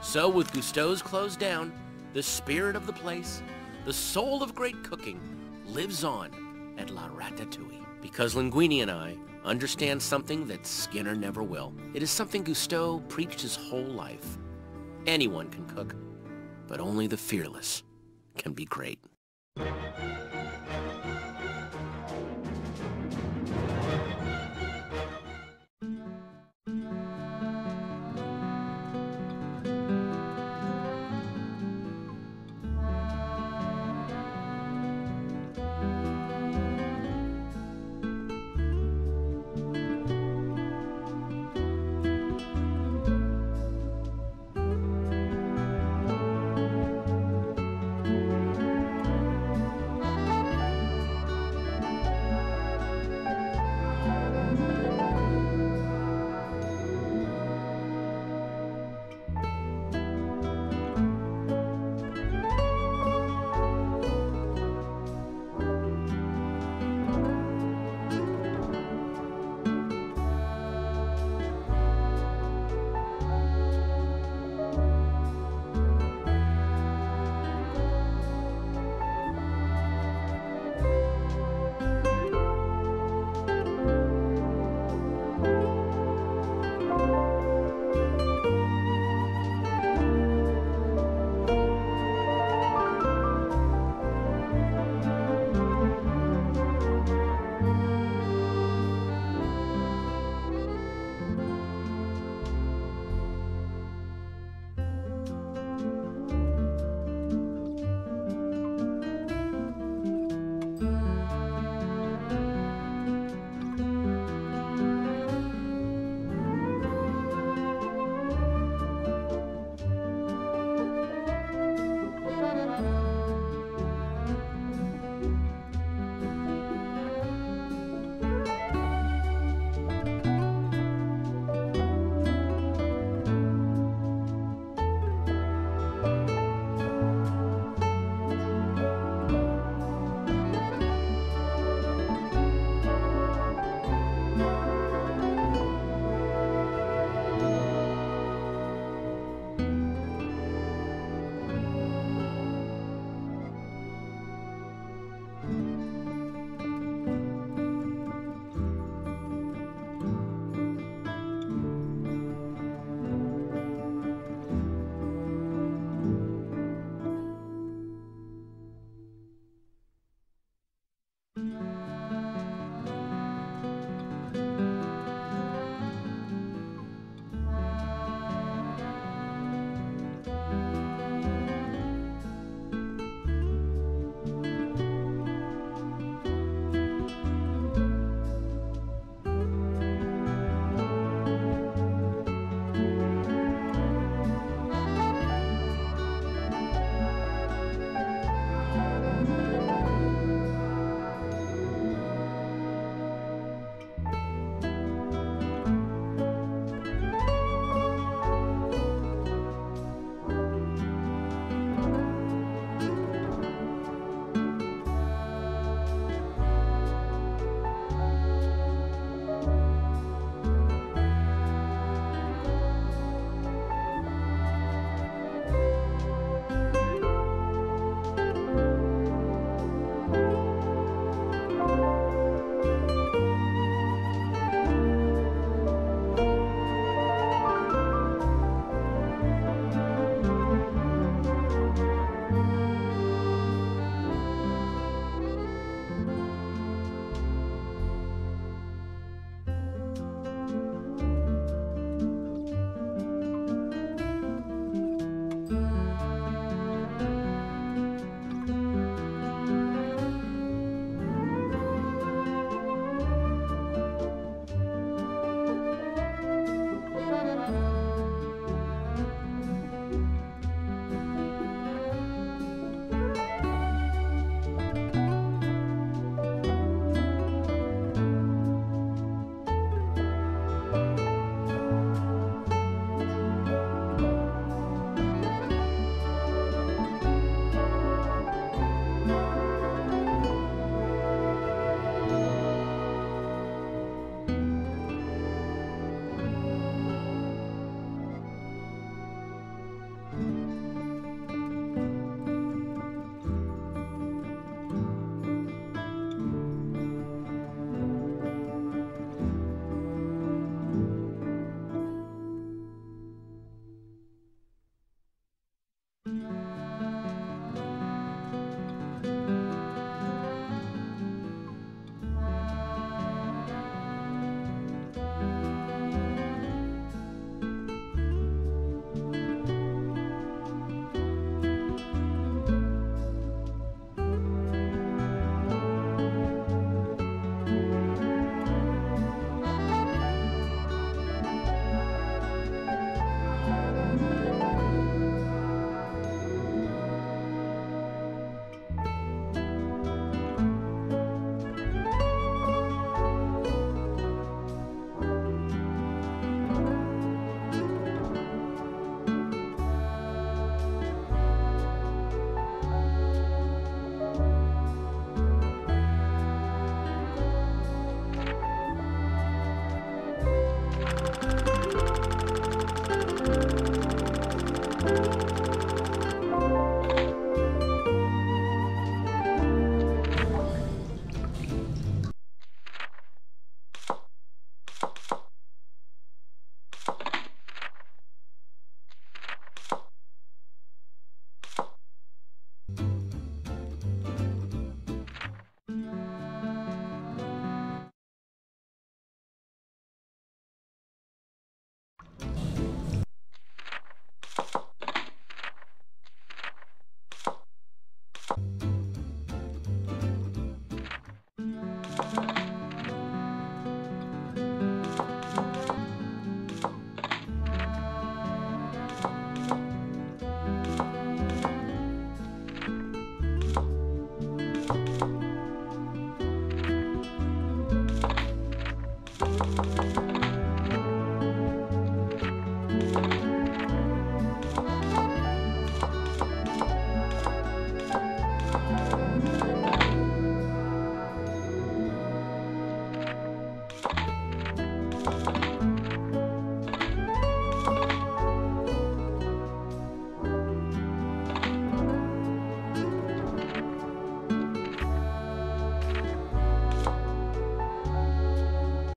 So with Gusteau's closed down, the spirit of the place, the soul of great cooking, lives on at La Ratatouille. Because Linguini and I understand something that Skinner never will. It is something Gusteau preached his whole life. Anyone can cook, but only the fearless can be great.